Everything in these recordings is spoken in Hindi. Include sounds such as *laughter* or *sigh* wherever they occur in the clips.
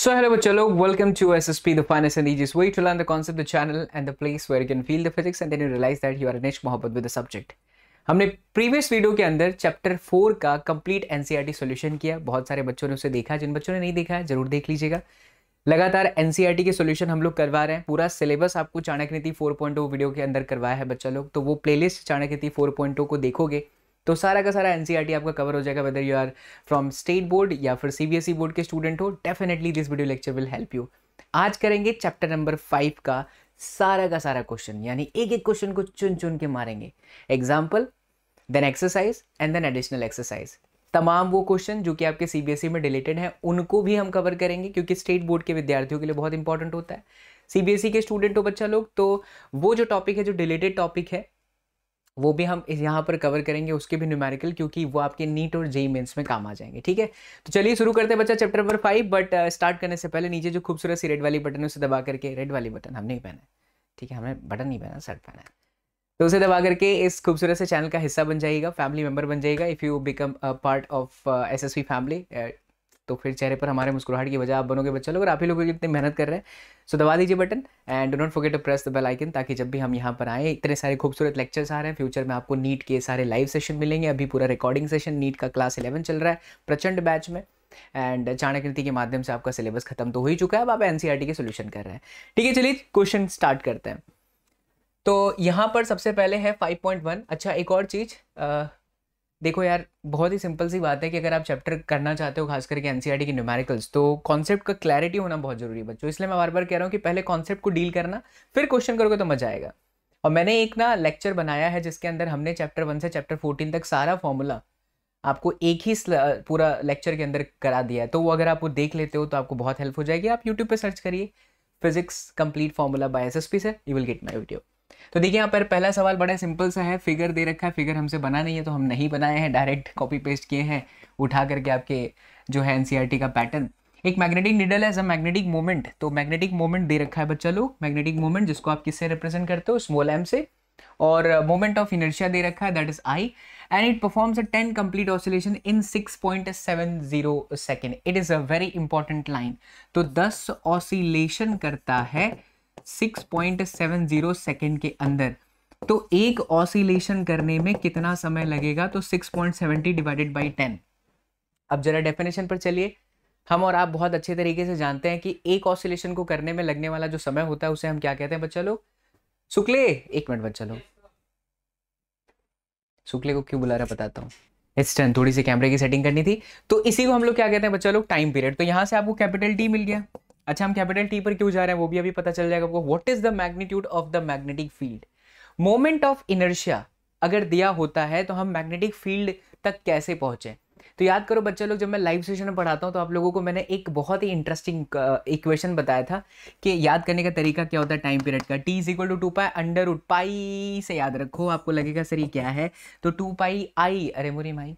So hello chalo, welcome to SSP, the finest and easiest way to learn the concept, the channel and the place where you can feel the physics and then you realize that you are a niche mohabbat with the subject. हमने प्रीवियस वीडियो के अंदर चैप्टर फोर का कंप्लीट एनसीईआरटी सॉल्यूशन किया बहुत सारे बच्चों ने उसे देखा जिन बच्चों ने नहीं देखा है ज़रूर देख लीजिएगा लगातार एनसीईआरटी के सॉल्यूशन हम लोग करवा रहे हैं पूरा सिलेबस आपको चाणक्य नीति 4.0 वीडियो के अंदर करवाया है बच्चा लोग तो वो प्लेलिस्ट चाणक्य नीति 4.0 को देखोगे तो सारा का सारा एनसीईआरटी आपका कवर हो जाएगा whether you are from state board या फिर सीबीएसई बोर्ड के स्टूडेंट हो definitely this video lecture will help you आज करेंगे चैप्टर नंबर फाइव का सारा का सारा क्वेश्चन यानी एक एक क्वेश्चन को चुन चुन के मारेंगे। Example then exercise and then additional exercise तमाम वो क्वेश्चन जो कि आपके सीबीएसई में रिलेटेड है, उनको भी हम कवर करेंगे, क्योंकि स्टेट बोर्ड के विद्यार्थियों के लिए बहुत इंपॉर्टेंट होता है। सीबीएसई के स्टूडेंट हो बच्चा लोग तो वो जो टॉपिक है, जो रिलेटेड टॉपिक है वो भी हम यहाँ पर कवर करेंगे उसके भी न्यूमेरिकल क्योंकि वो आपके नीट और जेई मेंस में काम आ जाएँगे, ठीक है? तो चलिए शुरू करते हैं बच्चा chapter number five but start करने से पहले नीचे जो खूबसूरत सी रेड वाली बटन है, उसे दबा करके रेड वाली बटन हम नहीं पहना ठीक है? हमने बटन नहीं पहना शर्ट पहना है। तो उसे दबा करके इस खूबसूरत से चैनल का हिस्सा बन जाएगा फैमिली मेंबर बन जाएगा if you become a part of S S family तो फिर चेहरे पर हमारे मुस्कुराहट की वजह आप बनोगे बच्चा लोग और आप ही लोग इतनी मेहनत कर रहे हैं। सो दबा दीजिए button and do not forget to press the bell icon ताकि जब भी हम यहाँ पर आए, इतने सारे खूबसूरत लेक्चर्स आ रहे हैं। फ्यूचर में आपको नीट के सारे लाइव सेशन मिलेंगे। अभी पूरा रिकॉर्डिंग सेशन नीट का क्लास इलेवन चल रहा है प्रचंड बैच में। एंड चाणक्य नीति के माध्यम से आपका सिलेबस खत्म तो हो ही चुका है। अब आप एनसीईआरटी के सोल्यूशन कर रहे हैं। ठीक है, चलिए क्वेश्चन स्टार्ट करते हैं। तो यहाँ पर सबसे पहले है 5.1 अच्छा एक और चीज़ देखो यार, बहुत ही सिंपल सी बात है कि अगर आप चैप्टर करना चाहते हो खास करके एनसीईआरटी की न्यूमेरिकल्स तो कॉन्सेप्ट का क्लैरिटी होना बहुत ज़रूरी है बच्चों। इसलिए मैं बार बार कह रहा हूँ कि पहले कॉन्सेप्ट को डील करना, फिर क्वेश्चन करोगे तो मज़ा आएगा। और मैंने एक ना लेक्चर बनाया है, जिसके अंदर हमने चैप्टर वन से चैप्टर फोर्टीन तक सारा फॉर्मूला आपको एक ही पूरा लेक्चर के अंदर करा दिया है। तो वो अगर आप वो देख लेते हो तो आपको बहुत हेल्प हो जाएगी। आप यूट्यूब पर सर्च करिए physics complete formula by S S P से you will get my video तो देखिए यहाँ पर पहला सवाल बड़ा सिंपल सा है फिगर दे रखा है फिगर हमसे बना नहीं है तो हम नहीं बनाए हैं डायरेक्ट कॉपी पेस्ट किए हैं, उठा करके आपके जो है एनसीईआरटी का पैटर्न एक मैग्नेटिक निडल है मैग्नेटिक मोमेंट तो मैग्नेटिक मोमेंट दे रखा है बच्चा लोग मैग्नेटिक मोमेंट जिसको आप किससे रिप्रेजेंट करते हो? स्मॉल एम से। और मोमेंट ऑफ़ इनर्शिया दे रखा है that is I and it performs a 10 complete oscillation in 6.70 second it is a very important line तो 10 ऑसिलेशन करता है 6.70 सेकेंड के अंदर। तो एक ऑसिलेशन करने में कितना समय लगेगा? तो 6.70 डिवाइडेड बाई 10 अब जरा डेफिनेशन पर चलिए। हम और आप बहुत अच्छे तरीके से जानते हैं कि एक ऑसिलेशन को करने में लगने वाला जो समय होता है, उसे हम क्या कहते हैं? बच्चा लोग, शुक्ले, एक मिनट बच्चा लोग। शुक्ले को क्यों बुला रहा बताता हूँ। टेन थोड़ी सी कैमरे की सेटिंग करनी थी। तो इसी को हम लोग क्या कहते हैं बच्चा लोग? टाइम पीरियड तो यहाँ से आपको कैपिटल टी मिल गया। अच्छा हम कैपिटल टी पर क्यों जा रहे हैं? वो भी अभी पता चल जाएगा आपको। What is the magnitude of the magnetic field moment of inertia अगर दिया होता है तो हम मैग्नेटिक फ़ील्ड तक कैसे पहुँचे? तो याद करो, बच्चे लोग, जब मैं लाइव सेशन में पढ़ाता हूँ तो आप लोगों को मैंने एक बहुत ही इंटरेस्टिंग इक्वेशन बताया था कि याद करने का तरीका क्या होता है टाइम पीरियड का। T is equal to two pi under root pi से याद रखो, आपको लगेगा सर ये क्या है? तो टू पाई आई अरे मुरी माई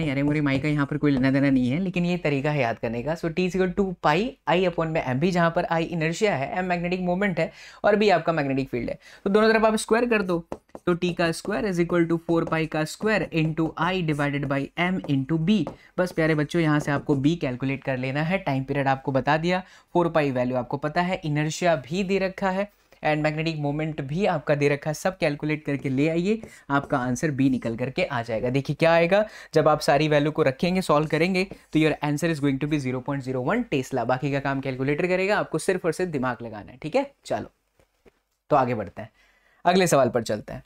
नहीं अरे मोरी माई का यहाँ पर कोई लेना देना नहीं है, लेकिन ये तरीका है याद करने का। So T is equal to pi I upon में एम भी जहाँ पर आई इनर्शिया है एम मैग्नेटिक मूवमेंट है, और भी आपका मैग्नेटिक फ़ील्ड है। तो दोनों तरफ़ आप स्क्वायर कर दो। तो टी का square is equal to four pi का square into I divided by M into B बस प्यारे बच्चों, यहाँ से आपको बी कैलकुलेट कर लेना है। टाइम पीरियड आपको बता दिया। फोर पाई वैल्यू आपको पता है। इनर्शिया भी दे रखा है। एंड मैग्नेटिक मोमेंट भी आपका दे रखा है। सब कैलकुलेट करके ले आइए। आपका आंसर बी निकल करके आ जाएगा। देखिए क्या आएगा? जब आप सारी वैल्यू को रखेंगे, सॉल्व करेंगे तो your answer is going to be zero point zero one tesla बाकी का काम कैलकुलेटर करेगा, आपको सिर्फ़ और सिर्फ़ दिमाग लगाना है, ठीक है? चलो तो आगे बढ़ते हैं। अगले सवाल पर चलते हैं।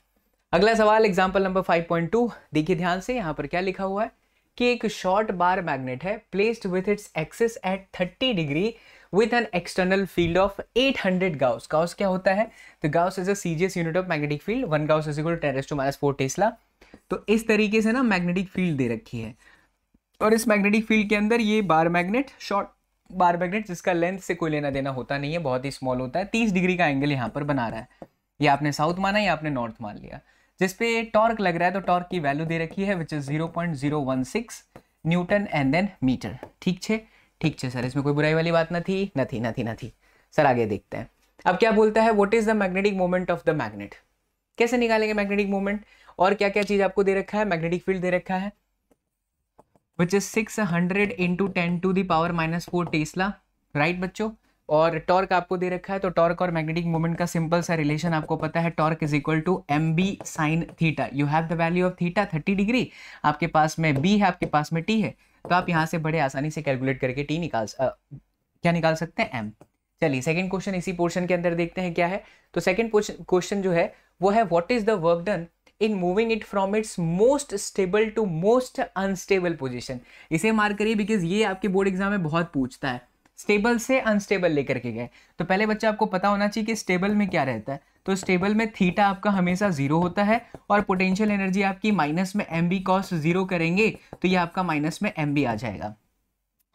अगला सवाल एग्ज़ाम्पल नंबर 5.2 देखिए ध्यान से यहाँ पर क्या लिखा हुआ है? कि एक शॉर्ट बार मैग्नेट है placed with its axis at 30 degree with an external field of 800 gauss gauss क्या होता है? तो gauss is a CGS unit of magnetic field one gauss is equal ten to minus four tesla तो इस तरीके से ना मैग्नेटिक फ़ील्ड दे रखी है। और इस मैग्नेटिक फ़ील्ड के अंदर ये bar magnet short bar magnet जिसका लेंथ से कोई लेना देना होता नहीं है, बहुत ही स्मॉल होता है, तीस डिग्री का एंगल यहाँ पर बना रहा है। या आपने साउथ माना या आपने नॉर्थ मान लिया? जिसपे टॉर्क लग रहा है तो टॉर्क की वैल्यू दे रखी है which is zero point zero one six newton and then metre ठीक है ठीक है सर इसमें कोई बुराई वाली बात ना थी? न थी न थी न थी. सर आगे देखते हैं. अब क्या बोलता है what is the magnetic moment of the magnet कैसे निकालेंगे मैग्नेटिक मोमेंट और क्या क्या चीज़ आपको दे रखा है? मैग्नेटिक फ़ील्ड दे रखा है which is six hundred into ten to the power minus four tesla right बच्चों? और टॉर्क आपको दे रखा है तो टॉर्क और मैग्नेटिक मोमेंट का सिंपल सा रिलेशन आपको पता है torque is equal to M B sine theta you have the value of theta thirty degree आपके पास में बी है आपके पास में टी है. तो आप यहाँ से बड़े आसानी से कैलकुलेट करके टी निकाल आ, क्या निकाल सकते हैं? एम चलिए सेकेंड क्वेश्चन इसी पोर्शन के अंदर देखते हैं क्या है. तो सेकेंड क्वेश्चन जो है वो है what is the work done in moving it from its most stable to most unstable position इसे मार्क करिए बिकॉज़ ये आपके बोर्ड एग्ज़ाम में बहुत पूछता है. स्टेबल से अनस्टेबल लेकर के गए। तो पहले बच्चा आपको पता होना चाहिए कि स्टेबल में क्या रहता है। तो स्टेबल में थीटा आपका हमेशा ज़ीरो होता है और पोटेंशियल एनर्जी आपकी माइनस में एम बी कॉस ज़ीरो करेंगे तो ये आपका माइनस में एम बी आ जाएगा।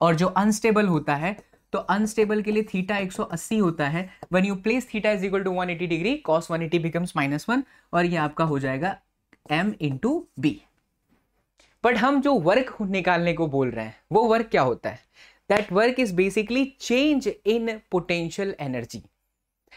और जो अनस्टेबल होता है तो अनस्टेबल के लिए थीटा 180 होता है। When you place theta is equal to 180 degree cos 180 becomes minus one और ये आपका हो जाएगा एम इंटू बी बट हम जो वर्क निकालने को बोल रहे हैं, वो वर्क क्या होता है? That work is basically change in potential energy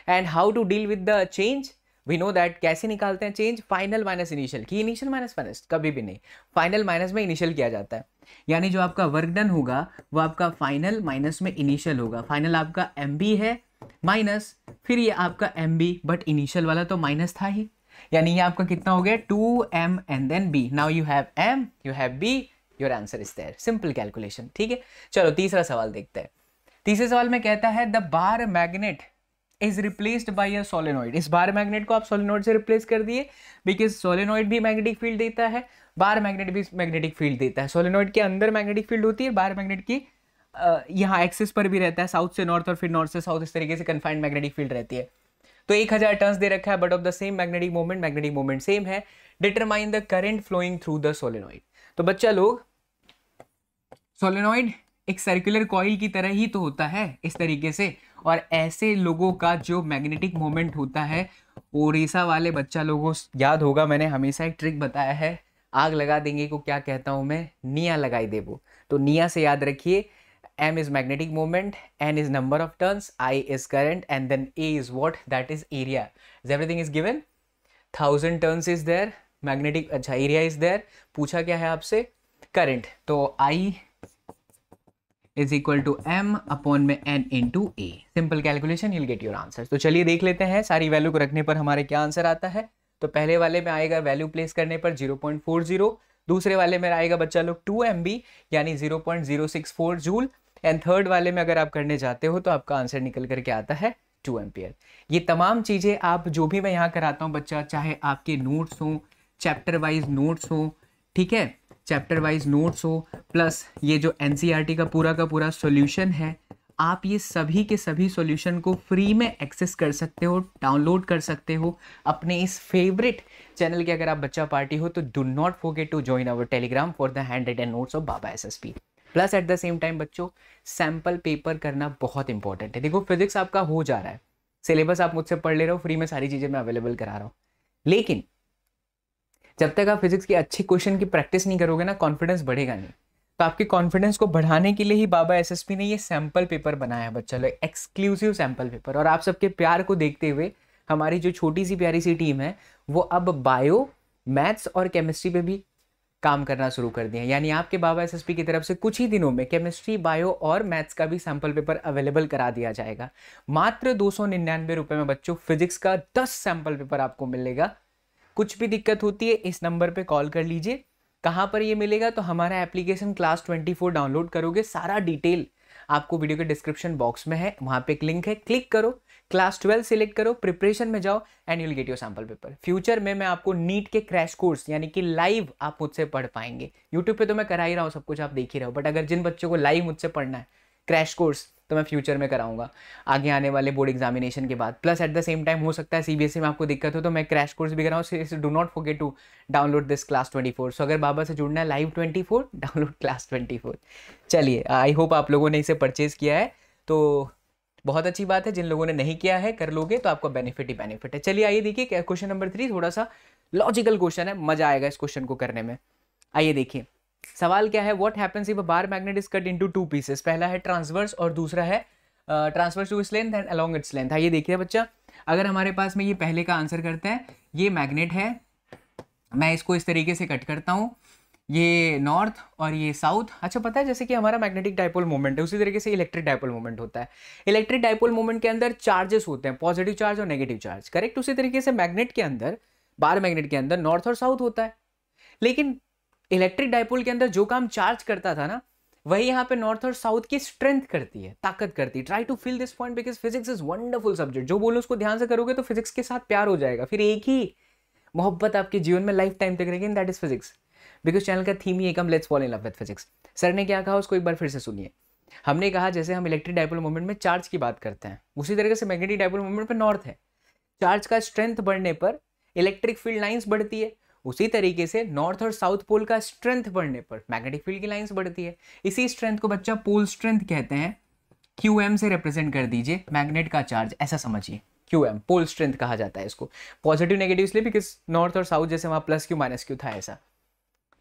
and how to deal with the change we know that कैसे निकालते हैं चेंज फाइनल माइनस इनिशियल की इनिशियल माइनस फाइनल कभी भी नहीं. फाइनल माइनस में इनिशियल किया जाता है. यानी जो आपका वर्क डन होगा, वो आपका फाइनल माइनस में इनिशियल होगा. फाइनल आपका एम है माइनस फिर ये आपका एम बट इनिशियल वाला तो माइनस था ही. यानी ये आपका कितना हो गया? Two M and then B now you have M you have B your answer is there simple calculation ठीक है? चलो, तीसरा सवाल देखते हैं। तीसरे सवाल में कहता है the bar magnet is replaced by a solenoid इस बार मैग्नेट को आप सोलेनोइड से रिप्लेस कर दिए बिकॉज़ सोलेनोइड भी मैग्नेटिक फ़ील्ड देता है बार मैग्नेट भी मैग्नेटिक फ़ील्ड देता है। सोलेनोइड के अंदर मैग्नेटिक फ़ील्ड होती है बार मैग्नेट की यहाँ एक्सिस पर भी रहता है साउथ से नॉर्थ और फिर नॉर्थ से साउथ इस तरीके से कन्फाइंड मैग्नेटिक फ़ील्ड रहती है। तो एक हज़ार टर्न्स दे रखा है but of the same magnetic moment magnetic moment same है। Determine the current flowing through the solenoid तो बच्चा लोग सोलेनोइड एक सर्कुलर कॉइल की तरह ही तो होता है इस तरीके से। और ऐसे लोगों का जो मैग्नेटिक मोमेंट होता है, ओडिशा वाले बच्चा लोगों, याद होगा मैंने हमेशा एक ट्रिक बताया है, आग लगा देंगे को क्या कहता हूँ मैं? निया लगाई देवो तो निया से याद रखिए, m is magnetic moment, n is number of turns, i is current, and then a is what? That is area. Is everything is given? Thousand turns is there magnetic अच्छा area is there. पूछा क्या है आपसे? करंट तो I is equal to M upon में N into A simple calculation you'll get your answer तो चलिए देख लेते हैं, सारी वैल्यू को रखने पर हमारे क्या आंसर आता है? तो पहले वाले में आएगा वैल्यू प्लेस करने पर 0.40 दूसरे वाले में आएगा बच्चा लोग 2 एम बी यानी 0.064 जूल एंड थर्ड वाले में अगर आप करने जाते हो तो आपका आंसर निकल करके आता है टू एम्पियर ये तमाम चीज़ें आप जो भी मैं यहाँ कराता हूँ बच्चा, चाहे आपके नोट्स हों चैप्टर वाइज नोट्स हो, ठीक है? चैप्टर वाइज नोट्स हो प्लस ये जो एन e का पूरा का पूरा सोल्यूशन है, आप ये सभी के सभी सॉल्यूशन को फ्री में एक्सेस कर सकते हो डाउनलोड कर सकते हो। अपने इस फेवरेट चैनल के अगर आप बच्चा पार्टी हो तो do not forget to join our Telegram for the handwritten notes of Baba S plus at the same time बच्चों सैंपल पेपर करना बहुत इंपॉर्टेंट है। देखो फिजिक्स आपका हो जा रहा है। सिलेबस आप मुझसे पढ़ ले रहे हो फ्री में सारी चीज़ें मैं अवेलेबल करा रहा हूँ। लेकिन जब तक आप फिजिक्स की अच्छी क्वेश्चन की प्रैक्टिस नहीं करोगे ना कॉन्फिडेंस बढ़ेगा नहीं। तो आपके कॉन्फिडेंस को बढ़ाने के लिए ही बाबा एसएसपी ने ये सैंपल पेपर बनाया है बच्चा लोग एक्सक्लूसिव सैंपल पेपर और आप सबके प्यार को देखते हुए हमारी जो छोटी सी प्यारी सी टीम है, वो अब बायो मैथ्स और केमिस्ट्री पे भी काम करना शुरू कर दिया यानी आपके बाबा एसएसपी की तरफ़ से कुछ ही दिनों में केमिस्ट्री बायो और मैथ्स का भी सैंपल पेपर अवेलेबल करा दिया जाएगा। मात्र दो सौ निन्यानवे रुपए में बच्चों फिजिक्स का दस सैंपल पेपर आपको मिलेगा। कुछ भी दिक्कत होती है, इस नंबर पे कॉल कर लीजिए। कहाँ पर ये मिलेगा तो हमारा एप्लीकेशन क्लास ट्वेंटी डाउनलोड करोगे। सारा डिटेल आपको वीडियो के डिस्क्रिप्शन बॉक्स में है, वहाँ पे एक लिंक है। क्लिक करो, क्लास ट्वेल्व सिलेक्ट करो, प्रिपरेशन में जाओ and you'll get your sample paper future में मैं आपको नीट के क्रैश कोर्स, यानी कि लाइव आप मुझसे पढ़ पाएँगे। यूट्यूब पे तो मैं करा ही रहा हूँ, सब कुछ आप देख ही रहे हो, बट अगर जिन बच्चों को लाइव मुझसे पढ़ना है क्रैश कोर्स तो मैं फ्यूचर में कराऊँगा, आगे आने वाले बोर्ड एग्जामिनेशन के बाद। Plus at the same time हो सकता है सीबीएसई में आपको दिक्कत हो तो मैं क्रैश कोर्स भी कराऊँ। Do not forget to download this class twenty four so अगर बाबा से जुड़ना है live twenty four download class twenty four चलिए आई होप आप लोगों ने इसे परचेज किया है। तो बहुत अच्छी बात है, जिन लोगों ने नहीं किया है, कर लोगे तो आपका बेनिफिट ही बेनिफिट है। चलिए, आइए देखिए क्वेश्चन नंबर थ्री थोड़ा सा लॉजिकल क्वेश्चन है, मज़ा आएगा इस क्वेश्चन को करने में। आइए देखिए। सवाल क्या है? What happens if a bar magnet is cut into two pieces पहला है ट्रांसवर्स और दूसरा है transverse to its length and along its length आइए देखिए बच्चा, अगर हमारे पास में ये पहले का आंसर करते हैं, ये मैग्नेट है। मैं इसको इस तरीके से कट करता हूँ। ये नॉर्थ और ये साउथ अच्छा पता है, जैसे कि हमारा मैग्नेटिक डायपोल मोमेंट है, उसी तरीके से इलेक्ट्रिक डायपोल मोमेंट होता है। इलेक्ट्रिक डायपोल मोमेंट के अंदर चार्जेस होते हैं पॉजिटिव चार्ज और नेगेटिव चार्ज करेक्ट उसी तरीके से मैग्नेट के अंदर बार मैग्नेट के अंदर नॉर्थ और साउथ होता है। लेकिन इलेक्ट्रिक डायपोल के अंदर जो काम चार्ज करता था ना, वही यहाँ पे नॉर्थ और साउथ की स्ट्रेंथ करती है, ताकत करती है। Try to feel this point because physics is wonderful subject जो बोलो उसको ध्यान से करोगे तो फिजिक्स के साथ प्यार हो जाएगा। फिर एक ही मोहब्बत आपके जीवन में लाइफ टाइम तक रहेगी that is physics because channel का थीम ही एकम let's fall in love with physics sir ने क्या कहा? उसको एक बार फिर से सुनिए। हमने कहा, जैसे हम इलेक्ट्रिक डायपोल मूवमेंट में चार्ज की बात करते हैं, उसी तरीके से मैग्नेटिक डायपोल मूवमेंट पर नॉर्थ है। चार्ज का स्ट्रेंथ बढ़ने पर इलेक्ट्रिक फ़ील्ड लाइंस बढ़ती है। उसी तरीके से नॉर्थ और साउथ पोल का स्ट्रेंथ बढ़ने पर मैग्नेटिक फ़ील्ड की लाइंस बढ़ती है। इसी स्ट्रेंथ को बच्चा पोल स्ट्रेंथ कहते हैं। क्यू एम से रिप्रेजेंट कर दीजिए मैग्नेट का चार्ज ऐसा समझिए। क्यू एम पोल स्ट्रेंथ कहा जाता है इसको। पॉजिटिव नेगेटिव इसलिए बिकॉज़ नॉर्थ और साउथ जैसे वहाँ प्लस क्यू माइनस क्यू था ऐसा।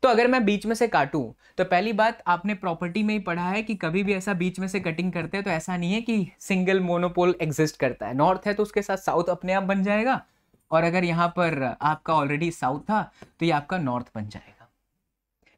तो अगर मैं बीच में से काटूं तो पहली बात आपने प्रॉपर्टी में ही पढ़ा है कि कभी भी ऐसा बीच में से कटिंग करते हैं तो ऐसा नहीं है कि सिंगल मोनोपोल एग्जिस्ट करता है। नॉर्थ है तो उसके साथ साउथ अपने आप बन जाएगा। और अगर यहाँ पर आपका ऑलरेडी साउथ था तो ये आपका नॉर्थ बन जाएगा।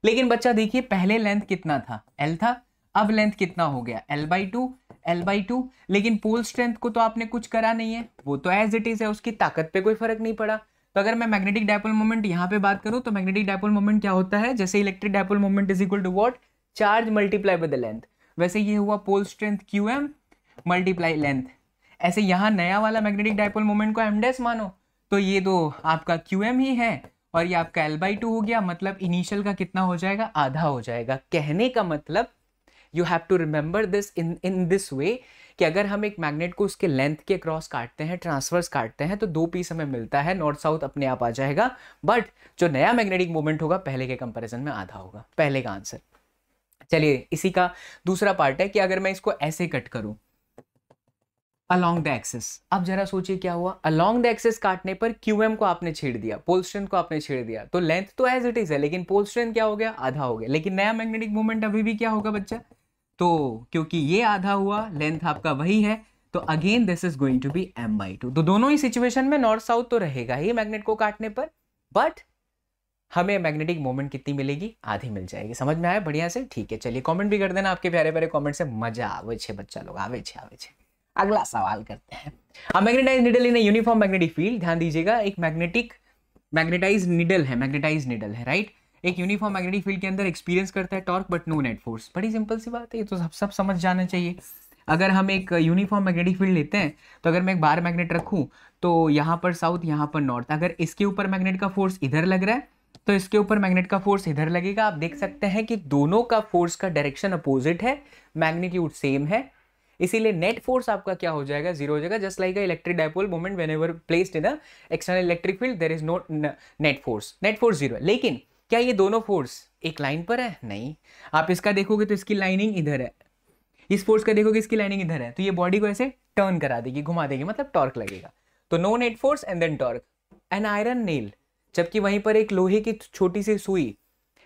लेकिन बच्चा देखिए, पहले लेंथ कितना था? एल था, अब लेंथ कितना हो गया? L by two L by two लेकिन पोल स्ट्रेंथ को तो आपने कुछ करा नहीं है। वो तो एज इट इज़ है, उसकी ताकत पे कोई फ़र्क नहीं पड़ा। तो अगर मैं मैग्नेटिक डायपोल मोमेंट यहाँ पे बात करूँ तो मैग्नेटिक डायपोल मोमेंट क्या होता है? जैसे electric dipole moment is equal to what charge multiply with the length वैसे ये हुआ pole strength Q M multiply length ऐसे यहाँ नया वाला मैग्नेटिक डायपोल मोमेंट को एमडेस मानो। तो ये तो आपका क्यू एम ही है और ये आपका एल बाई टू हो गया मतलब इनिशियल का कितना हो जाएगा? आधा हो जाएगा। कहने का मतलब you have to remember this in in this way कि अगर हम एक मैग्नेट को उसके लेंथ के क्रॉस काटते हैं ट्रांसफर्स काटते हैं तो दो पीस हमें मिलता है नॉर्थ साउथ अपने आप आ जाएगा बट जो नया मैग्नेटिक मूवमेंट होगा, पहले के कंपेरिजन में आधा होगा। पहले का आंसर चलिए, इसी का दूसरा पार्ट है कि अगर मैं इसको ऐसे कट करूँ अलोंग द एक्सेस अब जरा सोचिए क्या हुआ? अलोंग द एक्सेस काटने पर क्यू एम को आपने छेड़ दिया पोल स्ट्रेंथ को आपने छेड़ दिया। तो लेंथ तो एज इट इज़ है, लेकिन पोल स्ट्रेंथ क्या हो गया? आधा हो गया। लेकिन नया मैग्नेटिक मूवमेंट अभी भी क्या होगा बच्चा? तो क्योंकि ये आधा हुआ लेंथ आपका वही है तो again this is going to be M by two तो दोनों ही सिचुएशन में नॉर्थ साउथ तो रहेगा ही मैग्नेट को काटने पर बट हमें मैग्नेटिक मोमेंट कितनी मिलेगी? आधी मिल जाएगी। समझ में आया? बढ़िया से? ठीक है, चलिए कमेंट भी कर देना आपके प्यारे प्यारे कमेंट से। मज़ा आवे छे बच्चा लोग, आवे छे आवे छे। अगला सवाल करते हैं। अब magnetize needle in uniform magnetic field ध्यान दीजिएगा, एक मैग्नेटिक मैग्नेटाइज निडल है मैग्नेटाइज निडल है राइट एक यूनिफॉर्म मैग्नेटिक फ़ील्ड के अंदर एक्सपीरियंस करता है torque but no net force बड़ी सिंपल सी बात है, ये तो सब सब समझ जाना चाहिए। अगर हम एक यूनिफॉर्म मैग्नेटिक फ़ील्ड लेते हैं तो अगर मैं एक बार मैग्नेट रखूँ तो यहाँ पर साउथ यहाँ पर नॉर्थ अगर इसके ऊपर मैग्नेट का फोर्स इधर लग रहा है तो इसके ऊपर मैग्नेट का फोर्स इधर लगेगा। आप देख सकते हैं कि दोनों का फोर्स का डायरेक्शन अपोजिट है मैग्नीट्यूड सेम है। इसीलिए नेट फोर्स आपका क्या हो जाएगा? ज़ीरो हो जाएगा just like electric dipole moment whenever placed in external electric field there is no net force net force zero लेकिन, क्या ये दोनों फोर्स एक लाइन पर है? नहीं. आप इसका देखोगे तो इसकी लाइनिंग इधर है. इस फोर्स का देखोगे इसकी लाइनिंग इधर है. तो ये बॉडी को ऐसे टर्न करा देगी, घुमा देगी मतलब टॉर्क लगेगा. तो no net force and then torque an iron nail जबकि वहीं पर एक लोहे की छोटी सी सुई.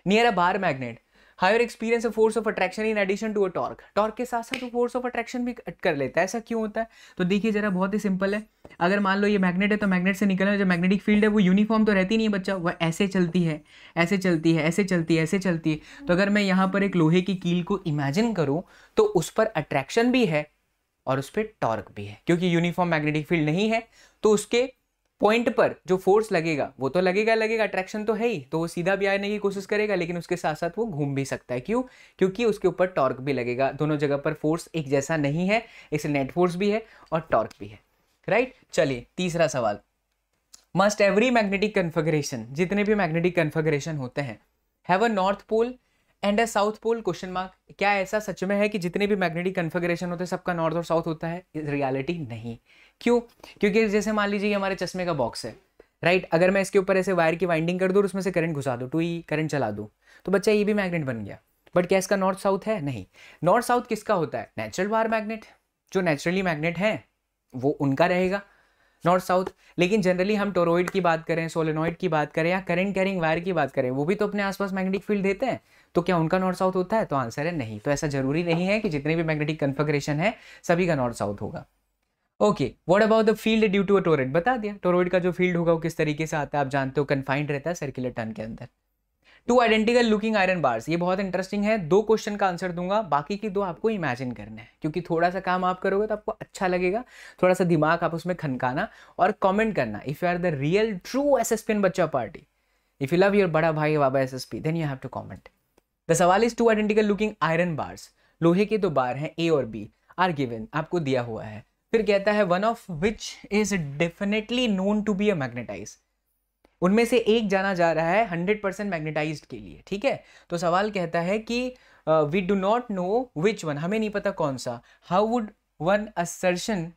Near a bar magnet higher experience a force of attraction in addition to a torque torque के साथ साथ वो फोर्स ऑफ़ अट्रैक्शन भी कर लेता है। ऐसा क्यों होता है? तो देखिए जरा बहुत ही सिंपल है। अगर मान लो ये मैग्नेट है तो मैग्नेट से निकलने जो मैग्नेटिक फ़ील्ड है, वो यूनिफॉर्म तो रहती नहीं है बच्चा। वह ऐसे चलती है, ऐसे चलती है, ऐसे चलती है, ऐसे चलती है। तो अगर मैं यहाँ पर एक लोहे की कील को इमेजिन करूँ तो उस पर अट्रैक्शन भी है और उस पर टॉर्क भी है। क्योंकि यूनिफॉर्म मैग्नेटिक फ़ील्ड नहीं है तो उसके पॉइंट पर जो फोर्स लगेगा, वो तो लगेगा लगेगा, अट्रैक्शन तो है ही तो वो सीधा भी आने की कोशिश करेगा, लेकिन उसके साथ साथ वो घूम भी सकता है। क्यों? क्योंकि उसके ऊपर टॉर्क भी लगेगा। दोनों जगह पर फोर्स एक जैसा नहीं है इसे नेट फोर्स भी है और टॉर्क भी है। राइट? चलिए, तीसरा सवाल। मस्ट एवरी मैग्नेटिक कन्फिग्रेशन, जितने भी मैग्नेटिक कन्फिग्रेशन होते हैं, have a north pole? And a south pole question mark क्या ऐसा सच में है कि जितने भी मैग्नेटिक कन्फिग्रेशन होते हैं, सबका नॉर्थ और साउथ होता है? रियलिटी नहीं। क्यों? क्योंकि जैसे मान लीजिए हमारे चश्मे का बॉक्स है राइट right? अगर मैं इसके ऊपर ऐसे वायर की वाइंडिंग कर दूँ और उसमें से करंट घुसा दूँ टू ई करंट चला दूँ तो बच्चा ये भी मैग्नेट बन गया। बट क्या इसका नॉर्थ साउथ है? नहीं। नॉर्थ साउथ किसका होता है? नेचुरल वायर मैग्नेट जो नेचुरली मैग्नेट है, वो उनका रहेगा नॉर्थ साउथ लेकिन जनरली हम टोरोइड की बात करें सोलेनॉइड की बात करें या करंट कैरिंग वायर की बात करें, वो भी तो अपने आसपास मैग्नेटिक फ़ील्ड देते हैं। तो क्या उनका नॉर्थ साउथ होता है? तो आंसर है नहीं। तो ऐसा ज़रूरी नहीं है कि जितने भी मैग्नेटिक कन्फिग्रेशन है, सभी का नॉर्थ साउथ होगा। Okay what about the field due to a toroid बता दिया। टोरोइड का जो फ़ील्ड होगा, वो किस तरीके से आता है, आप जानते हो कन्फाइंड रहता है सर्कुलर टन के अंदर। Two identical looking iron bars ये बहुत इंटरेस्टिंग है। दो क्वेश्चन का आंसर दूँगा, बाकी की दो आपको इमेजिन करना है। क्योंकि थोड़ा सा काम आप करोगे तो आपको अच्छा लगेगा। थोड़ा सा दिमाग आप उसमें खनकाना और कमेंट करना। If you are the real true S S बच्चा party if you love your बड़ा भाई Baba S S P then you have to comment the सवाल is two identical looking iron bars लोहे के दो बार हैं ए और बी आर गिवन आपको दिया हुआ है। फिर कहता है one of which is definitely known to be a magnetize उनमें से एक जाना जा रहा है हंड्रेड परसेंट मैग्नेटाइज के लिए, ठीक है? तो सवाल कहता है कि we do not know which one हमें नहीं पता कौन सा। How would one ascertain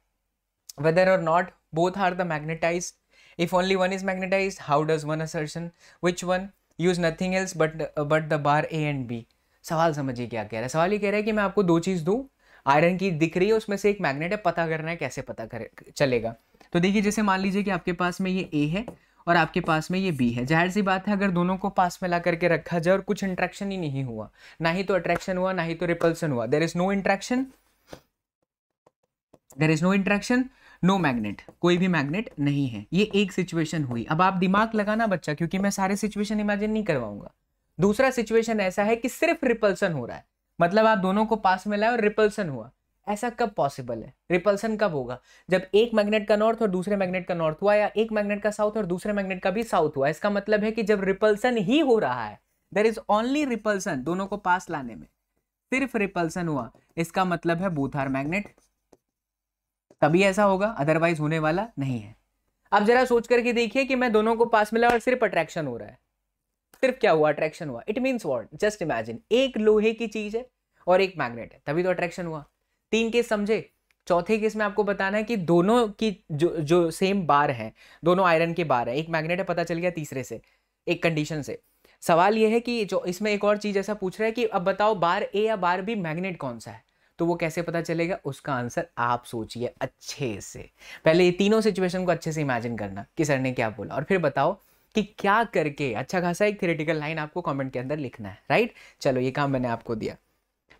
whether or not both are the magnetize if only one is magnetize how does one ascertain which one use nothing else but but the bar A and B सवाल समझिए क्या कह रहा है? सवाल ये कह रहा है कि मैं आपको दो चीज़ दूँ। आयरन की दिख रही है, उसमें से एक मैग्नेट है, पता करना है कैसे पता करे, चलेगा। तो देखिए, जैसे मान लीजिए कि आपके पास में ये ए है और आपके पास में ये बी है। ज़ाहिर सी बात है, अगर दोनों को पास में ला करके रखा जाए और कुछ इंट्रैक्शन ही नहीं हुआ, ना ही तो अट्रैक्शन हुआ, ना ही तो रिपल्सन हुआ there is no interaction there is no interaction no magnet कोई भी मैग्नेट नहीं है। ये एक सिचुएशन हुई। अब आप दिमाग लगाना बच्चा, क्योंकि मैं सारे सिचुएशन इमेजिन नहीं करवाऊँगा। दूसरा सिचुएशन ऐसा है कि सिर्फ़ रिपल्सन हो रहा है। मतलब आप दोनों को पास में लाए और रिपल्सन हुआ। ऐसा कब पॉसिबल है? रिपल्सन कब होगा? जब एक मैग्नेट का नॉर्थ और दूसरे मैग्नेट का नॉर्थ हुआ या एक मैग्नेट का साउथ और दूसरे मैग्नेट का भी साउथ हुआ, इसका मतलब है कि जब रिपल्सन ही हो रहा है देर इज़ ओनली रिपल्सन दोनों को पास लाने में। सिर्फ़ रिपल्सन हुआ, इसका मतलब है बोथ आर मैग्नेट तभी ऐसा होगा अदरवाइज़ होने वाला नहीं है। अब जरा सोच करके देखिए कि मैं दोनों को पास मिला और सिर्फ़ अट्रैक्शन हो रहा है। सिर्फ़ क्या हुआ? अट्रैक्शन हुआ। It means what just imagine एक लोहे की चीज़ है और एक मैग्नेट है। तभी तो अट्रैक्शन हुआ। तीन केस समझे? चौथे केस में आपको बताना है कि दोनों की जो जो सेम बार है, दोनों आयरन के बार है। एक मैग्नेट है, पता चल गया तीसरे से, एक कंडीशन से। सवाल यह है कि जो, इसमें एक और चीज़ ऐसा पूछ रहा है कि अब बताओ बार ए या बार बी मैग्नेट कौन सा है? तो वो कैसे पता चलेगा? उसका आंसर आप सोचिए अच्छे से। पहले ये तीनों सिचुएशन को अच्छे से इमेजिन करना कि सर ने क्या बोला। और फिर बताओ कि क्या करके अच्छा खासा एक थेरेटिकल लाइन आपको कमेंट के अंदर लिखना है राइट चलो, ये काम मैंने आपको दिया।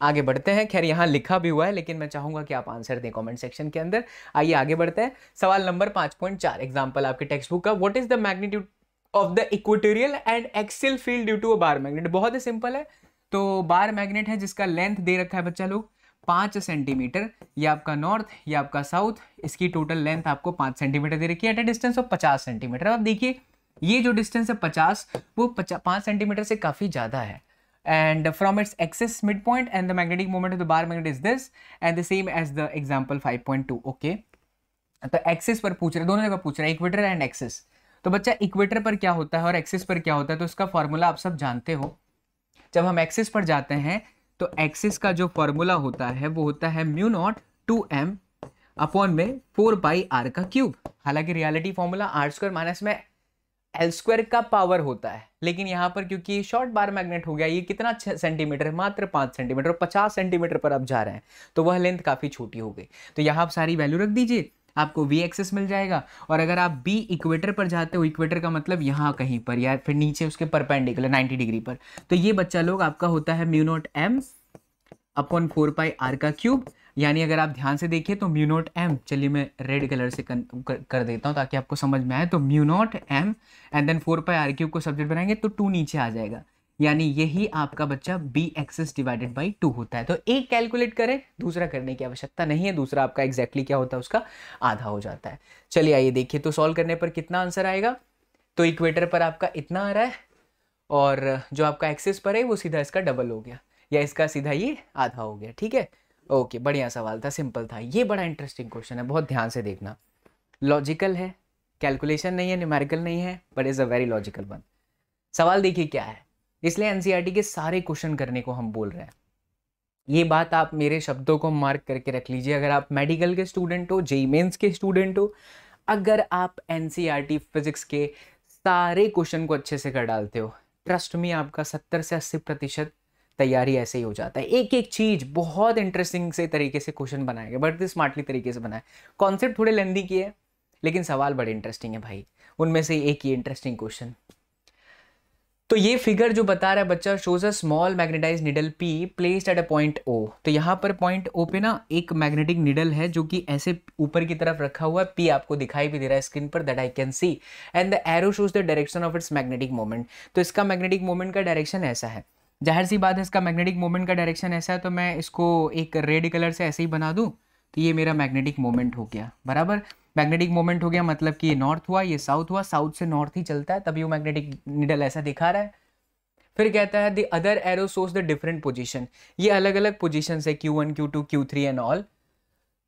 आगे बढ़ते हैं। खैर, यहाँ लिखा भी हुआ है, लेकिन मैं चाहूँगा कि आप आंसर दें कमेंट सेक्शन के अंदर। आइए आगे बढ़ते हैं। सवाल नंबर पाँच पॉइंट चार। एग्ज़ाम्पल आपके टेक्स्ट बुक का। What is the magnitude of the equatorial and axial field due to a bar magnet बहुत ही सिंपल है। तो बार मैग्नेट है जिसका लेंथ दे रखा है बच्चा लोग। पाँच सेंटीमीटर, ये आपका नॉर्थ, ये आपका साउथ, इसकी टोटल लेंथ आपको पाँच सेंटीमीटर दे रखी है, एट ए डिस्टेंस ऑफ़ पचास सेंटीमीटर। अब देखिए, ये जो डिस्टेंस है पचास, वो पाँच सेंटीमीटर से काफ़ी ज़्यादा है। And from its axis midpoint and the magnetic moment of the bar magnet is this, and the same as the example 5.2 okay? तो एक्सिस पर पूछ रहे, दोनों जगह पूछ रहे हैं इक्वेटर एंड एक्सिस तो बच्चा इक्वेटर पर क्या होता है और एक्सिस पर क्या होता है तो इसका फॉर्मूला आप सब जानते हो। जब हम एक्सिस पर जाते हैं तो एक्सिस का जो फॉर्मूला होता है, वो होता है mu naught two M upon में फोर बाई आर का क्यूब। हालाँकि reality formula R square minus में एल स्क्वायर का पावर होता है, लेकिन यहाँ पर क्योंकि शॉर्ट बार मैग्नेट हो गया, ये कितना सेंटीमीटर है, मात्र पाँच सेंटीमीटर, और पचास सेंटीमीटर पर आप जा रहे हैं तो वह लेंथ काफ़ी छोटी हो गई। तो यहाँ आप सारी वैल्यू रख दीजिए। आपको वी एक्सेस मिल जाएगा। और अगर आप बी इक्वेटर पर जाते हो इक्वेटर का मतलब यहाँ कहीं पर या फिर नीचे उसके परपेंडिकुलर 90 डिग्री पर। तो ये बच्चा लोग आपका होता है mu naught M upon four pi R का क्यूब यानी अगर आप ध्यान से देखिए तो म्यूनोट एम चलिए मैं रेड कलर से कर, कर देता हूँ ताकि आपको समझ में आए। तो mu naught M and then four pi R cube को सब्जेक्ट बनाएँगे तो टू नीचे आ जाएगा। यानी यही आपका बच्चा B axis divided by two होता है। तो एक कैलकुलेट करें, दूसरा करने की आवश्यकता नहीं है, दूसरा आपका एग्जैक्टली क्या होता है, उसका आधा हो जाता है। चलिए आइए देखिए तो सॉल्व करने पर कितना आंसर आएगा? तो इक्वेटर पर आपका इतना आ रहा है और जो आपका एक्सेस पर है, वो सीधा इसका डबल हो गया। या इसका सीधा ये आधा हो गया, ठीक है? ओके बढ़िया सवाल था सिंपल था। ये बड़ा इंटरेस्टिंग क्वेश्चन है, बहुत ध्यान से देखना। लॉजिकल है कैलकुलेशन नहीं है न्यूमेरिकल नहीं है but is a very logical one सवाल देखिए क्या है। इसलिए एनसीईआरटी e के सारे क्वेश्चन करने को हम बोल रहे हैं। ये बात आप मेरे शब्दों को मार्क करके रख लीजिए। अगर आप मेडिकल के स्टूडेंट हो जेई मेन्स के स्टूडेंट हो, अगर आप एनसीईआरटी फिजिक्स e के सारे क्वेश्चन को अच्छे से कर डालते हो ट्रस्ट में आपका सत्तर से अस्सी प्रतिशत तैयारी ऐसे ही हो जाता है। एक एक चीज़ बहुत इंटरेस्टिंग से तरीके से क्वेश्चन बनाएगा बट स्मार्टली तरीके से बनाए कॉन्सेप्ट थोड़े लेंदी किए, लेकिन सवाल बड़े इंटरेस्टिंग है भाई। उनमें से एक ही इंटरेस्टिंग क्वेश्चन तो ये फिगर जो बता रहा है बच्चा shows a small magnetised needle P placed at a point O तो यहाँ पर पॉइंट ओ पे ना एक मैग्नेटिक निडल है जो कि ऐसे ऊपर की तरफ़ रखा हुआ है। पी आपको दिखाई भी दे रहा है स्क्रीन पर that I can see and the arrow shows the direction of its magnetic moment तो इसका मैग्नेटिक मोमेंट का डायरेक्शन ऐसा है। ज़ाहिर सी बात है, इसका मैग्नेटिक मोमेंट का डायरेक्शन ऐसा है तो मैं इसको एक रेड कलर से ऐसे ही बना दूँ तो ये मेरा मैग्नेटिक मोमेंट हो गया। बराबर? मैग्नेटिक मोमेंट हो गया मतलब कि ये नॉर्थ हुआ, ये साउथ हुआ, साउथ से नॉर्थ ही चलता है, तभी वो मैग्नेटिक निडल ऐसा दिखा रहा है। फिर कहता है द अदर एरो सोर्स द डिफरेंट पोजिशन ये अलग अलग पोजिशन है Q one Q two Q three and all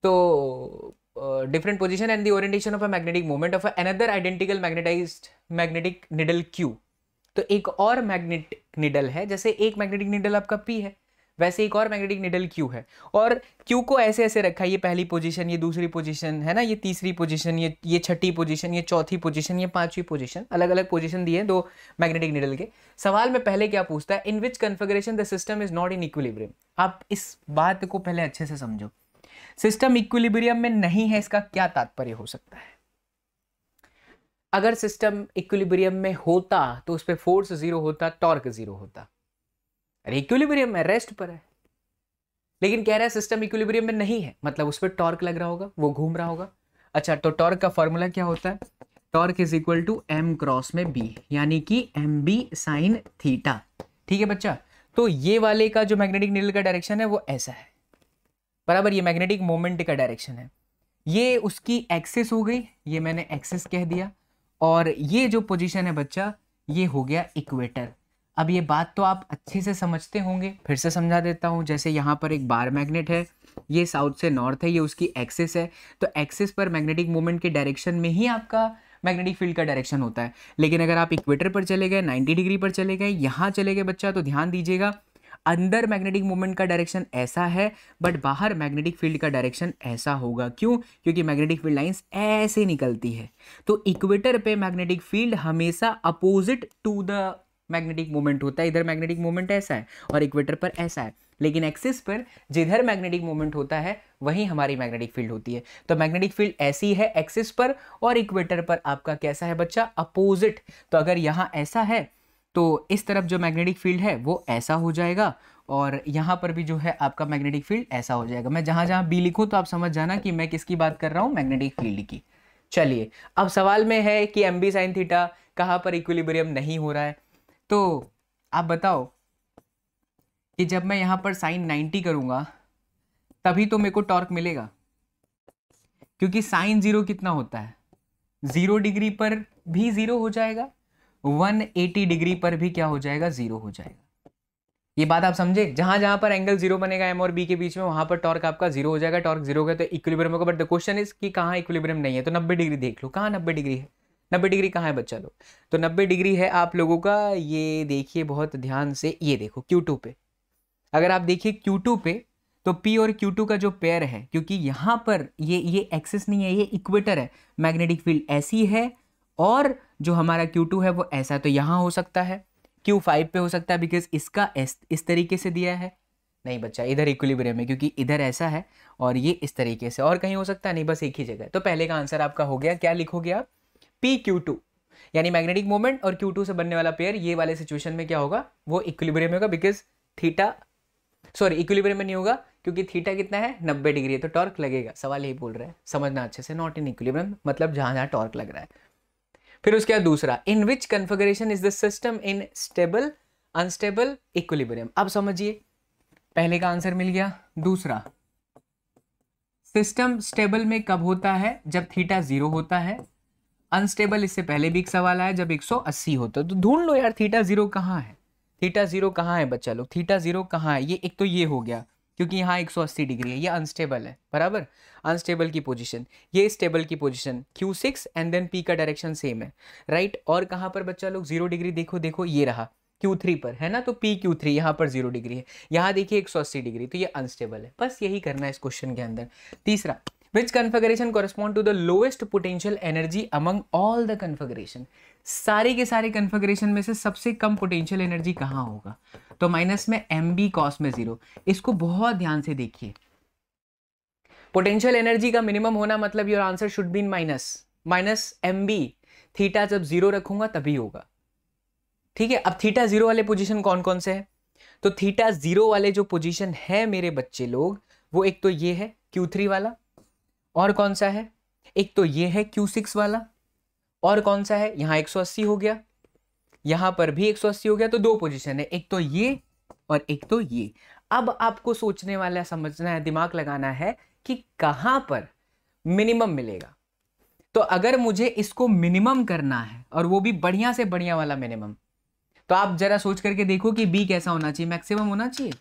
तो different position and the orientation of a magnetic moment of another identical magnetised magnetic needle Q तो एक और मैग्नेटिक निडल है, जैसे एक मैग्नेटिक निडल आपका पी है। वैसे एक और मैग्नेटिक निडल क्यू है। और क्यू को ऐसे ऐसे रखा है ये पहली पोजीशन ये दूसरी पोजीशन है ना? ये तीसरी पोजीशन ये ये छठी पोजीशन ये चौथी पोजीशन ये पांचवी पोजीशन अलग अलग पोजीशन दिए दो मैग्नेटिक निडल के। सवाल में पहले क्या पूछता है in which configuration the system is not in equilibrium आप इस बात को पहले अच्छे से समझो। सिस्टम इक्विलिब्रियम में नहीं है, इसका क्या तात्पर्य हो सकता है? अगर सिस्टम इक्विलिब्रियम में होता तो उस पर फोर्स ज़ीरो होता टॉर्क ज़ीरो होता। अरे इक्विलिब्रियम में रेस्ट पर है। लेकिन कह रहा है सिस्टम इक्विलिब्रियम में नहीं है। मतलब उस पर टॉर्क लग रहा होगा, वो घूम रहा होगा। अच्छा तो टॉर्क का फॉर्मूला क्या होता है? Torque is equal to M cross में बी यानी कि एम बी साइन थीटा ठीक है बच्चा? तो ये वाले का जो मैग्नेटिक नीडल का डायरेक्शन है, वो ऐसा है। बराबर, ये मैग्नेटिक मोमेंट का डायरेक्शन है। ये उसकी एक्सेस हो गई, ये मैंने एक्सेस कह दिया। और ये जो पोजीशन है बच्चा, ये हो गया इक्वेटर अब ये बात तो आप अच्छे से समझते होंगे, फिर से समझा देता हूँ। जैसे यहाँ पर एक बार मैग्नेट है, ये साउथ से नॉर्थ है, ये उसकी एक्सिस है। तो एक्सिस पर मैग्नेटिक मूवमेंट के डायरेक्शन में ही आपका मैग्नेटिक फ़ील्ड का डायरेक्शन होता है। लेकिन अगर आप इक्वेटर पर चले गए 90 डिग्री पर चले गए, यहाँ चले गए बच्चा तो ध्यान दीजिएगा, अंदर मैग्नेटिक मूवमेंट का डायरेक्शन ऐसा है, बट बाहर मैग्नेटिक फ़ील्ड का डायरेक्शन ऐसा होगा। क्यों? क्योंकि मैग्नेटिक फ़ील्ड लाइंस ऐसे निकलती है। तो इक्वेटर पे मैग्नेटिक फ़ील्ड हमेशा opposite to the magnetic movement होता है, इधर मैग्नेटिक मूवमेंट ऐसा है और इक्वेटर पर ऐसा है। लेकिन एक्सिस पर जिधर मैग्नेटिक मूवमेंट होता है, वहीं हमारी मैग्नेटिक फ़ील्ड होती है। तो मैग्नेटिक फ़ील्ड ऐसी है एक्सिस पर और इक्वेटर पर। आपका कैसा है बच्चा? अपोजिट। तो अगर यहाँ ऐसा है तो इस तरफ़ जो मैग्नेटिक फ़ील्ड है, वो ऐसा हो जाएगा और यहाँ पर भी जो है आपका मैग्नेटिक फ़ील्ड ऐसा हो जाएगा। मैं जहाँ जहाँ बी लिखूँ तो आप समझ जाना कि मैं किसकी बात कर रहा हूँ? मैग्नेटिक फ़ील्ड की। चलिए, अब सवाल में है कि एम बी साइन थीटा कहाँ पर इक्विलिब्रियम नहीं हो रहा है? तो आप बताओ कि जब मैं यहाँ पर साइन 90 करूँगा, तभी तो मेरे को टॉर्क मिलेगा। क्योंकि साइन ज़ीरो कितना होता है? ज़ीरो डिग्री पर भी ज़ीरो हो जाएगा 180 डिग्री पर भी क्या हो जाएगा? ज़ीरो हो जाएगा। ये बात आप समझे? जहाँ जहाँ पर एंगल ज़ीरो बनेगा एम और बी के बीच में, वहाँ पर टॉर्क आपका ज़ीरो हो जाएगा। टॉर्क ज़ीरो हो गया तो इक्विलिब्रियम होगा बट द क्वेश्चन इज़ कि कहाँ इक्विलिब्रियम नहीं है? तो 90 डिग्री देख लो। कहाँ 90 डिग्री है? नब्बे डिग्री कहाँ है बच्चा लोग? तो नब्बे डिग्री है आप लोगों का ये देखिए बहुत ध्यान से ये देखो Q2 पे। अगर आप देखिए Q2 पे तो P और Q2 का जो पेयर है क्योंकि यहाँ पर ये ये एक्सेस नहीं है ये इक्वेटर है। मैग्नेटिक फ़ील्ड ऐसी है और जो हमारा Q2 है वो ऐसा तो यहाँ हो सकता है। Q5 पे हो सकता है बिकॉज़ इसका इस, तरीके से दिया है। नहीं बच्चा इधर इक्विलिब्रियम है क्योंकि इधर ऐसा है और ये इस तरीके से और कहीं हो सकता है नहीं बस एक ही जगह तो पहले का आंसर आपका हो गया क्या लिखोगे आप? पी क्यू टू यानी मैग्नेटिक मोमेंट और क्यू टू से बनने वाला पेयर ये वाले सिचुएशन में क्या होगा? वो इक्विलिब्रियम होगा बिकॉज़ थीटा सॉरी इक्विलिब्रियम में नहीं होगा, क्योंकि थीटा कितना है? नब्बे डिग्री है तो टॉर्क लगेगा। सवाल यही बोल रहे हैं। समझना अच्छे से नॉट इन इक्विलिब्रियम मतलब जहाँ जहाँ टॉर्क लग रहा है। फिर उसके बाद दूसरा in which configuration is the system in stable unstable equilibrium अब समझिए, पहले का आंसर मिल गया। दूसरा सिस्टम स्टेबल में कब होता है? जब थीटा ज़ीरो होता है। अनस्टेबल इससे पहले भी एक सवाल आया, जब 180 होता तो ढूंढ लो यार, थीटा ज़ीरो कहाँ है? थीटा ज़ीरो कहाँ है बच्चा लोग? थीटा ज़ीरो कहाँ है? ये एक तो ये हो गया, क्योंकि यहाँ 180 डिग्री है, ये अनस्टेबल है, बराबर? अनस्टेबल की पोजीशन ये स्टेबल की position Q6 and then P का डायरेक्शन सेम है राइट right? और कहाँ पर बच्चा लोग? ज़ीरो डिग्री, देखो देखो, ये रहा Q3 पर, है ना? तो P Q3 यहाँ पर ज़ीरो डिग्री है, यहाँ देखिए 180 डिग्री तो ये अनस्टेबल है, बस यही करना है इस क्वेश्चन के अंदर। तीसरा which configuration correspond to the lowest potential energy among all the configuration? सारे के सारे कन्फिग्रेशन में से सबसे कम पोटेंशियल एनर्जी कहाँ होगा? तो माइनस में एम बी कॉस में ज़ीरो इसको बहुत ध्यान से देखिए। पोटेंशियल एनर्जी का मिनिमम होना मतलब your answer should be in minus minus M B theta जब ज़ीरो रखूँगा तभी होगा। ठीक है? अब थीटा ज़ीरो वाले पोजीशन कौन कौन से हैं? तो थीटा ज़ीरो वाले जो पोजीशन है मेरे बच्चे लोग, वो एक तो ये है क्यू थ्री वाला। और कौन सा है? एक तो ये है क्यू सिक्स वाला, और कौन सा है? यहाँ 180 हो गया। यहाँ पर भी 180 हो गया तो दो पोजीशन है। एक तो ये और एक तो ये। अब आपको सोचने वाला, समझना है, दिमाग लगाना है कि कहाँ पर मिनिमम मिलेगा। तो अगर मुझे इसको मिनिमम करना है, और वो भी बढ़िया से बढ़िया वाला मिनिमम तो आप जरा सोच करके देखो कि बी कैसा होना चाहिए मैक्सिमम होना चाहिए।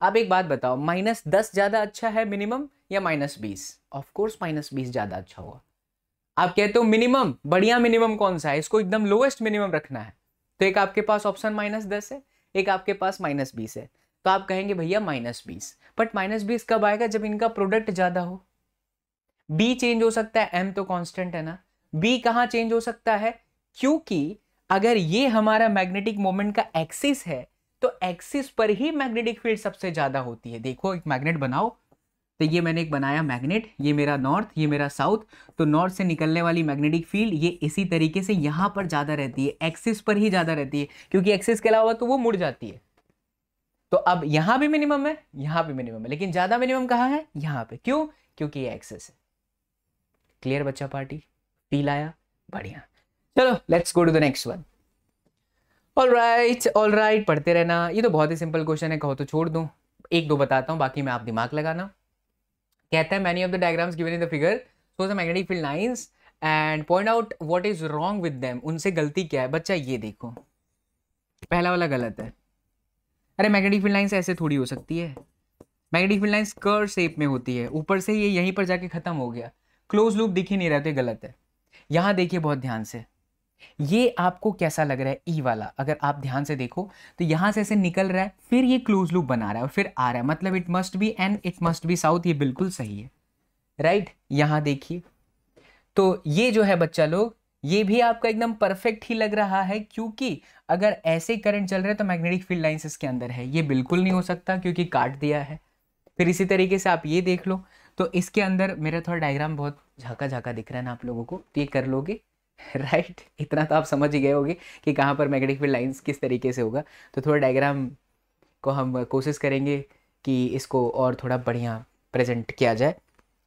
आप एक बात बताओ माइनस दस ज़्यादा अच्छा है मिनिमम या माइनस बीस? ऑफकोर्स माइनस बीस ज़्यादा अच्छा होगा। आप कहते हो मिनिमम बढ़िया मिनिमम कौन सा है? इसको एकदम लोएस्ट मिनिमम रखना है। तो एक आपके पास ऑप्शन माइनस दस है, एक आपके पास माइनस बीस है। तो आप कहेंगे, भैया माइनस बीस। बट माइनस बीस कब आएगा? जब इनका प्रोडक्ट ज़्यादा हो। बी चेंज हो सकता है एम तो कांस्टेंट है ना। बी कहाँ चेंज हो सकता है? क्योंकि अगर ये हमारा मैग्नेटिक मोमेंट का एक्सिस है तो एक्सिस पर ही मैग्नेटिक फ़ील्ड सबसे ज़्यादा होती है। देखो, एक मैग्नेट बनाओ। तो ये मैंने एक बनाया मैग्नेट, ये मेरा नॉर्थ, ये मेरा साउथ तो नॉर्थ से निकलने वाली मैग्नेटिक फ़ील्ड ये इसी तरीके से यहाँ पर ज़्यादा रहती है, एक्सिस पर ही ज़्यादा रहती है, क्योंकि एक्सिस के अलावा तो वो मुड़ जाती है। तो अब यहाँ भी मिनिमम है, यहाँ भी मिनिमम है, लेकिन ज़्यादा मिनिमम कहाँ है? यहाँ पे। क्यों? क्योंकि ये एक्सेस है। क्लियर बच्चा पार्टी? फील आया? बढ़िया। चलो let's go to the next one all right all right पढ़ते रहना। ये तो बहुत ही सिंपल क्वेश्चन है, कहो तो छोड़ दूँ। एक दो बताता हूँ, बाकी मैं आप दिमाग लगाना। कहता है many of the diagrams given in the figure so the magnetic field lines and point out what is wrong with them उनसे गलती क्या है? बच्चा, ये देखो। पहला वाला गलत है। अरे मैग्नेटिक फ़ील्ड लाइंस ऐसे थोड़ी हो सकती है। मैग्नेटिक फ़ील्ड लाइंस कर शेप में होती है। ऊपर से ये यहीं पर जाके खत्म हो गया। क्लोज लूप दिख ही नहीं रहा तो गलत है। यहाँ देखिए बहुत ध्यान से। ये आपको कैसा लग रहा है? ई वाला, अगर आप ध्यान से देखो तो यहाँ से ऐसे निकल रहा है, फिर ये क्लोज लूप बना रहा है और फिर आ रहा है। मतलब it must be and it must be south ये बिल्कुल सही है। राइट यहाँ देखिए। तो ये जो है बच्चा लोग, ये भी आपका एकदम परफेक्ट ही लग रहा है, क्योंकि अगर ऐसे करंट चल रहा है तो मैग्नेटिक फ़ील्ड लाइंस इसके अंदर है। ये बिल्कुल नहीं हो सकता, क्योंकि काट दिया है। फिर इसी तरीके से आप ये देख लो। तो इसके अंदर मेरा थोड़ा डायग्राम बहुत झाका झाका दिख रहा है ना आप लोगों को तो ये कर लोगे। Right *laughs* right? इतना तो आप समझ ही गए होगे कि कहाँ पर मैग्नेटिक फ़ील्ड लाइंस किस तरीके से होगा। तो थोड़ा डायग्राम को हम कोशिश करेंगे कि इसको और थोड़ा बढ़िया प्रेजेंट किया जाए।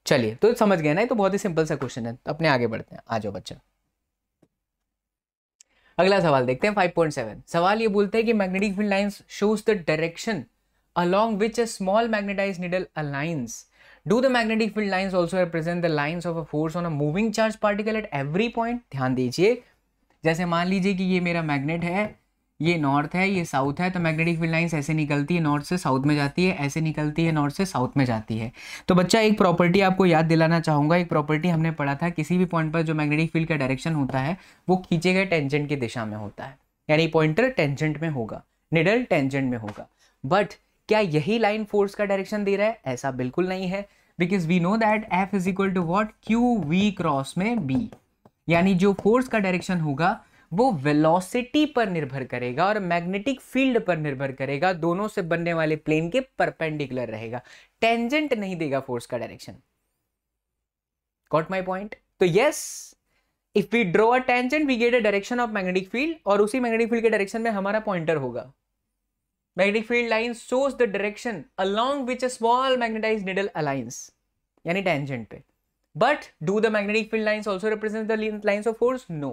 चलिए तो समझ गए ना? ये तो बहुत ही सिंपल सा क्वेश्चन है। तो अपने आगे बढ़ते हैं। आ जाओ बच्चा। अगला सवाल देखते हैं 5.7 सवाल ये बोलते हैं कि magnetic field lines shows the direction along which a small magnetised needle aligns Do the magnetic field lines also represent the lines of a force on a moving charge particle at every point? ध्यान दीजिए। जैसे मान लीजिए कि ये मेरा मैग्नेट है, ये नॉर्थ है, ये साउथ है तो मैग्नेटिक फ़ील्ड लाइंस ऐसे निकलती है नॉर्थ से साउथ में जाती है, ऐसे निकलती है नॉर्थ से साउथ में जाती है। तो बच्चा, एक प्रॉपर्टी आपको याद दिलाना चाहूँगा। एक प्रॉपर्टी हमने पढ़ा था, किसी भी पॉइंट पर जो मैग्नेटिक फ़ील्ड का डायरेक्शन होता है, वो खींचे गए टेंजेंट की दिशा में होता है। यानी पॉइंटर टेंजेंट में होगा निडल टेंजेंट में होगा। बट क्या यही लाइन फोर्स का डायरेक्शन दे रहा है? ऐसा बिल्कुल नहीं है। Because we know that F is equal to what Q V cross में बी यानी जो फोर्स का डायरेक्शन होगा, वो वेलोसिटी पर निर्भर करेगा और मैग्नेटिक फ़ील्ड पर निर्भर करेगा। दोनों से बनने वाले प्लेन के परपेंडिकुलर रहेगा। टेंजेंट नहीं देगा फोर्स का डायरेक्शन गॉट माई पॉइंट तो yes if we draw a tangent we get a direction of magnetic field और उसी मैग्नेटिक फ़ील्ड के डायरेक्शन में हमारा पॉइंटर होगा। Magnetic field line shows the direction along which a small magnetised needle aligns यानी टेंजेंट पे। But do the magnetic field lines also represent the lines of force no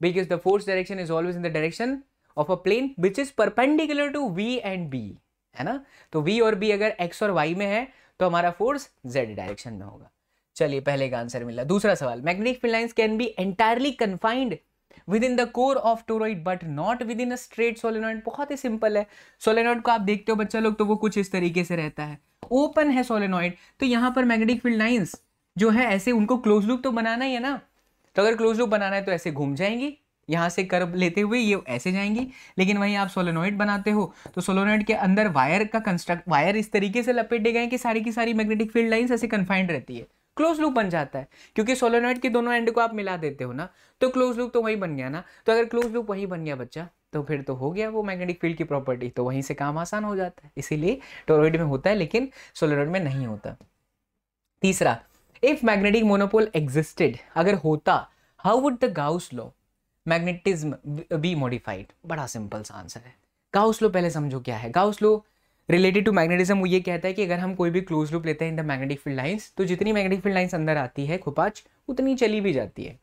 because the force direction is always in the direction of a plane which is perpendicular to V and B है ना? तो वी और बी अगर एक्स और वाई में है तो हमारा फोर्स जेड डायरेक्शन में होगा। चलिए पहले का आंसर मिला दूसरा सवाल magnetic field lines can be entirely confined within the core of toroid but not within a straight solenoid बहुत ही सिंपल है। सोलेनॉइड को आप देखते हो, बच्चा लोग तो वो कुछ इस तरीके से रहता है। ओपन है सोलेनॉइड तो यहाँ पर मैग्नेटिक फ़ील्ड लाइंस जो है, ऐसे उनको क्लोज लूप तो बनाना ही है ना। तो अगर क्लोज लूप बनाना है तो ऐसे घूम जाएँगी। यहाँ से कर्व लेते हुए ये ऐसे जाएँगी। लेकिन वहीं आप सोलेनॉइड बनाते हो तो सोलेनॉइड के अंदर वायर का कंस्ट्रक्ट वायर इस तरीके से लपेटे गए कि सारी की सारी मैग्नेटिक फ़ील्ड लाइंस ऐसे कन्फाइंड रहती है। क्लोज लूप बन जाता है। क्योंकि सोलोनॉइड के दोनों एंड को आप मिला देते हो ना तो क्लोज लूप तो वही बन गया ना। तो अगर क्लोज लूप वही बन गया बच्चा तो फिर तो हो गया वो मैग्नेटिक फ़ील्ड की प्रॉपर्टी तो वहीं से काम आसान हो जाता है। इसीलिए टोरोइड में होता है, लेकिन सोलोनॉइड में नहीं होता। तीसरा इफ़ मैग्नेटिक मोनोपोल एग्जिस्टेड अगर होता how would the Gauss law magnetism be modified बड़ा सिंपल सा आंसर है। गाउस लो पहले समझो क्या है। Gauss law related to magnetism, वो ये कहता है कि अगर हम कोई भी क्लोज लूप लेते हैं in the magnetic field lines तो जितनी मैग्नेटिक फ़ील्ड लाइंस अंदर आती है खुपाच उतनी चली भी जाती है।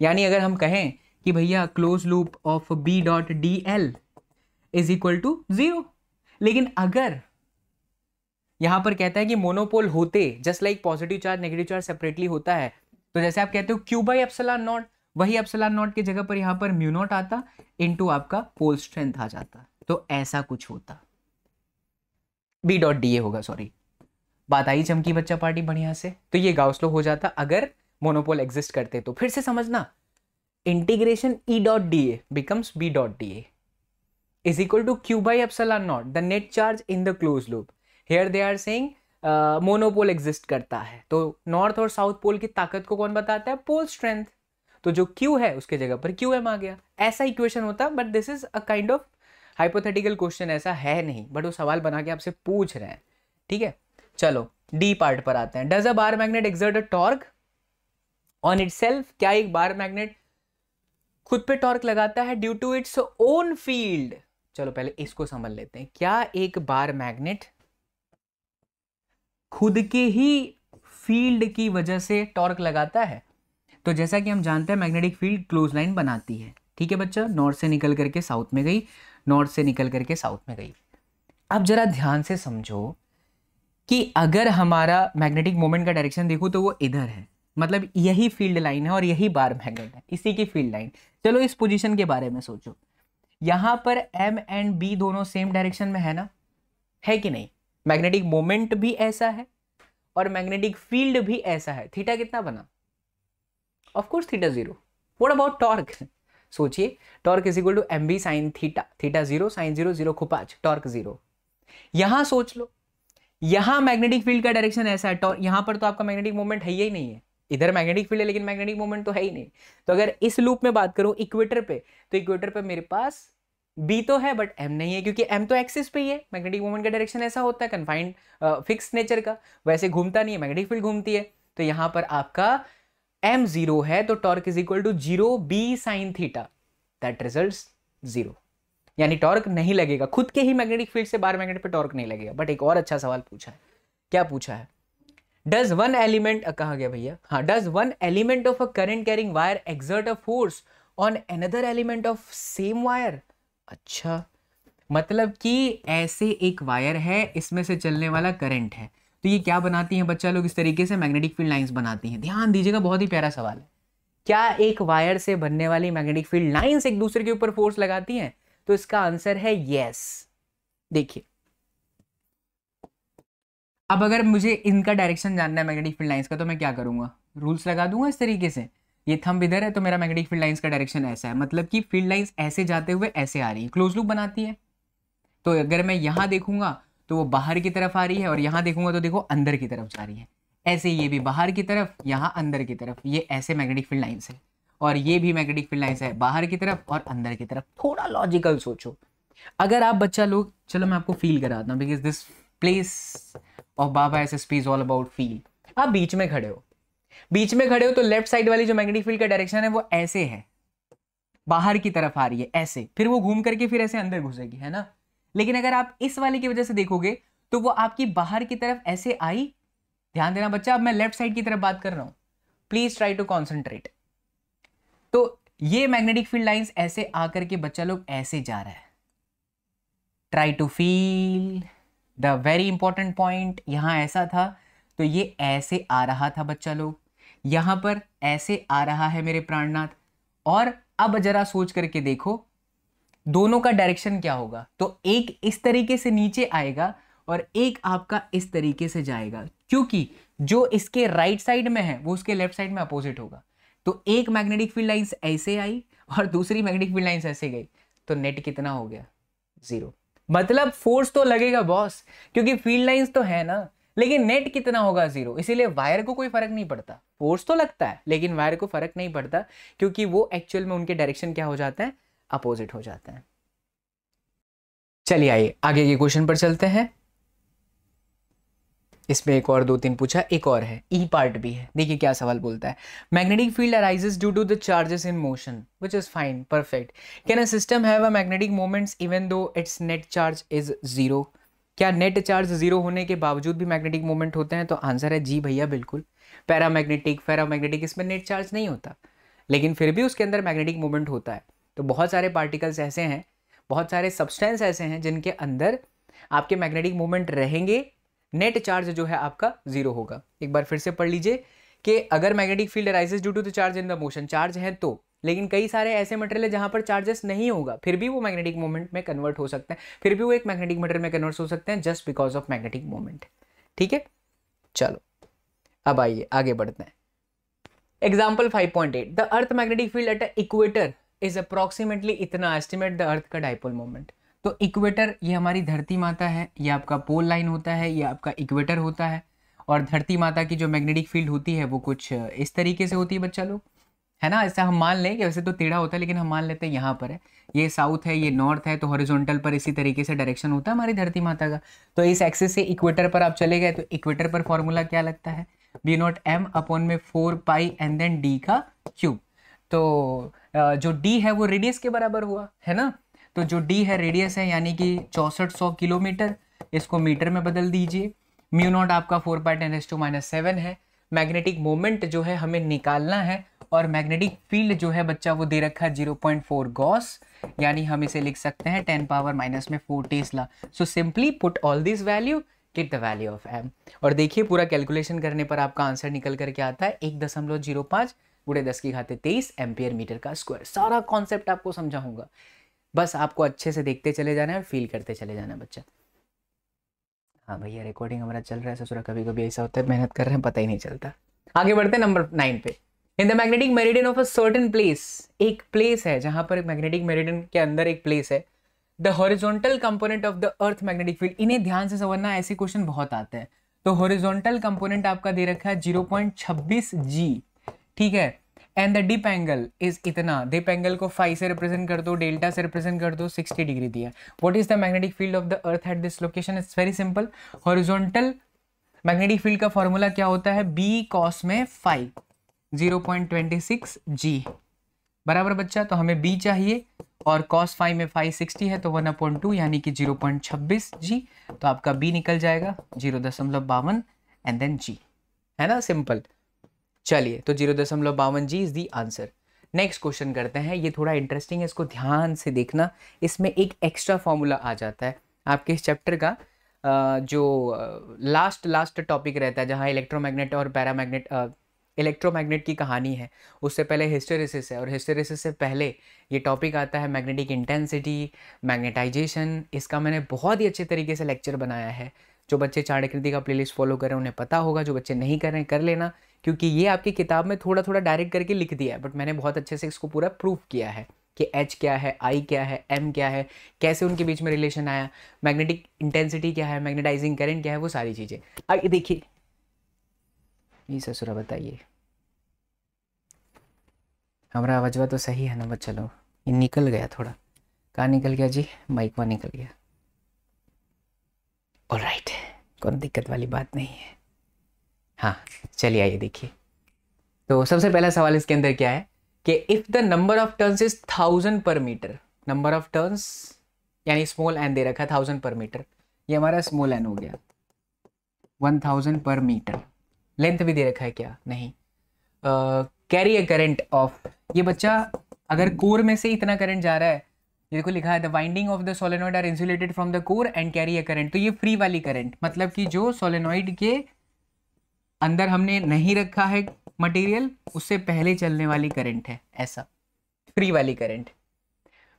यानी अगर हम कहें कि भैया close loop of B dot D L is equal to zero लेकिन अगर यहाँ पर कहता है कि मोनोपोल होते just like positive charge negative charge separately होता है तो जैसे आप कहते हो क्यू बाई एप्सलॉन नॉट वही एप्सलॉन नॉट की जगह पर यहाँ पर म्यू नॉट आता इनटू आपका पोल स्ट्रेंथ आ जाता। तो ऐसा कुछ होता। बी डॉट डी ए होगा सॉरी बात आई चमकी बच्चा पार्टी बढ़िया से तो ये गाउसलो हो जाता अगर मोनोपोल एग्जिस्ट करते तो। फिर से समझना integration E dot D A becomes B dot D A is equal to Q by epsilon naught the net charge in the close loop here they are saying monopole exist करता है। तो नॉर्थ और साउथ पोल की ताकत को कौन बताता है? पोल स्ट्रेंथ तो जो क्यू है, उसके जगह पर क्यू एम आ गया। ऐसा इक्वेशन होता but this is a kind of hypothetical question ऐसा है नहीं बट वो सवाल बना के आपसे पूछ रहे हैं, ठीक है? चलो डी पार्ट पर आते हैं। Does a bar magnet exert a torque on it क्या एक बार मैग्नेट खुद पे टॉर्क लगाता है? Due to its own field चलो, पहले इसको समझ लेते हैं। क्या एक बार मैग्नेट खुद के ही फ़ील्ड की वजह से टॉर्क लगाता है? तो जैसा कि हम जानते हैं मैग्नेटिक फ़ील्ड क्लोज लाइन बनाती है। ठीक है, बच्चा? नॉर्थ से निकल करके साउथ में गई। नॉर्थ से निकल करके साउथ में गई। अब जरा ध्यान से समझो कि अगर हमारा मैग्नेटिक मोमेंट का डायरेक्शन देखो तो वो इधर है। मतलब यही फ़ील्ड लाइन है और यही बार मैग्नेट है। इसी की फ़ील्ड लाइन। चलो इस पोजीशन के बारे में सोचो। यहाँ पर एम एंड बी दोनों सेम डायरेक्शन में है ना? है कि नहीं? मैग्नेटिक मोमेंट भी ऐसा है और मैग्नेटिक फ़ील्ड भी ऐसा है। थीटा कितना बना? Of course theta zero. What about torque सोचिए torque is equal to M B sine theta theta zero sine zero zero खुपाच torque zero यहाँ सोच लो, यहाँ मैग्नेटिक फ़ील्ड का डायरेक्शन ऐसा है टॉर्क यहाँ पर तो आपका मैग्नेटिक मोमेंट है ही नहीं है। इधर मैग्नेटिक फ़ील्ड है, लेकिन मैग्नेटिक मोमेंट तो है ही नहीं। तो अगर इस लूप में बात करूँ इक्वेटर पे तो इक्वेटर पे मेरे पास बी तो है बट एम नहीं है, क्योंकि एम तो एक्सिस पे ही है। मैग्नेटिक मोमेंट का डायरेक्शन ऐसा होता है कन्फाइंड फिक्स नेचर का। वैसे घूमता नहीं है मैग्नेटिक फ़ील्ड घूमती है। तो यहाँ पर आपका एम ज़ीरो है तो torque is equal to zero B sine theta that result zero यानी टॉर्क नहीं लगेगा। खुद के ही मैग्नेटिक फ़ील्ड से बार मैग्नेट पे टॉर्क नहीं लगेगा। बट एक और अच्छा सवाल पूछा है। क्या पूछा है? डज वन एलिमेंट कहा गया भैया? हाँ does one element of a current carrying wire exert a force on another element of same wire अच्छा। मतलब कि ऐसे एक वायर है, इसमें से चलने वाला करंट है। तो ये क्या बनाती हैं बच्चा लोग? इस तरीके से मैग्नेटिक फ़ील्ड लाइंस बनाती हैं। ध्यान दीजिएगा, बहुत ही प्यारा सवाल है। क्या एक वायर से बनने वाली मैग्नेटिक फ़ील्ड लाइंस एक दूसरे के ऊपर फोर्स लगाती हैं? तो इसका आंसर है यस देखिए। अब अगर मुझे इनका डायरेक्शन जानना है मैग्नेटिक फ़ील्ड लाइंस का तो मैं क्या करूँगा? रूल्स लगा दूँगा इस तरीके से। ये थंब इधर है तो मेरा मैग्नेटिक फ़ील्ड लाइंस का डायरेक्शन ऐसा है। मतलब कि फ़ील्ड लाइंस ऐसे जाते हुए ऐसे आ रही है। क्लोज लूप बनाती है। तो अगर मैं यहाँ देखूँगा तो वो बाहर की तरफ़ आ रही है और यहाँ देखूँगा तो देखो अंदर की तरफ़ जा रही है। ऐसे ये भी बाहर की तरफ़, यहाँ अंदर की तरफ़, ये ऐसे मैग्नेटिक फ़ील्ड लाइन्स है। और ये भी मैग्नेटिक फ़ील्ड लाइन्स है, बाहर की तरफ़ और अंदर की तरफ़। थोड़ा लॉजिकल सोचो। अगर आप बच्चा लोग, चलो मैं आपको फील कराता हूँ because this place of Baba S S P is all about feel आप बीच में खड़े हो। बीच में खड़े हो तो लेफ़्ट साइड वाली जो मैग्नेटिक फ़ील्ड का डायरेक्शन है, वो ऐसे है। बाहर की तरफ़ आ रही है, ऐसे। फिर वो घूम करके फिर ऐसे अंदर घुसेगी, है ना? लेकिन अगर आप इस वाले की वजह से देखोगे तो वो आपकी बाहर की तरफ़ ऐसे आई। ध्यान देना बच्चा, अब मैं लेफ़्ट साइड की तरफ़ बात कर रहा हूँ। प्लीज़ ट्राई टू कॉन्सेंट्रेट तो ये मैग्नेटिक फ़ील्ड लाइंस ऐसे आकर के बच्चा लोग ऐसे जा रहा है। Try to feel the very important point यहाँ ऐसा था तो ये ऐसे आ रहा था बच्चा लोग। यहाँ पर ऐसे आ रहा है मेरे प्राणनाथ। और अब जरा सोच करके देखो दोनों का डायरेक्शन क्या होगा? तो एक इस तरीके से नीचे आएगा और एक आपका इस तरीके से जाएगा। क्योंकि जो इसके राइट साइड में है, वो उसके लेफ़्ट साइड में अपोजिट होगा। तो एक मैग्नेटिक फ़ील्ड लाइंस ऐसे आई और दूसरी मैग्नेटिक फ़ील्ड लाइंस ऐसे गई। तो नेट कितना हो गया? ज़ीरो मतलब फोर्स तो लगेगा बॉस क्योंकि फ़ील्ड लाइंस तो है ना। लेकिन नेट कितना होगा? ज़ीरो इसीलिए वायर को कोई फ़र्क नहीं पड़ता। फोर्स तो लगता है, लेकिन वायर को फ़र्क नहीं पड़ता, क्योंकि वो एक्चुअल में उनके डायरेक्शन क्या हो जाता है? अपोजिट हो जाता है। चलिए आइए, आगे के क्वेश्चन पर चलते हैं। इसमें एक और, दो, तीन पूछा, एक और है। ई e पार्ट भी है। देखिए क्या सवाल बोलता है। Magnetic field arises due to the charges in motion which is fine perfect can a system have a magnetic moments even though its net charge is zero क्या नेट चार्ज ज़ीरो होने के बावजूद भी मैग्नेटिक मोमेंट होते हैं? तो आंसर है जी भैया, बिल्कुल। पैरामैग्नेटिक फेरामैग्नेटिक इसमें नेट चार्ज नहीं होता। लेकिन फिर भी उसके अंदर मैग्नेटिक मोमेंट होता है। तो बहुत सारे पार्टिकल्स ऐसे हैं, बहुत सारे सब्सटेंस ऐसे हैं जिनके अंदर आपके मैग्नेटिक मोमेंट रहेंगे। नेट चार्ज जो है आपका ज़ीरो होगा। एक बार फिर से पढ़ लीजिए कि अगर magnetic field rises due to the charge in the motion charge है तो। लेकिन कई सारे ऐसे मटेरियल है जहाँ पर चार्जेस नहीं होगा, फिर भी वो मैग्नेटिक मोमेंट में कन्वर्ट हो सकते हैं। फिर भी वो एक मैग्नेटिक मटेरियल में कन्वर्ट हो सकते हैं just because of magnetic moment ठीक है? चलो, अब आइए, आगे बढ़ते हैं। Example 5.8 the earth magnetic field at equator is approximately इतना एस्टिमेट द अर्थ का डाइपोल मोमेंट तो इक्वेटर ये हमारी धरती माता है, ये आपका पोल लाइन होता है, ये आपका इक्वेटर होता है, और धरती माता की जो मैग्नेटिक फ़ील्ड होती है, वो कुछ इस तरीके से होती है बच्चा लोग। है ना? ऐसा हम मान लें कि वैसे तो टेढ़ा होता है, लेकिन हम मान लेते हैं यहाँ पर है। ये साउथ है, ये नॉर्थ है तो हॉरिजॉन्टल पर इसी तरीके से डायरेक्शन होता है हमारी धरती माता का। तो इस एक्सेस से इक्वेटर पर आप चले गए तो इक्वेटर पर फॉर्मूला क्या लगता है? बी नॉट एम अपॉन में four pi and then D का क्यूब तो जो डी है वो रेडियस के बराबर हुआ, है ना? तो जो डी है रेडियस है, यानी कि चौसठ सौ किलोमीटर, इसको मीटर में बदल दीजिए। म्यू नॉट आपका four pi ten is two minus seven है। मैग्नेटिक मोमेंट जो है हमें निकालना है, और मैग्नेटिक फ़ील्ड जो है बच्चा वो दे रखा है ज़ीरो पॉइंट फोर गॉस, यानी हम इसे लिख सकते हैं टेन पावर माइनस में four tesla. So simply put all this value get the value of M और देखिए पूरा कैलकुलेशन करने पर आपका आंसर निकल करके आता है? एक दशमलव ज़ीरो पाँच बुढ़े दस की खाते तेईस एम्पियर मीटर का स्क्वायर। सारा कॉन्सेप्ट आपको समझाऊँगा। बस आपको अच्छे से देखते चले जाना है और फील करते चले जाना है बच्चा। हाँ भैया रिकॉर्डिंग हमारा चल रहा है, ससुरा कभी कभी ऐसा होता है, मेहनत कर रहे हैं, पता ही नहीं चलता। आगे बढ़ते हैं नंबर नाइन पे। In the magnetic meridian of a certain place एक प्लेस है जहाँ पर मैग्नेटिक मेरिडियन के अंदर एक प्लेस है। The horizontal component of the earth magnetic field इन्हें ध्यान से समझना, ऐसे क्वेश्चन बहुत आते हैं। तो हॉरिजॉन्टल कंपोनेंट आपका दे रखा है ज़ीरो पॉइंट छब्बीस जी ठीक है? And the dip angle is इतना। डिप एंगल को फाइव से रिप्रेजेंट कर दो डेल्टा से रिप्रेजेंट कर दो सिक्सटी डिग्री दिया। What is the magnetic field of the earth at this location it's very simple horizontal magnetic field का फॉर्मूला क्या होता है? बी कॉस में five zero point twenty six G बराबर बच्चा तो हमें बी चाहिए। और कॉस फाइव में फाइव सिक्सटी है तो वन अपॉइंट टू यानी कि ज़ीरो पॉइंट छब्बीस जी तो आपका बी निकल जाएगा ज़ीरो दशमलव बावन एंड देन जी है ना? सिंपल चलिए तो ज़ीरो दशमलव बावन G is the answer next question करते हैं। ये थोड़ा इंटरेस्टिंग है, इसको ध्यान से देखना। इसमें एक एक्स्ट्रा फॉर्मूला आ जाता है। आपके इस चैप्टर का जो लास्ट लास्ट टॉपिक रहता है, जहाँ इलेक्ट्रोमैग्नेट और पैरामैग्नेट इलेक्ट्रोमैग्नेट की कहानी है, उससे पहले हिस्टोरिसिस है, और हिस्टोरिसिस से पहले ये टॉपिक आता है मैग्नेटिक इंटेंसिटी मैग्नेटाइजेशन इसका मैंने बहुत ही अच्छे तरीके से लेक्चर बनाया है। जो बच्चे चाणकृति का प्लेलिस्ट फॉलो करें, उन्हें पता होगा, जो बच्चे नहीं करें, कर लेना। क्योंकि ये आपकी किताब में थोड़ा थोड़ा डायरेक्ट करके लिख दिया है बट मैंने बहुत अच्छे से इसको पूरा प्रूफ किया है कि एच क्या है आई क्या है एम क्या है, कैसे उनके बीच में रिलेशन आया मैग्नेटिक इंटेंसिटी क्या है मैग्नेटाइजिंग करेंट क्या है, वो सारी चीज़ें। आइए देखिए। ये ससुरा, बताइए। हमारा आवाजवा तो सही है ना, बस चलो। ये निकल गया थोड़ा। कहाँ निकल गया जी? माइक वहाँ निकल गया। और राइट कौन दिक्कत वाली बात नहीं है। हाँ चलिए आइए देखिए। तो सबसे पहला सवाल इसके अंदर क्या है कि if the number of turns is thousand per metre number of turns यानी स्मॉल एन दे रखा थाउज़ेंड पर मीटर ये हमारा स्मॉल एन हो गया। One thousand per metre length भी दे रखा है क्या? नहीं। कैरी ए करेंट ऑफ़ ये बच्चा अगर कोर में से इतना करंट जा रहा है, ये देखो लिखा है the winding of the solenoid are insulated from the core and carry a current तो ये फ्री वाली करंट मतलब कि जो सोलेनॉइड के अंदर हमने नहीं रखा है मटेरियल उससे पहले चलने वाली करंट है, ऐसा। फ्री वाली करंट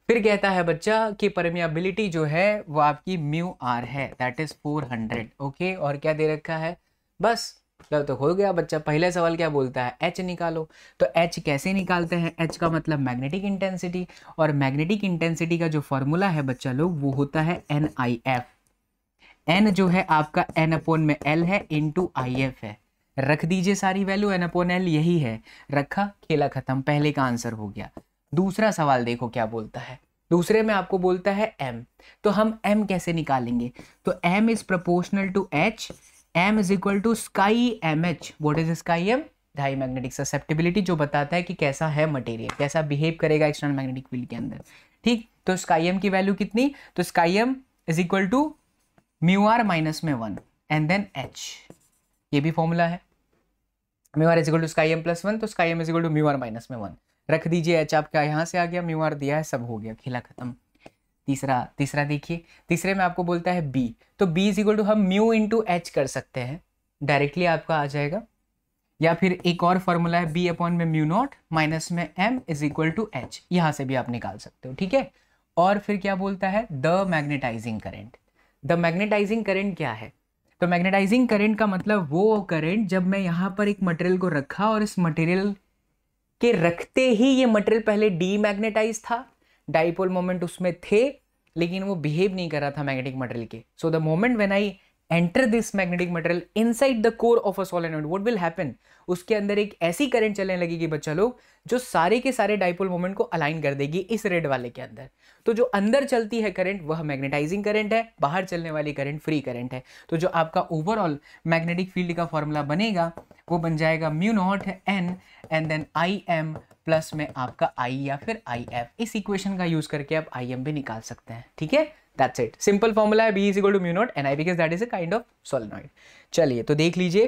फिर कहता है बच्चा कि परमियाबिलिटी जो है, वो आपकी म्यू आर है दैट इज़ 400 ओके और क्या दे रखा है? बस मतलब तो हो गया बच्चा, पहला सवाल क्या बोलता है? एच निकालो। तो एच कैसे निकालते हैं? एच का मतलब मैग्नेटिक इंटेंसिटी और मैग्नेटिक इंटेंसिटी का जो फॉर्मूला है बच्चा लोग, वो होता है एन आई एफ़ एन जो है आपका एन अपोन में एल है इन टू आई एफ़ है। रख दीजिए सारी वैल्यू एन अपोन एल यही है। रखा, खेला खत्म, पहले का आंसर हो गया। दूसरा सवाल देखो क्या बोलता है। दूसरे में आपको बोलता है एम तो हम एम कैसे निकालेंगे? तो M is proportional to H M is equal to chi M H what is chi M die magnetic susceptibility जो बताता है कि कैसा है मटेरियल कैसा बिहेव करेगा एक्सटर्नल मैग्नेटिक फ़ील्ड के अंदर। ठीक? तो स्काई एम की वैल्यू कितनी? तो chi M is equal to mu R minus में वन एंड देन एच ये भी फॉर्मूला है। Mu R is equal to chi M plus one तो chi M is equal to mu R minus में वन। रख दीजिए एच आपका यहाँ से आ गया, म्यू आर दिया है, सब हो गया, खेला खत्म। तीसरा तीसरा देखिए, तीसरे में आपको बोलता है बी तो बी इज़ इक्वल टू हम म्यू इंटू एच कर सकते हैं। डायरेक्टली आपका आ जाएगा। या फिर एक और फॉर्मूला है बी अपॉन में म्यू नॉट, माइनस में M is equal to H यहाँ से भी आप निकाल सकते हो, ठीक है? और फिर क्या बोलता है? The magnetising current. The magnetising current क्या है? तो मैग्नेटाइजिंग करंट का मतलब वो करंट जब मैं यहाँ पर एक मटेरियल को रखा और इस मटेरियल के रखते ही ये मटेरियल पहले डीमैग्नेटाइज था। डाइपोल मोमेंट उसमें थे, लेकिन वो बिहेव नहीं कर रहा था मैग्नेटिक मटेरियल के। So the moment when I enter this magnetic material inside the core of a solenoid what will happen उसके अंदर एक ऐसी करंट चलने लगेगी बच्चा लोग, जो सारे के सारे डाइपोल मोमेंट को अलाइन कर देगी इस रेड वाले के अंदर। तो जो अंदर चलती है करंट वह मैग्नेटाइजिंग करंट है, बाहर चलने वाली करंट फ्री करंट है। तो जो आपका ओवरऑल मैग्नेटिक फ़ील्ड का फॉर्मूला बनेगा, वो बन जाएगा mu naught N and then I M plus में आपका आई या फिर आई एफ़ इस इक्वेशन का यूज़ करके आप आई एम भी निकाल सकते हैं, ठीक है? दैट्स इट सिंपल फॉर्मूला है B is equal to mu naught N I because that is a kind of solenoid चलिए तो देख लीजिए,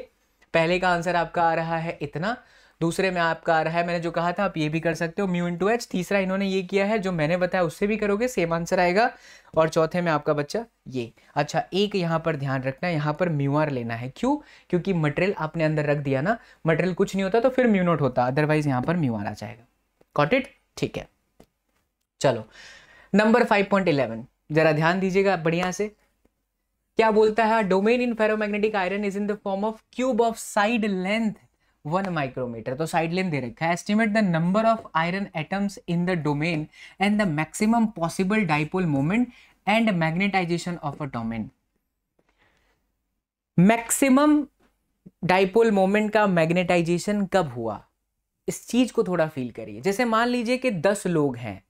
पहले का आंसर आपका आ रहा है इतना, दूसरे में आपका आ रहा है, मैंने जो कहा था, आप ये भी कर सकते हो म्यू इंटू एच तीसरा इन्होंने ये किया है, जो मैंने बताया, उससे भी करोगे सेम आंसर आएगा, और चौथे में आपका बच्चा ये। अच्छा एक यहाँ पर ध्यान रखना है, यहाँ पर म्यू आर लेना है। क्यों? क्योंकि मटेरियल आपने अंदर रख दिया ना मटेरियल कुछ नहीं होता तो फिर म्यू नोट होता अदरवाइज़ यहाँ पर म्यू आर आ जाएगा कॉट इट ठीक है। चलो नंबर फाइव पॉइंट इलेवन जरा ध्यान दीजिएगा बढ़िया से। क्या बोलता है, domain in ferromagnetic iron is in the form of cube of side length one micrometre तो साइड लेंथ दे रखा है। Estimate the number of iron atoms in the domain and the maximum possible dipole moment and magnetisation of a domain maximum dipole moment का मैग्नेटाइजेशन कब हुआ? इस चीज़ को थोड़ा फील करिए। जैसे मान लीजिए कि दस लोग हैं।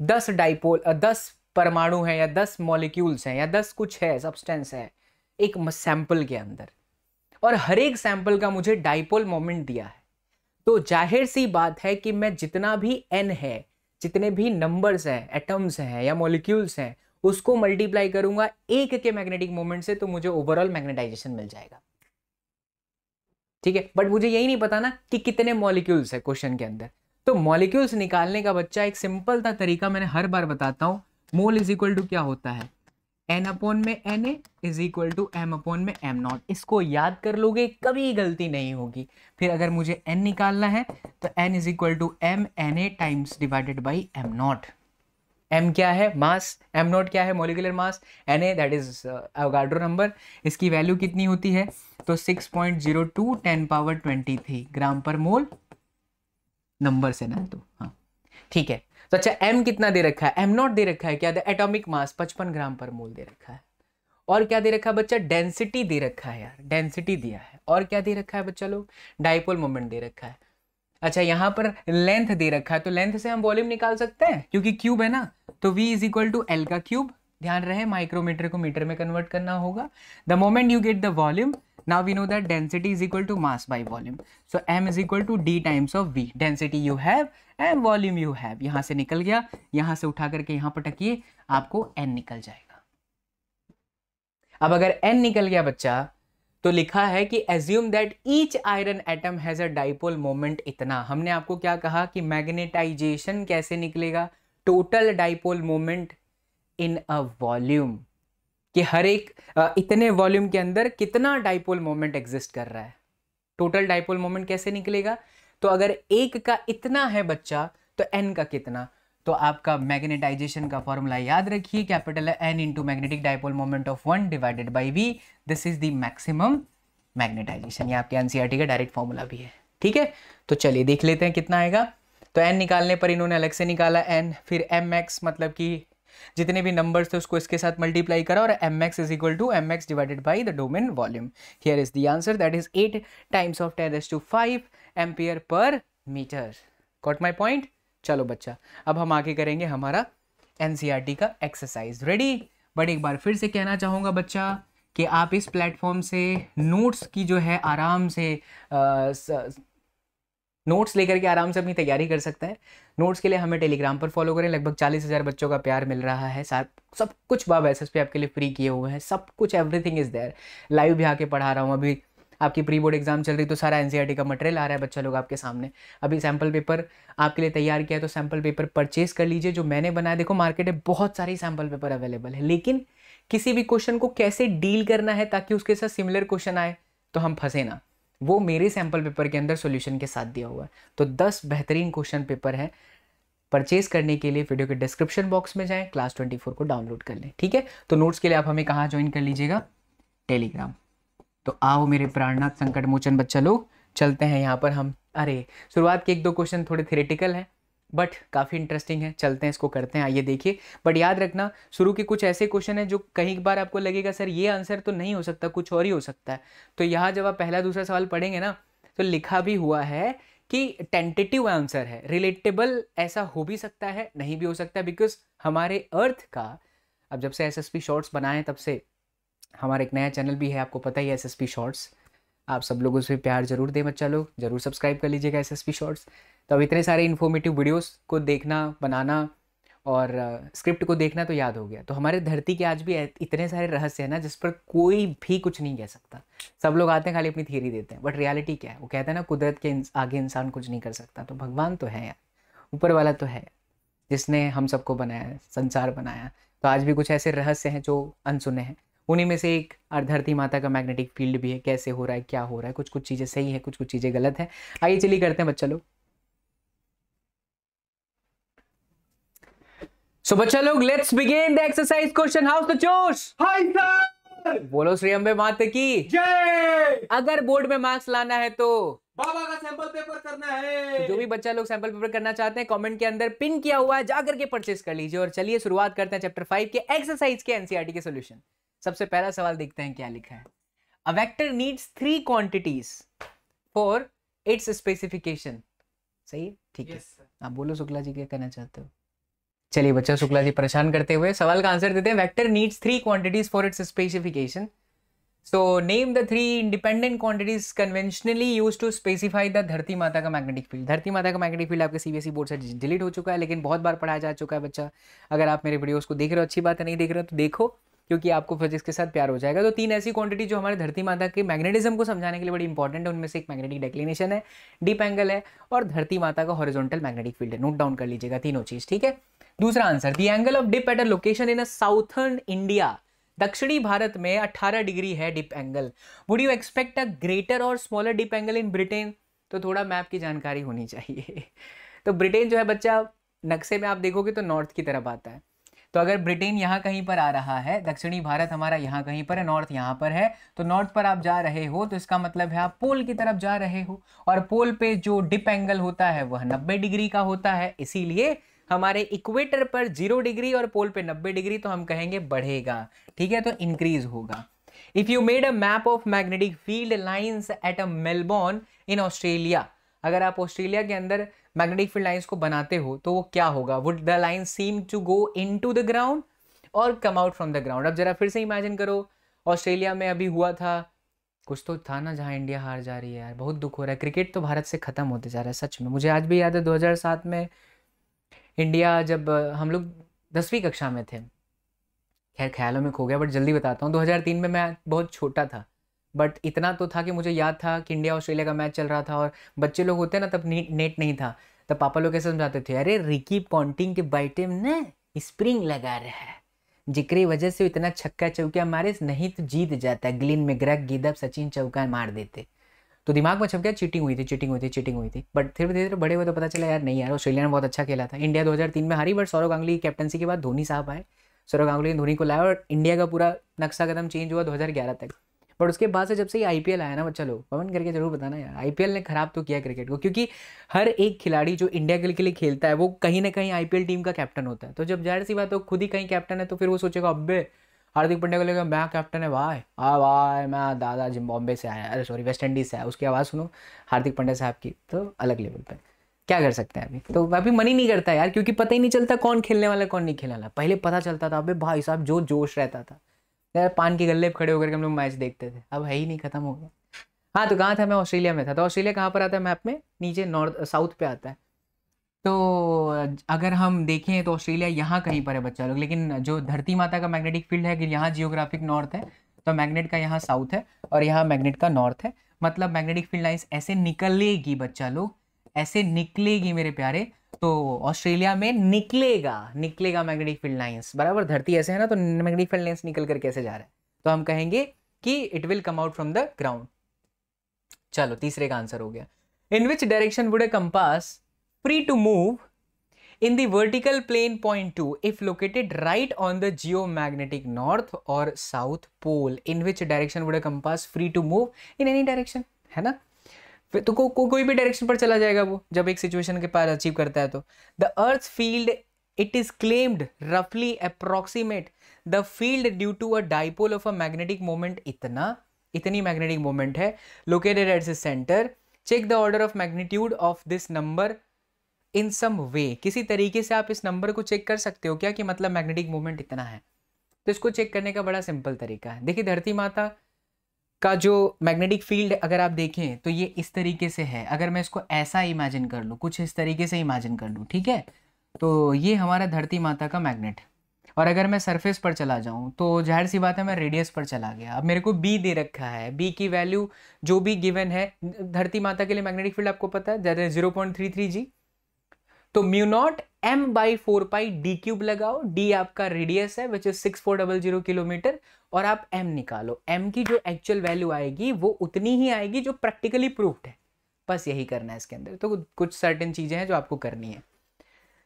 दस डाइपोल दस परमाणु हैं या दस मॉलिक्यूल्स हैं या दस कुछ है सब्सटेंस है, एक सैंपल के अंदर। और हर एक सैंपल का मुझे डाइपोल मोमेंट दिया है। तो ज़ाहिर सी बात है कि मैं जितना भी एन है, जितने भी नंबर्स हैं एटम्स हैं या मॉलिक्यूल्स हैं, उसको मल्टीप्लाई करूँगा एक के मैग्नेटिक मोमेंट से तो मुझे ओवरऑल मैग्नेटाइजेशन मिल जाएगा। ठीक है? बट मुझे यही नहीं पता ना कि कितने मॉलिक्यूल्स है क्वेश्चन के अंदर। तो मॉलिक्यूल्स निकालने का बच्चा एक सिंपल था तरीका मैंने हर बार बताता हूँ। मोल इज़ इक्वल टू क्या होता है? एन अपॉन में N A is equal to M upon में एम नॉट इसको याद कर लोगे, कभी गलती नहीं होगी। फिर अगर मुझे एन निकालना है तो N is equal to M N A times divided by M naught M क्या है? मास एम नॉट क्या है? Molecular mass N A that is Avogadro number इसकी वैल्यू कितनी होती है? तो six point zero two ten power twenty three gram per mole number से ना तो हाँ। ठीक है। तो अच्छा एम कितना दे रखा है? एम नॉट दे रखा है क्या? एटॉमिक मास पचपन ग्राम पर मोल दे रखा है। और क्या दे रखा है बच्चा? डेंसिटी दे रखा है यार। डेंसिटी दिया है। और क्या दे रखा है बच्चा लोग? डाइपोल मोमेंट दे रखा है। अच्छा यहाँ पर लेंथ दे रखा है तो लेंथ से हम वॉल्यूम निकाल सकते हैं? क्योंकि क्यूब है ना तो v is equal to L का क्यूब ध्यान रहे माइक्रोमीटर को मीटर में कन्वर्ट करना होगा। The moment you get the volume now we know that density is equal to mass by volume. So, m is equal to d times of v. Density you have and volume you have. यहाँ से निकल गया, यहाँ से उठा करके यहाँ पर टकिए आपको एन निकल जाएगा। अब अगर एन निकल गया बच्चा तो लिखा है कि assume that each iron atom has a dipole moment इतना। हमने आपको क्या कहा कि मैग्नेटाइजेशन कैसे निकलेगा? Total dipole moment in a volume कि हर एक इतने वॉल्यूम के अंदर कितना डाइपोल मोमेंट एग्जिस्ट कर रहा है? टोटल डाइपोल मोमेंट कैसे निकलेगा? तो अगर एक का इतना है बच्चा तो एन का कितना? तो आपका मैग्नेटाइजेशन का फॉर्मूला याद रखिए, capital N into magnetic dipole moment of one divided by V this is the maximum magnetisation ये आपके एनसीआरटी का डायरेक्ट फॉर्मूला भी है। ठीक है? तो चलिए देख लेते हैं कितना आएगा। तो एन निकालने पर इन्होंने अलग से निकाला एन फिर एम एक्स मतलब कि जितने भी नंबर्स थे उसको इसके साथ मल्टीप्लाई करा और M X is equal to M X divided by the domain volume here is the answer that is eight times of ten S to five ampere per metre. Caught my point चलो बच्चा, अब हम आगे करेंगे हमारा एन का एक्सरसाइज रेडी बट एक बार फिर से कहना चाहूँगा बच्चा कि आप इस प्लेटफॉर्म से नोट्स की जो है आराम से नोट्स लेकर के आराम से अपनी तैयारी कर सकते हैं। नोट्स के लिए हमें टेलीग्राम पर फॉलो करें। लगभग चालीस हज़ार बच्चों का प्यार मिल रहा है। सार, सब कुछ बाब एस एस पे आपके लिए फ्री किए हुए हैं। सब कुछ एवरीथिंग इज़ देयर लाइव भी आके पढ़ा रहा हूँ। अभी आपकी प्री बोर्ड एग्ज़ाम चल रही तो सारा एन का मटेरियल आ रहा है, बच्चा लोग आपके सामने। अभी सैंपल पेपर आपके लिए तैयार किया तो सैंपल पेपर परचेज कर लीजिए, जो मैंने बनाया, देखो मार्केट में बहुत सारी सैंपल पेपर अवेलेबल है, लेकिन किसी भी क्वेश्चन को कैसे डील करना है, ताकि उसके साथ सिमिलर क्वेश्चन आए तो हम फंसे ना। वो मेरे सैंपल पेपर के अंदर सॉल्यूशन के साथ दिया हुआ है। तो दस बेहतरीन क्वेश्चन पेपर है परचेज करने के लिए वीडियो के डिस्क्रिप्शन बॉक्स में जाएँ क्लास ट्वेंटी फोर को डाउनलोड कर लें, ठीक है? तो नोट्स के लिए आप हमें कहाँ ज्वाइन कर लीजिएगा? टेलीग्राम तो आओ मेरे प्राणनाथ संकट मोचन बच्चा लोग चलते हैं यहाँ पर हम। अरे, शुरुआत के एक दो क्वेश्चन थोड़े थेरेटिकल हैं बट काफ़ी इंटरेस्टिंग है। चलते हैं, इसको करते हैं। आइए देखिए। बट याद रखना, शुरू के कुछ ऐसे क्वेश्चन हैं जो कई बार आपको लगेगा, सर, ये आंसर तो नहीं हो सकता, कुछ और ही हो सकता है। तो यहाँ जब आप पहला दूसरा सवाल पढ़ेंगे ना तो लिखा भी हुआ है कि टेंटेटिव आंसर है। रिलेटेबल ऐसा हो भी सकता है, नहीं भी हो सकता बिकॉज़ हमारे अर्थ का, अब जब से एस एस पी शॉर्ट्स बनाए तब से हमारा एक नया चैनल भी है, आपको पता ही है एस एस पी शॉर्ट्स आप सब लोग उस पर प्यार ज़रूर दें, बच्चा लोग। ज़रूर सब्सक्राइब कर लीजिएगा एस एस पी शॉर्ट्स तो अब इतने सारे इन्फॉर्मेटिव वीडियोस को देखना, बनाना और स्क्रिप्ट को देखना तो याद हो गया। तो हमारे धरती के आज भी इतने सारे रहस्य हैं ना, जिस पर कोई भी कुछ नहीं कह सकता। सब लोग आते हैं, खाली अपनी थियरी देते हैं। बट रियलिटी क्या है? वो कहते हैं ना, कुदरत के आगे इंसान कुछ नहीं कर सकता। तो भगवान तो है यार। ऊपर वाला तो है। जिसने हम सबको बनाया, संसार बनाया। तो आज भी कुछ ऐसे रहस्य हैं जो अनसुने हैं। उन्हीं में से एक धरती माता का मैग्नेटिक फ़ील्ड भी है कैसे हो रहा है क्या हो रहा है कुछ कुछ चीज़ें सही है कुछ कुछ चीज़ें गलत है। आइए चलिए करते हैं बच्चा लोग। सो so, बच्चा लोग let's begin the exercise question how's the जोश हाय सर बोलो श्री अंबे माता की। जय अगर बोर्ड में मार्क्स लाना है तो? बाबा का सैंपल पेपर करना है। तो जो भी बच्चा लोग सैंपल पेपर करना चाहते हैं कमेंट के अंदर पिन किया हुआ है जाकर के परचेस कर लीजिए। और चलिए शुरुआत करते हैं चैप्टर फाइव के एक्सरसाइज के एनसीआरटी के सोल्यूशन सबसे पहला सवाल देखते हैं क्या लिखा है। A vector needs three quantities for its specification सही है? ठीक है। आप बोलो शुक्ला जी क्या कहना चाहते हो। चलिए बच्चा शुक्ला जी परेशान करते हुए सवाल का आंसर देते हैं। Vector needs three quantities for its specification so name the three independent quantities conventionally use to specify the धरती माता का मैग्नेटिक फ़ील्ड धरती माता का मैग्नेटिक फ़ील्ड आपके सीबीएसई बोर्ड से डिलीट हो चुका है लेकिन बहुत बार पढ़ाया जा चुका है बच्चा। अगर आप मेरे वीडियोस को देख रहे हो अच्छी बात है नहीं देख रहे हो तो देखो। क्योंकि आपको फिजिक्स के साथ प्यार हो जाएगा। तो तीन ऐसी क्वांटिटी जो हमारे धरती माता के मैग्नेटिज्म को समझाने के लिए बड़ी इंपॉर्टेंट है, उनमें से एक मैग्नेटिक डेक्लिनेशन है डीप एंगल है और धरती माता का हॉरिजॉन्टल मैग्नेटिक फ़ील्ड है। नोट डाउन कर लीजिएगा तीनों चीज़, ठीक है? दूसरा answer the angle of dip at a location in a southern India दक्षिणी भारत में 18 डिग्री है dip angle would you expect a greater और smaller dip angle in Britain तो थोड़ा मैप की जानकारी होनी चाहिए। *laughs* तो ब्रिटेन जो है बच्चा, नक्शे में आप देखोगे तो नॉर्थ की तरफ़ आता है। तो अगर ब्रिटेन यहाँ कहीं पर आ रहा है, दक्षिणी भारत हमारा यहाँ कहीं पर है, नॉर्थ यहाँ पर है तो नॉर्थ पर आप जा रहे हो तो इसका मतलब है आप पोल की तरफ़ जा रहे हो। और पोल पे जो डिप एंगल होता है, वह 90 डिग्री का होता है, इसीलिए हमारे इक्वेटर पर ज़ीरो डिग्री और पोल पे 90 डिग्री तो हम कहेंगे बढ़ेगा। ठीक है तो इंक्रीज होगा। If you made a map of magnetic field lines at a Melbourne in Australia अगर आप ऑस्ट्रेलिया के अंदर मैग्नेटिक फ़ील्ड लाइन्स को बनाते हो तो वो क्या होगा? Would the line seem to go into the ground और come out from the ground अब जरा फिर से इमेजिन करो, ऑस्ट्रेलिया में अभी हुआ था, कुछ तो था ना जहाँ इंडिया हार जा रही है यार, बहुत दुख हो रहा है। क्रिकेट तो भारत से ख़त्म होते जा रहा है, सच में। मुझे आज भी याद है 2007 में इंडिया जब, हम लोग दसवीं कक्षा में थे। खैर, ख्यालों में खो गया, बट जल्दी बताता हूँ 2003 में मैं बहुत छोटा था। बट इतना तो था कि मुझे याद था कि इंडिया ऑस्ट्रेलिया का मैच चल रहा था और बच्चे लोग होते ना, तब नेट नहीं था। तब पापा लोग कैसे समझाते थे, अरे, रिकी पॉन्टिंग के बाइटे में ना, स्प्रिंग लगा रहा है। जिक्री वजह से इतना छक्का चौका मारे, नहीं तो जीत जाता है। ग्लिन में ग्रैक गिदब, सचिन चौका मार देते। तो दिमाग में छप गया चीटिंग हुई थी, चीटिंग हुई थी, चीटिंग हुई थी। बट फिर धीरे धीरे बड़े हुए तो पता चला, यार, नहीं यार, ऑस्ट्रेलिया ने बहुत अच्छा खेला था। इंडिया 2003 में हारी, बट सौरव गांगुली की कैप्टनसी के बाद धोनी साहब आए। सौरव गांगुली ने धोनी को लाया और इंडिया का पूरा नक्शा कदम चेंज हुआ 2011 तक। बट उसके बाद से जब से ये आईपीएल आया ना बच्चा लोग कमेंट करके ज़रूर बताना यार। आईपीएल ने खराब तो किया क्रिकेट को, क्योंकि हर एक खिलाड़ी जो इंडिया के लिए खेलता है, वो कहीं ना कहीं आईपीएल टीम का कैप्टन होता है। तो जब ज़ाहिर सी बात है खुद ही कहीं कैप्टन है तो फिर वो सोचेगा अब्बे हार्दिक पांड्या को लेकर मैं कैप्टन है भाई हाँ भाई मैं दादा जिम बॉम्बे से आया, अरे सॉरी वेस्ट इंडीज से आया, उसकी आवाज़ सुनो, हार्दिक पांड्या साहब की तो अलग लेवल पर क्या कर सकते हैं अभी? तो अभी मन ही नहीं करता यार, क्योंकि पता ही नहीं चलता कौन खेलने वाला, कौन नहीं खेलने वाला। पहले पता चलता था, अबे भाई साहब, जो जोश रहता था यार पान के गले खड़े होकर के हम लोग मैच देखते थे। अब है ही नहीं, खत्म हो गया। हाँ तो कहाँ था? मैं ऑस्ट्रेलिया में था। तो ऑस्ट्रेलिया कहाँ पर आता है मैप में? नीचे नॉर्थ, साउथ पे आता है। तो अगर हम देखें तो ऑस्ट्रेलिया यहाँ कहीं पर है बच्चा लोग। लेकिन जो धरती माता का मैग्नेटिक फ़ील्ड है कि यहाँ जियोग्राफिक नॉर्थ है तो मैग्नेट का यहाँ साउथ है और यहाँ मैग्नेट का नॉर्थ है। मतलब मैग्नेटिक फ़ील्ड लाइन्स ऐसे निकलेगी बच्चा लोग ऐसे निकलेगी मेरे प्यारे तो ऑस्ट्रेलिया में निकलेगा निकलेगा मैग्नेटिक फ़ील्ड लाइंस। बराबर, धरती ऐसे है ना तो मैग्नेटिक फ़ील्ड लाइंस निकल कर कैसे जा रहा है। तो हम कहेंगे कि it will come out from the ground चलो, तीसरे का आंसर हो गया। In which direction would a compass free to move in the vertical plane point 2 if located right on the geomagnetic north or south pole? In which direction would a compass free to move? In any direction, है ना? फिर तो को, को, कोई भी डायरेक्शन पर चला जाएगा वो जब एक सिचुएशन के पास अचीव करता है तो। The earth field it is claimed रफली approximate the field due to a dipole of a magnetic moment इतना इतनी मैग्नेटिक मोमेंट है। Located at centre check the order of magnitude of this number in some way किसी तरीके से आप इस नंबर को चेक कर सकते हो क्या कि मतलब मैग्नेटिक मोमेंट इतना है? तो इसको चेक करने का बड़ा सिंपल तरीका है। देखिए धरती माता का जो मैग्नेटिक फ़ील्ड अगर आप देखें तो ये इस तरीके से है। अगर मैं इसको ऐसा इमेजिन कर लूँ, कुछ इस तरीके से इमेजिन कर लूँ, ठीक है? तो ये हमारा धरती माता का मैग्नेट और अगर मैं सरफेस पर चला जाऊँ तो ज़ाहिर सी बात है मैं रेडियस पर चला गया। अब मेरे को बी दे रखा है। बी की वैल्यू जो भी गिवन है, धरती माता के लिए मैग्नेटिक फ़ील्ड आपको पता है? Zero point three three G तो mu naught M by four pi D cube लगाओ डी आपका रेडियस है which is six four double zero kilometre और आप एम निकालो। एम की जो एक्चुअल वैल्यू आएगी, वो उतनी ही आएगी जो प्रैक्टिकली प्रूफ है। बस यही करना है इसके अंदर। तो कुछ सर्टेन चीज़ें हैं जो आपको करनी है।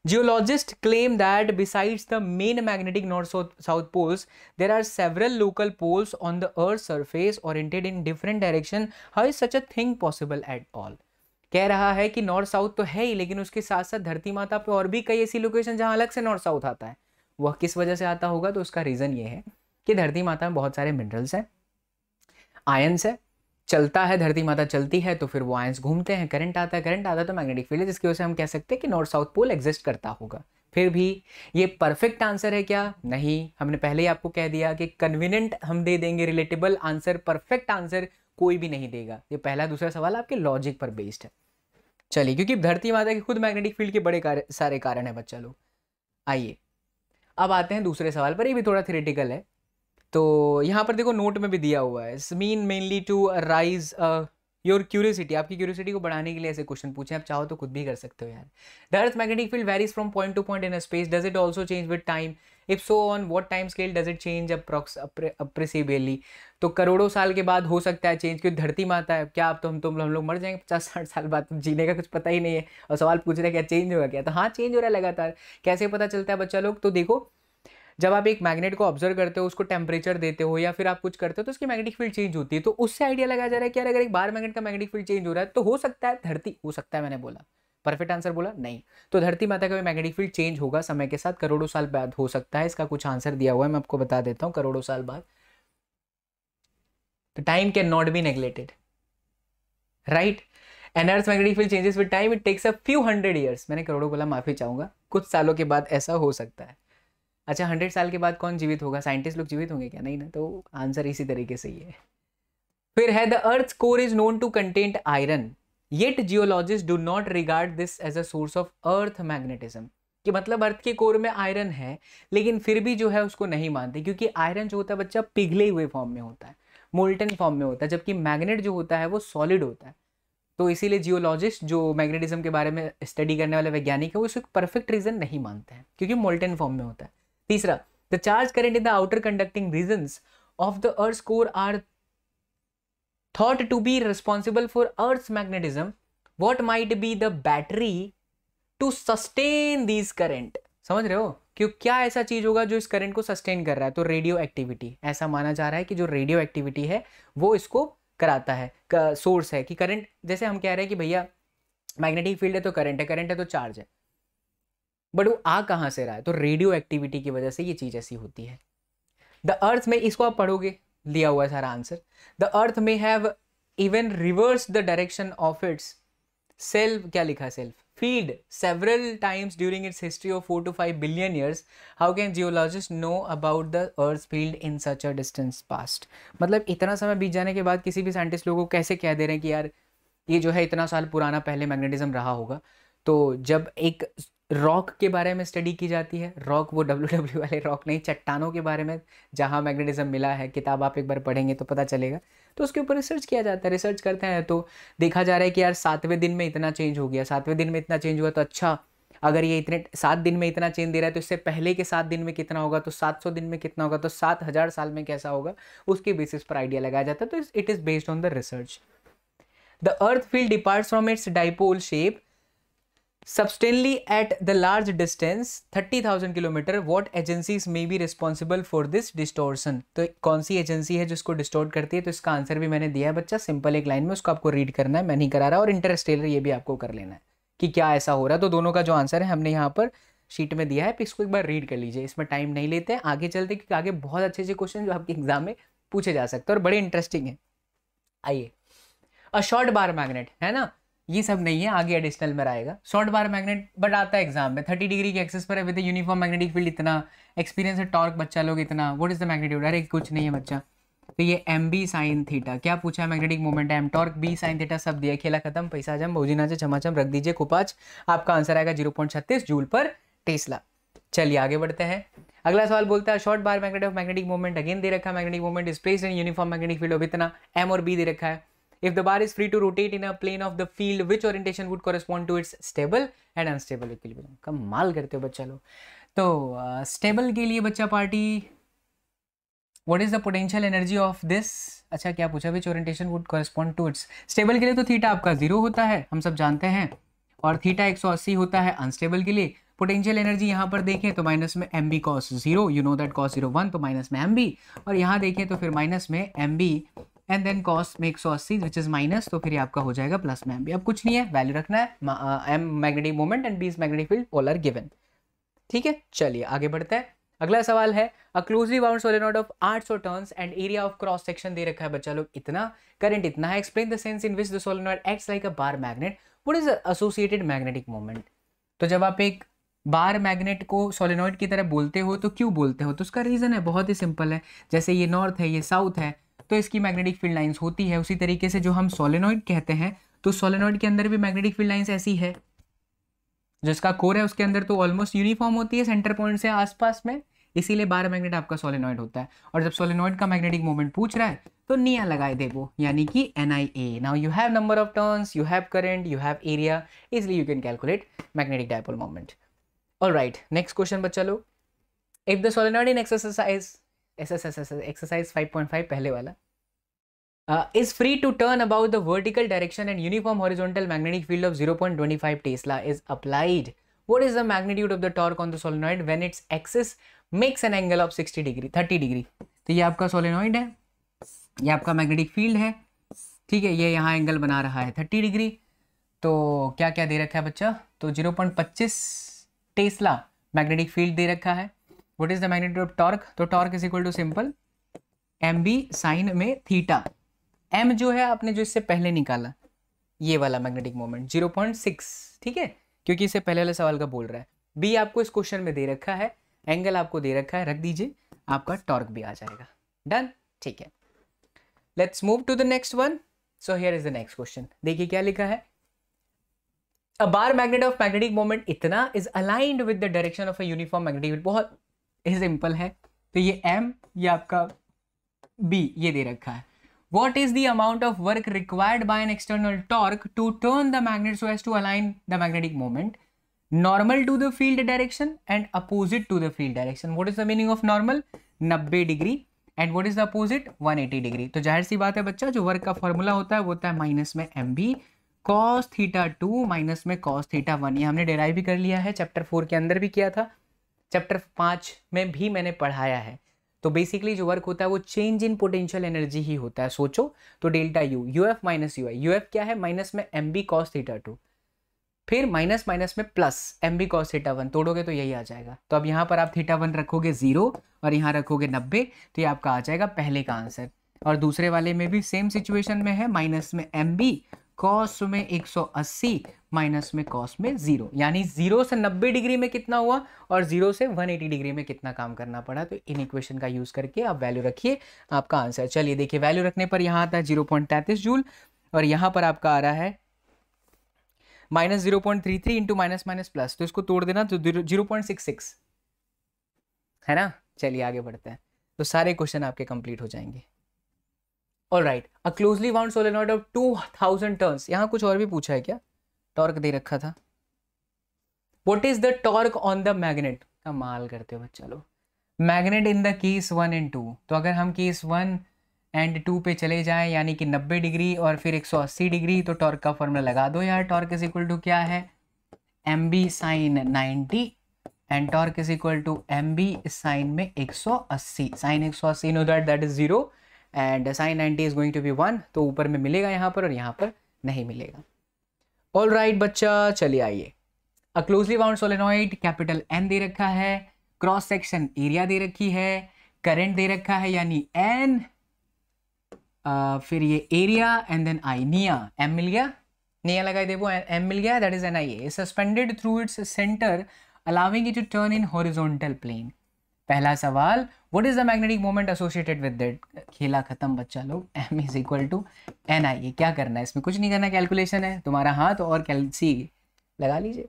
Geologist claim that besides the main magnetic north south poles there are several local poles on the earth surface oriented in different direction how is such a thing possible at all कह रहा है कि नॉर्थ साउथ तो है ही, लेकिन उसके साथ साथ धरती माता पे और भी कई ऐसी लोकेशन जहाँ अलग से नॉर्थ साउथ आता है। वह किस वजह से आता होगा? तो उसका रीज़न ये है कि धरती माता में बहुत सारे मिनरल्स हैं आयन्स है, चलता है, धरती माता चलती है तो फिर वो आयंस घूमते हैं करंट आता है करंट आता है तो मैग्नेटिक फ़ील्ड है, जिसकी वजह से हम कह सकते हैं कि नॉर्थ साउथ पोल एग्जिस्ट करता होगा। फिर भी ये परफेक्ट आंसर है क्या? नहीं। हमने पहले ही आपको कह दिया कि कन्वीनियंट हम दे देंगे रिलेटेबल आंसर परफेक्ट आंसर कोई भी नहीं देगा। ये पहला दूसरा सवाल आपके लॉजिक पर बेस्ड है। चलिए क्योंकि धरती माता के खुद मैग्नेटिक फ़ील्ड के बड़े कार, सारे कारण है बच्चा लोग। आइए। अब आते हैं दूसरे सवाल पर ये भी थोड़ा थेरेटिकल है। तो यहाँ पर देखो नोट में भी दिया हुआ है। Mean mainly to raise your curiosity आपकी क्यूरियोसिटी को बढ़ाने के लिए ऐसे क्वेश्चन पूछे। आप चाहो तो खुद भी कर सकते हो यार। The earth magnetic field varies from point to point in space does it also change with time if so on what time scale does it change appreciably तो करोड़ों साल के बाद हो सकता है चेंज क्योंकि धरती में आता है, क्या आप तो हम तुम, हम लोग मर जाएँगे, पचास, साठ साल बाद तो जीने का कुछ पता ही नहीं है, और सवाल पूछ रहे क्या चेंज होगा क्या? तो हाँ चेंज हो रहा है लगातार। कैसे पता चलता है बच्चा लोग? तो देखो, जब आप एक मैग्नेट को ऑब्ज़र्व करते हो, उसको टेम्परेचर देते हो, या फिर आप कुछ करते हो तो उसकी मैग्नेटिक फ़ील्ड चेंज होती है। तो उससे आइडिया लगाया जा रहा है कि अगर एक बार मैग्नेट का मैग्नेटिक फ़ील्ड चेंज हो रहा है तो हो सकता है, धरती, हो सकता है मैंने बोला। परफेक्ट आंसर बोला, नहीं। तो धरती माता का भी मैग्नेटिक फ़ील्ड चेंज होगा, समय के साथ करोड़ों साल बाद हो सकता है, इसका कुछ आंसर दिया हुआ है, मैं आपको बता देता हूँ, करोड़ों साल बाद। तो time can not be neglected right and magnetic field changes with time it takes a few hundred years मैंने करोड़ों बोला, माफ़ी चाहूँगा, कुछ सालों के बाद ऐसा हो सकता है। अच्छा हंड्रेड साल के बाद कौन जीवित होगा? साइंटिस्ट लोग जीवित होंगे क्या? नहीं ना तो आंसर इसी तरीके से ही है। फिर है the earth core is known to content iron yet geologist do not regard this as a source of earth magnetism कि मतलब अर्थ के कोर में आयरन है, लेकिन फिर भी जो है उसको नहीं मानते, क्योंकि आयरन जो होता है बच्चा पिघले हुए फॉर्म में होता है मोल्टन फॉर्म में होता है, जबकि मैग्नेट जो होता है वो सॉलिड होता है। तो इसीलिए जियोलॉजिस्ट जो मैग्नेटिज्म के बारे में स्टडी करने वाले वैज्ञानिक है, वो उसको परफेक्ट रीजन नहीं मानते हैं, क्योंकि मोल्टन फॉर्म में होता है। तीसरा the charge current in the outer conducting region of the earth core are thought to be responsible for earth magnetism what might be the battery to sustain this current समझ रहे हो? क्यों क्या ऐसा चीज़ होगा जो इस करंट को सस्टेन कर रहा है? तो रेडियो एक्टिविटी ऐसा माना जा रहा है कि जो रेडियो एक्टिविटी है, वो इसको कराता है सोर्स है कि करंट जैसे हम कह रहे हैं कि भैया मैग्नेटिक फ़ील्ड है तो करंट है करंट है तो चार्ज है। बट वो आ कहाँ से रहा है? तो रेडियो एक्टिविटी की वजह से ये चीज़ ऐसी होती है। द अर्थ में इसको आप पढ़ोगे? लिया हुआ है सारा answer the earth may have even reverse the direction of its self क्या लिखा है self filled several times during its history of 4 to 5 billion years. How can geologists know about the earth field in such a distance past? मतलब इतना समय बीत जाने के बाद किसी भी साइंटिस्ट लोगों को कैसे कह दे रहे हैं कि यार, ये जो है इतना साल पुराना पहले मैग्नेटिज्म रहा होगा? तो जब एक रॉक के बारे में स्टडी की जाती है। रॉक वो डब्ल्यू डब्ल्यू वाले रॉक नहीं, चट्टानों के बारे में जहाँ मैग्नेटिज्म मिला है, किताब आप एक बार पढ़ेंगे तो पता चलेगा। तो उसके ऊपर रिसर्च किया जाता है रिसर्च करते हैं तो देखा जा रहा है कि यार सातवें दिन में इतना चेंज हो गया, सातवें दिन में इतना चेंज हुआ तो अच्छा अगर ये इतने, सात दिन में इतना चेंज दे रहा है तो इससे पहले के सात दिन में कितना होगा तो सात सौ दिन में कितना होगा तो सात हज़ार साल में कैसा होगा, उसके बेसिस पर आइडिया लगाया जाता है। तो it is based on the research the earth field depart from its dipole shape substantially at the large distance 30000 kilometre what agencies may be responsible for this distortion? तो कौन सी एजेंसी है जिसको डिस्टोर्ट करती है? तो इसका आंसर भी मैंने दिया है बच्चा। सिंपल एक लाइन में उसको आपको रीड करना है। मैं नहीं करा रहा और इंटरस्टेलर ये भी आपको कर लेना है कि क्या ऐसा हो रहा है। तो दोनों का जो आंसर है, हमने यहाँ पर शीट में दिया है। इसको एक बार रीड कर लीजिए। इसमें टाइम नहीं लेते। हैं आगे चलते क्योंकि आगे बहुत अच्छे अच्छे क्वेश्चन जो आपके एग्ज़ाम में पूछे जा सकते हैं और बड़े इंटरेस्टिंग है। आइए। अ शॉर्ट बार मैग्नेट है ना? ये सब नहीं है, आगे एडिशनल में आएगा। शॉर्ट बार मैग्नेट बट आता है एग्ज़ाम में। थर्टी डिग्री के एक्सेस पर है विद यूनिफॉर्म मैग्नेटिक फ़ील्ड इतना एक्सपीरियंस है टॉर्क बच्चा लोग इतना व्हाट इज़ द मैग्नेट्यूड अरे, कुछ नहीं है बच्चा। तो ये एम बी साइन थीटा क्या पूछा है magnetic moment M torque B sine theta सब दिया, खेला खत्म, पैसा जम भोजिना से चमाचम रख दीजिए कुपाच। आपका आंसर आएगा ज़ीरो पॉइंट छत्तीस जूल पर टेस्ला चलिए, आगे बढ़ते हैं। अगला सवाल बोलता है short bar magnet of magnetic moment again दे रखा है magnetic moment placed in uniform magnetic field of इतना एम और बी दे रखा है। If the bar is free to rotate in a plane of the field which orientation would correspond to its stable and unstable equilibrium? कमाल करते हो बच्चा लोग। तो स्टेबल uh, के लिए बच्चा party what is the potential energy of this अच्छा क्या पूछा which orientation would correspond to its stable के लिए तो थीटा आपका ज़ीरो होता है हम सब जानते हैं। और थीटा 180 होता है अनस्टेबल के लिए। पोटेंशियल एनर्जी यहाँ पर देखें तो माइनस में M B cos zero you know that cos zero one तो माइनस में एम बी और यहाँ देखें तो फिर माइनस में M B and then cos में एक सौ अस्सी विच इज़ माइनस तो फिर ये आपका हो जाएगा प्लस में एम बी अब कुछ नहीं है वैल्यू रखना है M magnetic moment and B is magnetic field all are given ठीक है? चलिए, आगे बढ़ते हैं। अगला सवाल है a closely bound solenoid of 800 turns and area of cross section दे रखा है बच्चा लोग, इतना? करंट इतना है explain the sense in which the solenoid acts like a bar magnet what is associated magnetic moment तो जब आप एक बार मैग्नेट को सोलेनोइड की तरह बोलते हो तो क्यों बोलते हो? तो उसका रीज़न है, बहुत ही सिंपल है। जैसे ये नॉर्थ है, ये साउथ है तो इसकी मैग्नेटिक फ़ील्ड लाइंस होती है। उसी तरीके से जो हम सोलेनोइड कहते हैं तो सोलेनोइड के अंदर भी मैग्नेटिक फ़ील्ड लाइंस ऐसी है। जिसका कोर है, उसके अंदर तो ऑलमोस्ट यूनिफॉर्म होती है सेंटर पॉइंट से आसपास में, इसीलिए बार मैग्नेट आपका सोलेनोइड होता है। और जब सोलेनोइड का मैग्नेटिक मोमेंट पूछ रहा है तो निया लगाए दे वो, यानी कि N I A now you have number of turns you have current you have area easily you can calculate magnetic dipole moment all right next question बच्चा लो if the solenoid in exercise S S S S exercise five point five पहले वाला। Is free to turn about the vertical direction and uniform horizontal magnetic field of zero point twenty five tesla is applied what is the magnitude of the torque on the solenoid when its axis makes an angle of sixty degree thirty degree तो ये आपका सोलिनॉइड है, ये आपका मैग्नेटिक फ़ील्ड है, ठीक है, ये यहाँ एंगल बना रहा है थर्टी डिग्री तो क्या क्या दे रखा है बच्चा? तो ज़ीरो पॉइंट पच्चीस टेस्ला मैग्नेटिक फ़ील्ड दे रखा है। What is the magnitude of torque तो torque is equal to simple M B sine में थीटा एम जो है, आपने जो इससे पहले निकाला, ये वाला magnetic moment zero point six ठीक है? क्योंकि इससे पहले वाले सवाल का बोल रहा है। बी आपको इस क्वेश्चन में दे रखा है एंगल आपको दे रखा है, रख दीजिए, आपका टॉर्क भी आ जाएगा। डन ठीक है। Let's move to the next one so here is the next question देखिए क्या लिखा है? A bar magnet of magnetic moment इतना is aligned with the direction of a uniform magnetic बहुत सिंपल है। तो ये एम ये आपका बी ये दे रखा है। What is the amount of work required by an external torque to turn the magnet so as to align the magnetic moment normal to the field direction and opposite to the field direction what is the meaning of normal नब्बे degree. And what is the opposite one eighty degree. तो ज़ाहिर सी बात है बच्चा, जो वर्क का फॉर्मूला होता है, वो होता है माइनस में M B cos theta two minus में कॉस थीटा वन ये हमने डेराइव भी कर लिया है चैप्टर फोर के अंदर भी किया था। चैप्टर पाँच में भी मैंने पढ़ाया है। तो बेसिकली जो वर्क होता है वो चेंज इन पोटेंशियल एनर्जी ही होता है, सोचो। तो delta U U F minus U I U F क्या है? माइनस में M B cos theta two फिर माइनस माइनस में plus M B cos theta one तोड़ोगे तो यही आ जाएगा। तो अब यहाँ पर आप थीटा वन रखोगे ज़ीरो और यहाँ रखोगे नब्बे तो ये आपका आ जाएगा पहले का आंसर और दूसरे वाले में भी सेम सिचुएशन में है माइनस में एम बी कॉस में 180 माइनस में कॉस में ज़ीरो। यानी ज़ीरो से 90 डिग्री में कितना हुआ और ज़ीरो से 180 डिग्री में कितना काम करना पड़ा? तो इन इक्वेशन का यूज़ करके आप वैल्यू रखिए, आपका आंसर चलिए देखिए वैल्यू रखने पर यहाँ आता है ज़ीरो जूल और यहाँ पर आपका आ रहा है minus zero point three three into minus minus plus तो इसको तोड़ देना तो ज़ीरो पॉइंट सिक्स सिक्स है ना? चलिए आगे बढ़ते हैं। तो सारे क्वेश्चन आपके कंप्लीट हो जाएँगे। All right a closely bound solenoid of two thousand turns यहाँ कुछ और भी पूछा है क्या? टॉर्क दे रखा था। What is the torque on the magnet कमाल करते हो बच्चा लोग। Magnet in the case one and two तो अगर हम केस वन एंड टू पे चले जाएँ, यानी कि 90 डिग्री और फिर 180 डिग्री तो टॉर्क का फॉर्मूला लगा दो यार। टॉर्क इज़ इक्वल टू क्या है? M B sine ninety and torque is equal to M B sine में 180 sine 180 no that that is zero and sine 90 is going to be one तो ऊपर में मिलेगा यहाँ पर और यहाँ पर नहीं मिलेगा। ऑल राइट right, बच्चा चलिए आइए। A closely bound solenoid capital N दे रखा है क्रॉस सेक्शन एरिया दे रखी है करंट दे रखा है यानी एन फिर ये एरिया एंड देन आई निया। एम मिल गया? निया लगाई देखो एम मिल गया that is N I A suspended through its centre allowing it to turn in horizontal plane पहला सवाल what is the magnetic moment associated with that खेला खत्म, बच्चा लोग M is equal to N I A क्या करना है? इसमें कुछ नहीं करना कैलकुलेशन है। तुम्हारा हाथ और कैलसी लगा लीजिए।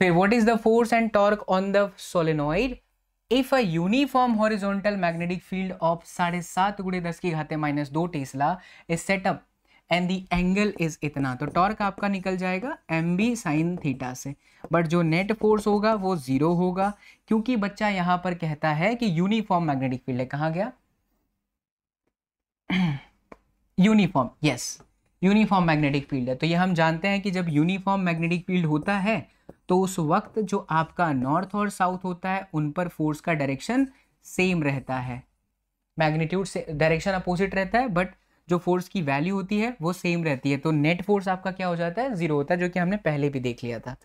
फिर what is the force and torque on the solenoid if a uniform horizontal magnetic field of साढ़े सात गुड़े दस की घाते माइनस दो tesla is set up and the angle is इतना। तो टॉर्क आपका निकल जाएगा एम बी साइन थीटा से। बट जो नेट फोर्स होगा, वो ज़ीरो होगा। क्योंकि बच्चा यहाँ पर कहता है कि यूनिफॉर्म मैग्नेटिक फ़ील्ड है। कहा गया? Uniform yes uniform magnetic field है। तो ये हम जानते हैं कि जब यूनिफॉर्म मैग्नेटिक फ़ील्ड होता है तो उस वक्त जो आपका नॉर्थ और साउथ होता है, उन पर फोर्स का डायरेक्शन सेम रहता है। मैग्नीट्यूड से डायरेक्शन अपोजिट रहता है बट जो फोर्स की वैल्यू होती है वो सेम रहती है। तो नेट फोर्स आपका क्या हो जाता है? ज़ीरो होता है जो कि हमने पहले भी देख लिया था।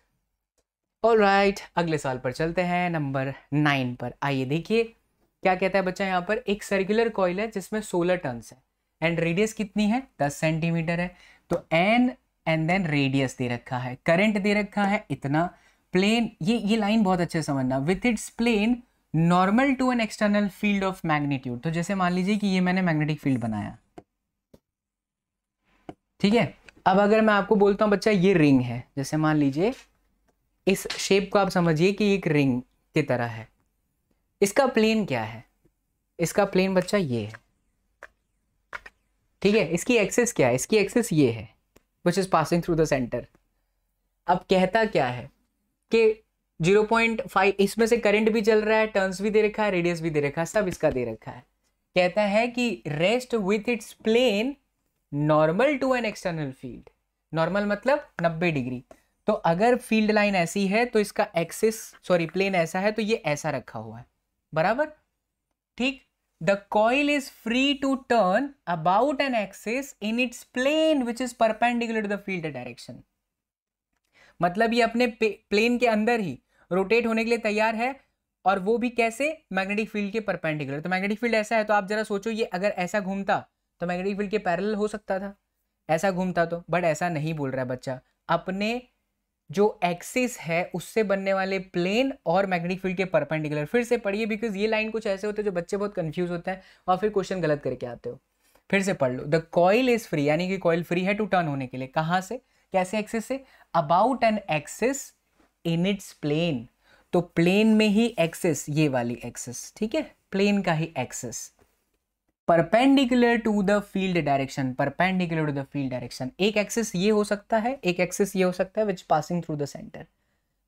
और राइट right, अगले साल पर चलते हैं नंबर नाइन पर। आइए देखिए क्या कहता है बच्चा यहाँ पर? एक सर्कुलर कॉइल है जिसमें सोलह टर्न्स है। एंड रेडियस कितनी है? दस सेंटीमीटर है। तो एन एंड देन रेडियस दे रखा है। करंट दे रखा है इतना। प्लेन ये ये लाइन बहुत अच्छे समझना। With its plane normal to an external field of magnitude तो जैसे मान लीजिए कि ये मैंने मैग्नेटिक फ़ील्ड बनाया। ठीक है? अब अगर मैं आपको बोलता हूँ, बच्चा, ये रिंग है। जैसे मान लीजिए, इस शेप को आप समझिए कि एक रिंग की तरह है। इसका प्लेन क्या है? इसका प्लेन बच्चा, ये है। ठीक है? इसकी एक्सेस क्या है? इसकी एक्सेस ये है which is passing through the centre अब कहता क्या है कि 0.5 इसमें से करंट भी चल रहा है टर्न्स भी दे रखा है रेडियस भी दे रखा है, सब इसका दे रखा है। कहता है कि rest with its plane normal to an external field, normal मतलब 90 डिग्री। तो अगर फ़ील्ड लाइन ऐसी है तो इसका एक्सिस, सॉरी, प्लेन ऐसा है तो ये ऐसा रखा हुआ है। बराबर? ठीक? The coil is free to turn about an axis in its plane which is perpendicular to the field direction. मतलब ये अपने प्लेन के अंदर ही रोटेट होने के लिए तैयार है, और वो भी कैसे? मैग्नेटिक फ़ील्ड के परपेंडिकुलर। तो मैग्नेटिक फ़ील्ड ऐसा है तो आप जरा सोचो, ये अगर ऐसा घूमता तो मैग्नेटिक फ़ील्ड के पैरेलल हो सकता था। ऐसा घूमता तो बट ऐसा नहीं बोल रहा है बच्चा। अपने जो एक्सिस है, उससे बनने वाले प्लेन और मैग्नेटिक फ़ील्ड के परपेंडिकुलर फिर से पढ़िए बिकॉज़ ये लाइन कुछ ऐसे होते हैं जो बच्चे बहुत कंफ्यूज होते हैं और फिर क्वेश्चन गलत करके आते हो। फिर से पढ़ लो। द कॉइल इज़ फ्री यानी कि कॉइल फ्री है टू टर्न होने के लिए। कहाँ से? कैसे एक्सिस से? About an axis in its plane तो प्लेन में ही एक्सिस ये वाली एक्सिस ठीक है? प्लेन का ही axis perpendicular to the field direction perpendicular to the field direction एक एक्सिस ये हो सकता है, एक एक्सिस ये हो सकता है which passing through the centre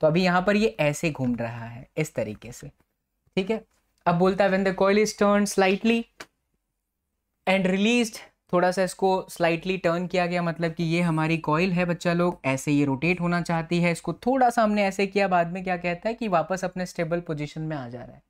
तो अभी यहाँ पर ये ऐसे घूम रहा है, इस तरीके से। ठीक है? अब बोलता है when the coil is turn slightly and release थोड़ा सा इसको स्लाइटली टर्न किया गया मतलब कि ये हमारी कॉइल है बच्चा लोग, ऐसे ये रोटेट होना चाहती है। इसको थोड़ा सा हमने ऐसे किया, बाद में क्या कहता है कि वापस अपने स्टेबल पोजिशन में आ जा रहा है।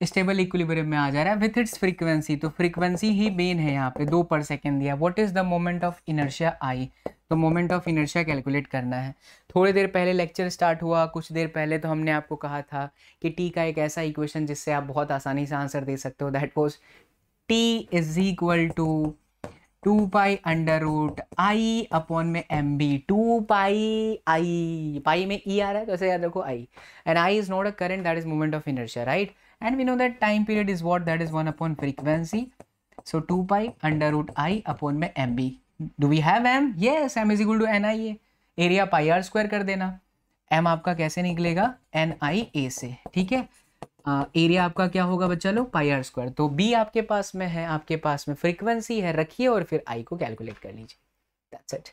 स्टेबल इक्विलिब्रियम में आ जा रहा है विथ इट्स फ्रीक्वेंसी तो फ्रीक्वेंसी ही मेन है यहाँ पे, दो पर सेकेंड दिया। What is the moment of inertia I तो मोमेंट ऑफ़ इनर्शिया कैलकुलेट करना है। थोड़ी देर पहले लेक्चर स्टार्ट हुआ, कुछ देर पहले तो हमने आपको कहा था कि टी का एक ऐसा इक्वेशन जिससे आप बहुत आसानी से आंसर दे सकते हो। That was T is equal to two pi under root I upon में M B two pi I pi में ई आ रहा है तो ऐसे याद रखो I and I is not a current that is moment of inertia right that time period is what that is one upon frequency so two pi under root I upon में M B do we have M yes M is equal to N I A area pi R square कर देना। एम आपका कैसे निकलेगा? एन आई ए से। ठीक है? एरिया आपका क्या होगा बच्चा लोग? पाई आर स्क्वायर तो बी आपके पास में है, आपके पास में फ्रीक्वेंसी है, रखिए और फिर आई को कैलकुलेट कर लीजिए। दैट्स इट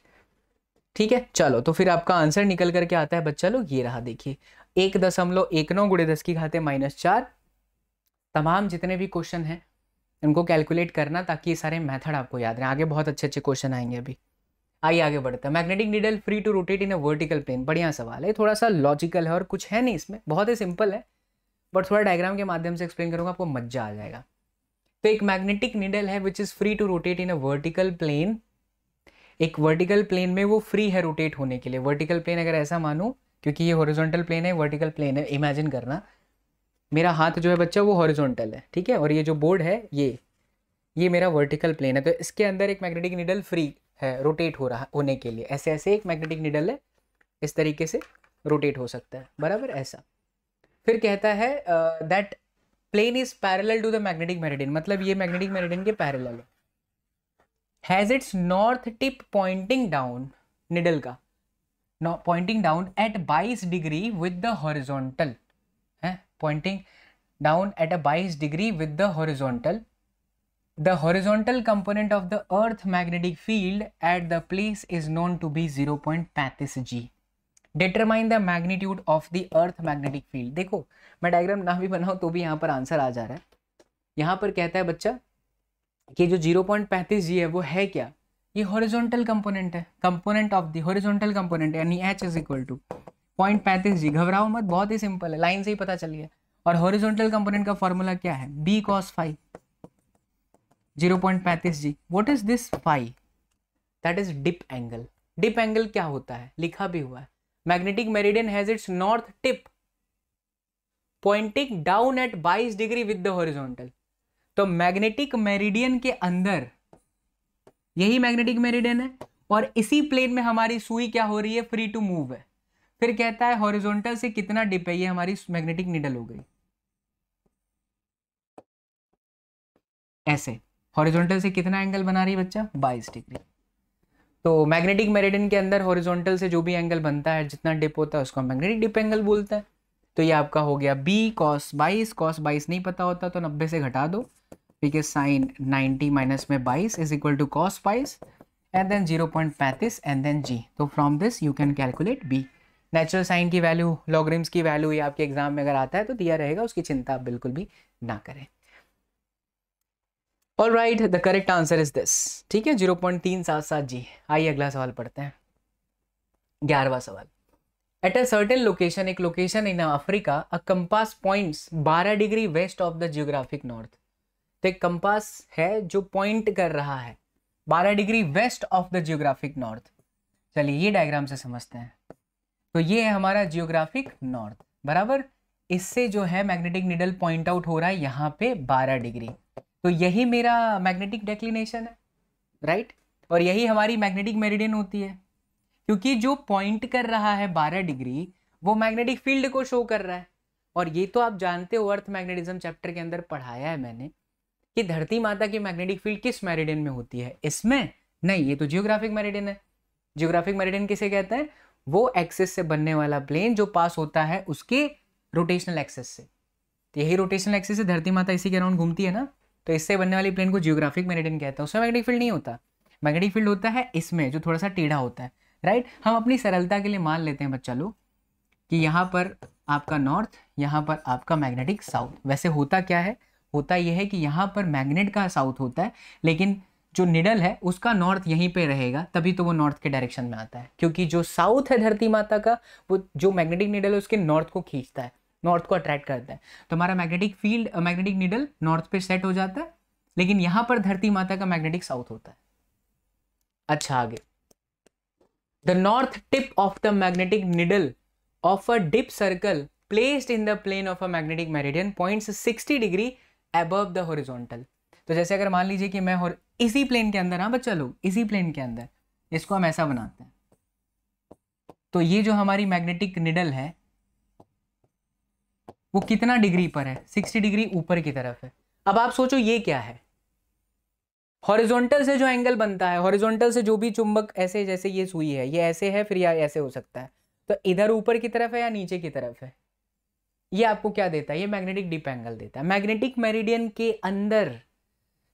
ठीक है? चलो तो फिर आपका आंसर निकल करके आता है बच्चा लोग। ये रहा देखिए। एक दशमलव एक नौ गुड़े दस की खाते माइनस चार तमाम जितने भी क्वेश्चन हैं उनको कैलकुलेट करना ताकि ये सारे मेथड आपको याद रहे। आगे बहुत अच्छे अच्छे क्वेश्चन आएँगे अभी। आइए आगे बढ़ते हैं। Magnetic needle free to rotate in a vertical plane बढ़िया सवाल है। थोड़ा सा लॉजिकल है और कुछ है नहीं इसमें। बहुत ही सिंपल है बट थोड़ा डायग्राम के माध्यम से एक्सप्लेन करूँगा, आपको मज़ा आ जाएगा। तो एक मैग्नेटिक नीडल है which is free to rotate in a vertical plane एक वर्टिकल प्लेन में वो फ्री है रोटेट होने के लिए। वर्टिकल प्लेन अगर ऐसा मानो, क्योंकि ये हॉरिजॉन्टल प्लेन है वर्टिकल प्लेन है इमेजिन करना। मेरा हाथ जो है बच्चा, वो हॉरिजॉन्टल है, ठीक है? और ये जो बोर्ड है, ये ये मेरा वर्टिकल प्लेन है। तो इसके अंदर एक मैग्नेटिक निडल फ्री है रोटेट हो रहा, होने के लिए। ऐसे ऐसे एक मैग्नेटिक निडल है, इस तरीके से रोटेट हो सकता है। बराबर? ऐसा। फिर कहता है that plane is parallel to the magnetic meridian मतलब ये मैग्नेटिक मेरिडियन के पैरेलल है। Has its north tip pointing down needle का। Pointing down at 22 degree with the horizontal है pointing down at a 22 degree with the horizontal The horizontal component of the earth magnetic field at the place is known to be 0.35 G. Determine the magnitude of the earth magnetic field. देखो मैं डायग्राम ना भी बनाऊँ तो भी यहाँ पर आंसर आ जा रहा है यहाँ पर कहता है बच्चा कि जो 0.35 जी है वो है क्या ये हॉरिजॉन्टल कंपोनेंट है component of the horizontal component यानी H is equal to point पैंतीस जी, घबराओ मत, बहुत ही सिंपल है, लाइन से ही पता चल गया और हॉरिजॉन्टल कंपोनेंट का फॉर्मूला क्या है? B cos five zero point पैंतीस G. What is this five that is dip angle dip angle क्या होता है? लिखा भी हुआ है। Magnetic meridian has its north tip pointing down at 22 degree with the horizontal तो मैग्नेटिक मेरिडियन के अंदर, यही मैग्नेटिक मेरिडियन है, और इसी प्लेन में हमारी सुई क्या हो रही है? फ्री टू मूव है। फिर कहता है, हॉरिजॉन्टल से कितना डिप है? ये हमारी मैग्नेटिक निडल हो गई। ऐसे। हॉरिजॉन्टल से कितना एंगल बना रही बच्चा? 22 डिग्री। तो मैग्नेटिक मेरिडियन के अंदर हॉरिजॉन्टल से जो भी एंगल बनता है, जितना डिप होता है, उसको मैग्नेटिक डिप एंगल बोलते हैं। तो ये आपका हो गया बी कॉस बाईस। कॉस बाईस नहीं पता होता तो नब्बे से घटा दो ठीक है साइन नाइन्टी माइनस में बाईस इज़ इक्वल टू कॉस बाईस एंड देन ज़ीरो पॉइंट पैंतीस एंड देन जी तो from this you can calculate B natural sine की वैल्यू लॉग्रिम्स की वैल्यू ये आपके एग्ज़ाम में अगर आता है तो दिया रहेगा, उसकी चिंता आप बिल्कुल भी ना करें। All right the correct answer is this ठीक है ज़ीरो पॉइंट तीन सात सात जी आइए अगला सवाल पढ़ते हैं। ग्यारहवा सवाल। एट अ सर्टेन लोकेशन एक location in Africa a compass points 12 degree west of the geographic north तो एक कंपास है जो पॉइंट कर रहा है 12 degree west of the geographic north चलिए, ये डायग्राम से समझते हैं। तो ये है हमारा जियोग्राफिक नॉर्थ बराबर? इससे जो है मैग्नेटिक निडल पॉइंट आउट हो रहा है यहाँ पे 12 डिग्री। तो यही मेरा मैग्नेटिक डेक्लिनेशन है राइट और यही हमारी मैग्नेटिक मेरिडियन होती है। क्योंकि जो पॉइंट कर रहा है 12 डिग्री, वो मैग्नेटिक फ़ील्ड को शो कर रहा है। और ये तो आप जानते हो अर्थ मैग्नेटिज्म चैप्टर के अंदर पढ़ाया है मैंने, कि धरती माता की मैग्नेटिक फ़ील्ड किस मेरिडियन में होती है। इसमें, नहीं, ये तो जियोग्राफिक मेरिडियन है। जियोग्राफिक मेरिडियन किसे कहते हैं? वो एक्सेस से बनने वाला प्लेन जो पास होता है उसके रोटेशनल एक्सेस से। तो यही रोटेशनल एक्सेस से धरती माता इसी के अराउंड घूमती है ना? तो इससे बनने वाली प्लेन को जियोग्राफिक मेरिडियन कहते हैं। उसमें मैग्नेटिक फ़ील्ड नहीं होता। मैग्नेटिक फ़ील्ड होता है इसमें, जो थोड़ा सा टेढ़ा होता है राइट हम अपनी सरलता के लिए मान लेते हैं बच्चा लोग, कि यहाँ पर आपका नॉर्थ यहाँ पर आपका मैग्नेटिक साउथ वैसे होता क्या है? होता यह है कि यहाँ पर मैग्नेट का साउथ होता है, लेकिन जो निडल है, उसका नॉर्थ यहीं पे रहेगा, तभी तो वो नॉर्थ के डायरेक्शन में आता है। क्योंकि जो साउथ है धरती माता का, वो जो मैग्नेटिक निडल है, उसके नॉर्थ को खींचता है नॉर्थ को अट्रैक्ट करता है। तो हमारा magnetic field magnetic needle north पे सेट हो जाता है, लेकिन यहाँ पर धरती माता का मैग्नेटिक साउथ होता है। अच्छा आगे। The north tip of the magnetic needle of a dip circle placed in the plane of a magnetic meridian points 60 degree above the horizontal तो जैसे अगर मान लीजिए कि मैं और इसी प्लेन के अंदर हाँ बच्चा लोग इसी प्लेन के अंदर, इसको हम ऐसा बनाते हैं। तो ये जो हमारी मैग्नेटिक निडल है, वो कितना डिग्री पर है? 60 डिग्री ऊपर की तरफ़ है। अब आप सोचो, ये क्या है? हॉरिजॉन्टल से जो एंगल बनता है हॉरिजॉन्टल से जो भी चुंबक ऐसे जैसे ये सुई है, ये ऐसे है, फिर या ऐसे हो सकता है। तो इधर ऊपर की तरफ़ है या नीचे की तरफ़ है? ये आपको क्या देता है? ये मैग्नेटिक डिप एंगल देता है। मैग्नेटिक मेरिडियन के अंदर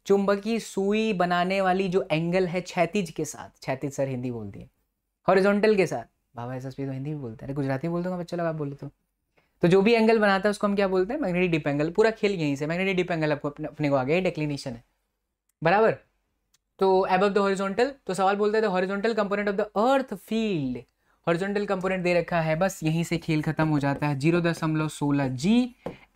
चुंबकीय सुई बनाने वाली जो एंगल है क्षैतिज के साथ क्षैतिज सर हिंदी बोलती है हॉरिजॉन्टल के साथ। बाबा एस तो हिंदी भी बोलते हैं। गुजराती बोल दूँगा बच्चा लोग बोलो तो। तो जो भी एंगल बनाता है उसको हम क्या बोलते हैं? मैग्नेटिक डिप एंगल पूरा खेल यहीं से। मैग्नेटिक डिप एंगल आपको अपने, अपने को आ गया डेक्लिनेशन है। बराबर? तो एबव द हॉरिजॉन्टल तो सवाल बोलते हैं the horizontal component of the earth field horizontal component दे रखा है बस यहीं से खेल खत्म हो जाता है। ज़ीरो दशमलव सोलह G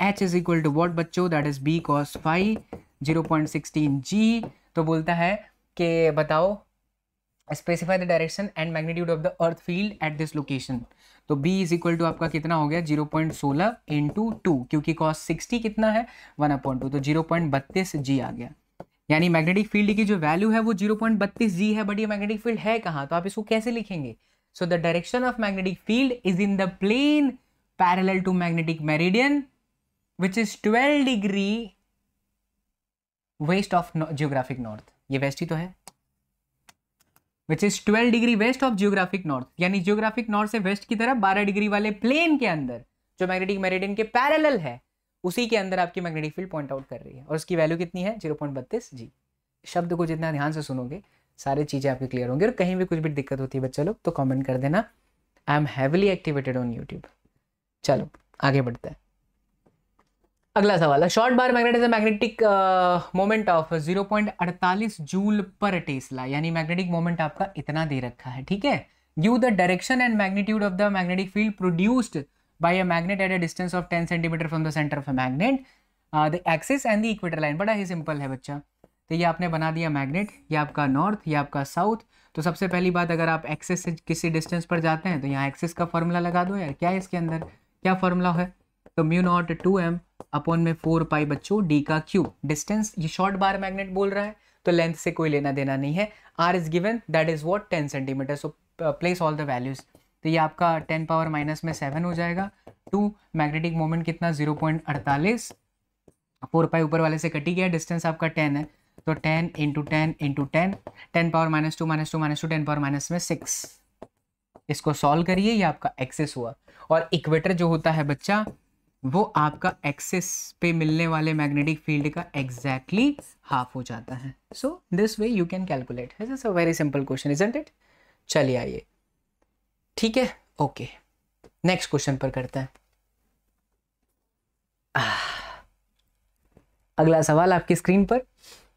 H is equal to what बच्चों? That is B cos five zero point sixteen G तो बोलता है कि बताओ specify the direction and magnitude of the earth field at this location तो b इज़ इक्वल टू आपका कितना हो गया? ज़ीरो पॉइंट सोलह इंटू टू क्योंकि कॉस सिक्सटी कितना है? वन अपॉइंट टू तो ज़ीरो पॉइंट बत्तीस जी आ गया। यानी मैग्नेटिक फ़ील्ड की जो वैल्यू है, वो ज़ीरो पॉइंट बत्तीस जी है बट ये मैग्नेटिक फ़ील्ड है कहाँ? तो आप इसको कैसे लिखेंगे? So the direction of magnetic field is in the plane parallel to magnetic meridian which is twelve degree west of geographic north ये वेस्ट ही तो है। Which is 12 degree west of geographic north यानी जियोग्राफिक नॉर्थ से वेस्ट की तरफ़ 12 डिग्री वाले प्लेन के अंदर, जो मैग्नेटिक मेरिडियन के पैरेलल है, उसी के अंदर आपकी मैग्नेटिक फ़ील्ड पॉइंट आउट कर रही है। और उसकी वैल्यू कितनी है? ज़ीरो पॉइंट बत्तीस जी शब्द को जितना ध्यान से सुनोगे, सारी चीज़ें आपकी क्लियर होंगी। और कहीं भी कुछ भी दिक्कत होती है बच्चा लोग तो कमेंट कर देना। I am heavily activated on YouTube चलो, आगे बढ़ते हैं। अगला सवाल short bar magnet is magnetic moment of 0.48 joule per tesla यानी मैग्नेटिक मोमेंट आपका इतना दे रखा है, ठीक है? Give the direction and magnitude of the magnetic field produced by a magnet at a distance of 10 centimetre from the centre of a magnet the axis and the equator line बड़ा ही सिंपल है बच्चा। तो ये आपने बना दिया मैग्नेट ये आपका नॉर्थ ये आपका साउथ तो सबसे पहली बात, अगर आप एक्सेस से किसी डिस्टेंस पर जाते हैं तो यहाँ एक्सेस का फॉर्मूला लगा दो यार, क्या है इसके अंदर? क्या फॉर्मूला है? तो mu naught two M upon में फोर पाई बच्चों डी का क्यू डिस्टेंस ये शॉर्ट बार मैग्नेट बोल रहा है तो लेंथ से कोई लेना देना नहीं है। R is given that is what ten centimetre so place all the values तो ये आपका टेन पावर माइनस में सेवन हो जाएगा। टू मैग्नेटिक मोमेंट कितना? ज़ीरो पॉइंट अड़तालीस। फोर पाई ऊपर वाले से कटी गया डिस्टेंस आपका टेन है। तो ten into ten into ten ten power minus two minus two minus two ten power minus में सिक्स इसको सॉल्व करिए, ये आपका एक्सेस हुआ। और इक्वेटर जो होता है बच्चा वो आपका एक्सेस पे मिलने वाले मैग्नेटिक फ़ील्ड का एग्जैक्टली exactly हाफ़ हो जाता है। So this way you can calculate is a very simple question isn't it चलिए आइए। ठीक है? ओके नेक्स्ट क्वेश्चन पर करते हैं। अगला सवाल आपकी स्क्रीन पर।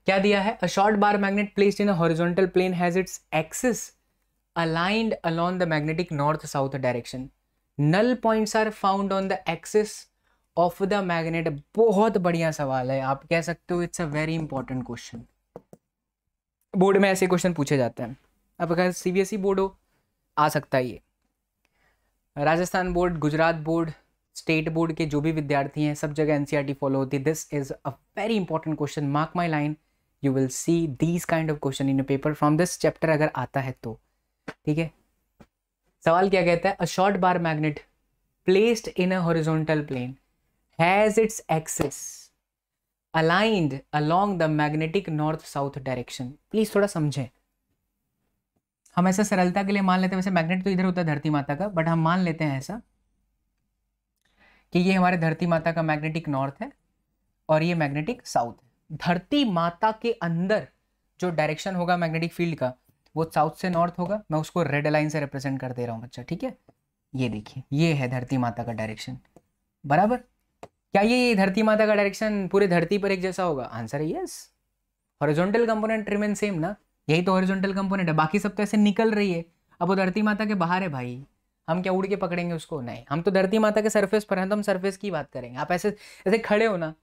क्या दिया है? A short bar magnet placed in a horizontal plane has its axis aligned along the magnetic north south direction. Null points are found on the axis of the magnet बहुत बढ़िया सवाल है। आप कह सकते हो it's a very important question board में ऐसे क्वेश्चन पूछे जाते हैं। अब अगर सी बोर्ड हो, आ सकता है ये। Rajasthan board Gujarat board state board के जो भी विद्यार्थी हैं, सब जगह एनसीईआरटी फॉलो होती है। This is a very important question mark my line you will see these kind of question in paper from this chapter अगर आता है तो। ठीक है? सवाल क्या कहता है? A short bar magnet placed in a horizontal plane has its axis aligned along the magnetic north south direction. Please थोड़ा समझें। हम ऐसा सरलता के लिए मान लेते हैं, वैसे मैग्नेट तो इधर होता है धरती माता का बट हम मान लेते हैं ऐसा कि ये हमारे धरती माता का मैग्नेटिक नॉर्थ है और ये मैग्नेटिक साउथ है। धरती माता के अंदर जो डायरेक्शन होगा मैग्नेटिक फ़ील्ड का, वो साउथ से नॉर्थ होगा। मैं उसको रेड लाइन से रिप्रेजेंट कर दे रहा हूँ, बच्चा, ठीक है? ये देखिए, ये है धरती माता का डायरेक्शन बराबर? क्या ये धरती माता का डायरेक्शन पूरे धरती पर एक जैसा होगा? आंसर है yes horizontal component remain same ना? यही तो हॉरिजॉन्टल कंपोनेंट है। बाकी सब तो ऐसे निकल रही है। अब वो धरती माता के बाहर है भाई। हम क्या उड़ के पकड़ेंगे उसको? नहीं। हम तो धरती माता के सरफेस पर हैं तो हम सरफेस की बात करेंगे। आप ऐसे ऐसे खड़े हो ना,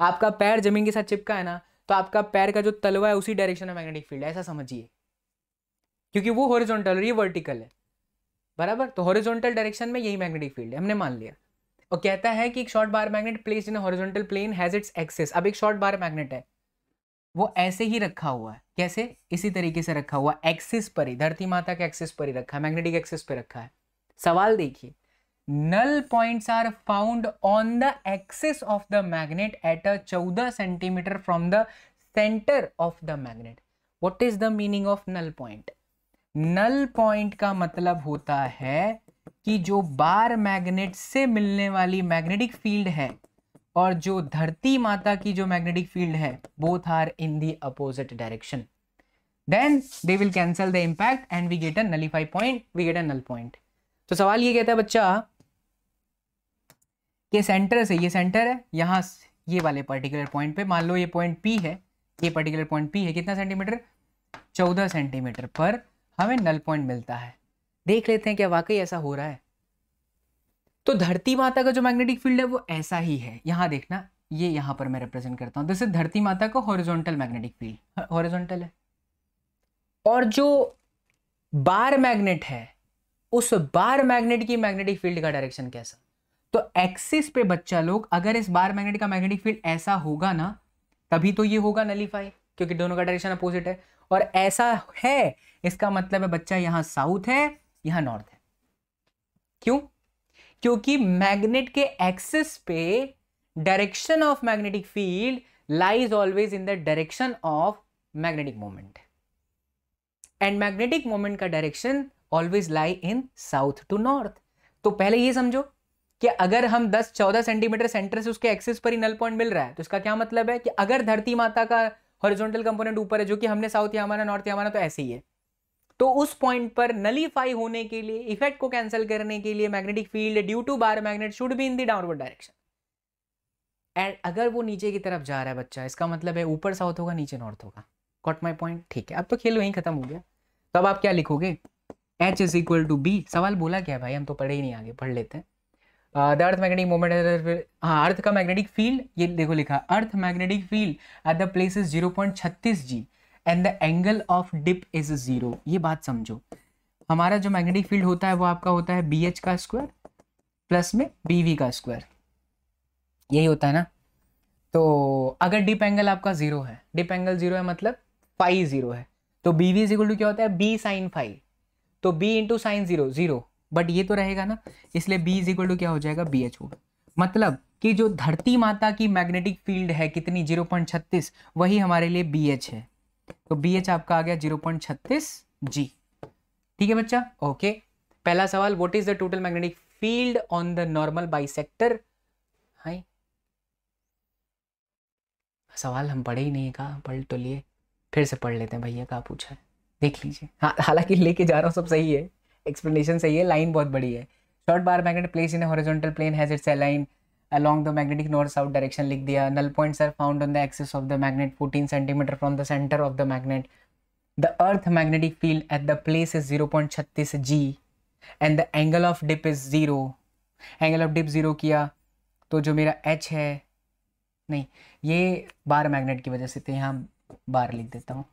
आपका पैर ज़मीन के साथ चिपका है ना तो आपका पैर का जो तलवा है उसी डायरेक्शन में मैग्नेटिक फ़ील्ड है। ऐसा समझिए। क्योंकि वो हॉरिजॉन्टल और ये वर्टिकल है। बराबर? तो हॉरिजॉन्टल डायरेक्शन में यही मैग्नेटिक फ़ील्ड है। हमने मान लिया। और कहता है कि एक short bar magnet place in horizontal plane has its axis अब एक शॉर्ट बार मैग्नेट है। वो ऐसे ही रखा हुआ है। कैसे? इसी तरीके से रखा हुआ एक्सिस पर ही, धरती माता के एक्सिस पर ही रखा है। मैग्नेटिक एक्सिस पे रखा है। सवाल देखिए। Null points are found on the axis of the magnet at a 14 centimetre from the centre of the magnet what is the meaning of null point null point का मतलब होता है कि जो बार मैग्नेट से मिलने वाली मैग्नेटिक फ़ील्ड है और जो धरती माता की जो मैग्नेटिक फ़ील्ड है both are in the opposite direction then they will cancel the impact and we get a nullify point we get a null point तो सवाल ये कहता है, बच्चा कि सेंटर से, ये सेंटर है, यहाँ ये वाले पर्टिकुलर पॉइंट पे, मान लो ये पॉइंट पी है, ये पर्टिकुलर पॉइंट पी है, कितना सेंटीमीटर चौदह सेंटीमीटर पर हमें नल पॉइंट मिलता है। देख लेते हैं क्या वाकई ऐसा हो रहा है। तो धरती माता का जो मैग्नेटिक फ़ील्ड है वो ऐसा ही है। यहाँ देखना, ये यहाँ पर मैं रिप्रेजेंट करता हूँ। जैसे धरती माता का हॉरिजॉन्टल मैग्नेटिक फ़ील्ड हॉरिजॉन्टल है। और जो बार मैग्नेट है, उस बार मैग्नेट की मैग्नेटिक फ़ील्ड का डायरेक्शन कैसा? तो एक्सिस पे बच्चा लोग, अगर इस बार मैग्नेट का मैग्नेटिक फ़ील्ड ऐसा होगा ना, तभी तो ये होगा नलीफाई क्योंकि दोनों का डायरेक्शन अपोजिट है। और ऐसा है, इसका मतलब है बच्चा यहाँ साउथ है यहाँ नॉर्थ है। क्यों? क्योंकि मैग्नेट के एक्सिस पे direction of magnetic field lies always in the direction of magnetic moment and magnetic moment का direction always lie in south to north तो पहले ये समझो कि अगर हम 10-14 सेंटीमीटर सेंटर से उसके एक्सिस पर ही नल पॉइंट मिल रहा है तो इसका क्या मतलब है कि अगर धरती माता का हॉरिजॉन्टल कंपोनेंट ऊपर है, जो कि हमने साउथ या हमारा नॉर्थ या हमारा तो ऐसे ही है। तो उस पॉइंट पर नलीफाई होने के लिए इफ़ेक्ट को कैंसिल करने के लिए magnetic field due to bar magnet should be in the downward direction and अगर वो नीचे की तरफ़ जा रहा है बच्चा, इसका मतलब है ऊपर साउथ होगा, नीचे नॉर्थ होगा। कॉट माई पॉइंट ठीक है, अब तो खेल वहीं खत्म हो गया। तो अब आप क्या लिखोगे? H is equal to B सवाल बोला क्या भाई? हम तो पढ़े ही नहीं आगे, पढ़ लेते हैं। द अर्थ मैग्नेटिक मोमेंट हाँ अर्थ का मैग्नेटिक फ़ील्ड ये देखो लिखा earth magnetic field at the place is zero point छत्तीस G and the angle of dip is zero ये बात समझो। हमारा जो मैग्नेटिक फ़ील्ड होता है, वो आपका होता है बी एच का स्क्वायर प्लस में बी वी का स्क्वायर यही होता है ना? तो अगर डिप एंगल आपका ज़ीरो है डिप एंगल ज़ीरो है मतलब फाइव ज़ीरो है। तो बी वी इक्वल टू क्या होता है? बी साइन फाइव तो B into sine zero zero but ये तो रहेगा ना? इसलिए बी इज़ इक्वल टू क्या हो जाएगा? बी एच होगा। मतलब कि जो धरती माता की मैग्नेटिक फ़ील्ड है, कितनी? ज़ीरो पॉइंट छत्तीस, वही हमारे लिए बी एच है। तो बी एच आपका आ गया ज़ीरो पॉइंट छत्तीस जी ठीक है बच्चा? ओके पहला सवाल what is the total magnetic field on the normal bisector high सवाल हम पढ़े ही नहीं कहा? पढ़ तो लिए। फिर से पढ़ लेते हैं, भैया कहा पूछा है? देख लीजिए। हाँ हालाँकि लेके जा रहा हूँ, सब सही है। एक्सप्लेनेशन सही है लाइन बहुत बड़ी है। Short bar magnet place in horizontal plane has its align along the magnetic north south direction लिख दिया null points are found on the axis of the magnet 14 centimeter from the center of the magnet the earth magnetic field at the place is 0.36 g and the angle of dip is zero angle of dip zero किया तो जो मेरा h है नहीं ये बार मैग्नेट की वजह से तो यहाँ बार लिख देता हूँ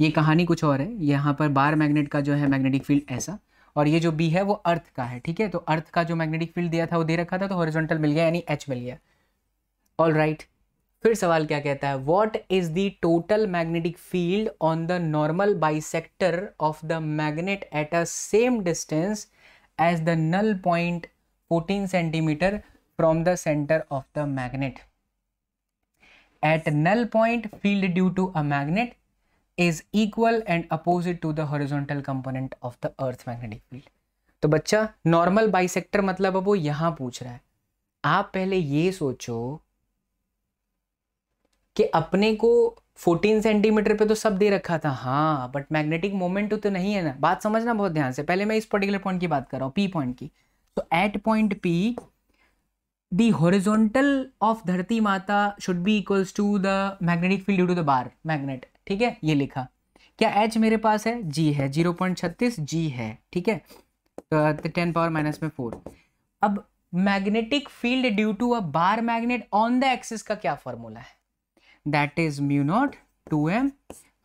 ये कहानी कुछ और है यहाँ पर बार मैग्नेट का जो है मैग्नेटिक फ़ील्ड ऐसा और ये जो बी है वो अर्थ का है, ठीक है? तो अर्थ का जो मैग्नेटिक फ़ील्ड दिया था, वो दे रखा था तो हॉरिजॉन्टल मिल गया, यानी एच मिल गया। All right right. फिर सवाल क्या कहता है? What is the total magnetic field on the normal bisector of the magnet at a same distance as the null point 14 centimetre from the centre of the magnet at null point field due to a magnet is equal and opposite to the horizontal component of the earth magnetic field. तो बच्चा नॉर्मल बाइसेक्टर मतलब अब वो यहाँ पूछ रहा है। आप पहले ये सोचो कि अपने को 14 सेंटीमीटर पे तो सब दे रखा था। हाँ बट मैग्नेटिक मोमेंट तो नहीं है ना। बात समझना बहुत ध्यान से। पहले मैं इस पर्टिकुलर पॉइंट की बात कर रहा हूँ पी पॉइंट की। तो at point P the horizontal of धरती माता should be equals to the magnetic field due to the bar magnet ठीक है, ये लिखा। क्या एच मेरे पास है? जी है। ज़ीरो पॉइंट छत्तीस जी है, ठीक है? टेन पावर माइनस में फोर। अब magnetic field due to a bar magnet on the axis का क्या फॉर्मूला है? That is mu naught two M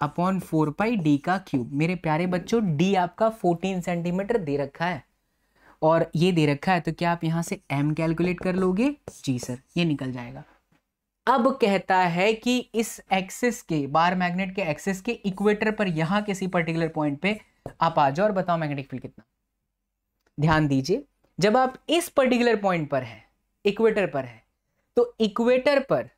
upon four pi D का क्यूब मेरे प्यारे बच्चों डी आपका फोर्टीन सेंटीमीटर दे रखा है। और ये दे रखा है तो क्या आप यहाँ से एम कैलकुलेट कर लोगे? जी सर ये निकल जाएगा। अब कहता है कि इस एक्सिस के, बार मैग्नेट के एक्सिस के इक्वेटर पर यहाँ किसी पर्टिकुलर पॉइंट पे आप आ जाओ और बताओ मैग्नेटिक फ़ील्ड कितना। ध्यान दीजिए, जब आप इस पर्टिकुलर पॉइंट पर है इक्वेटर पर है तो इक्वेटर पर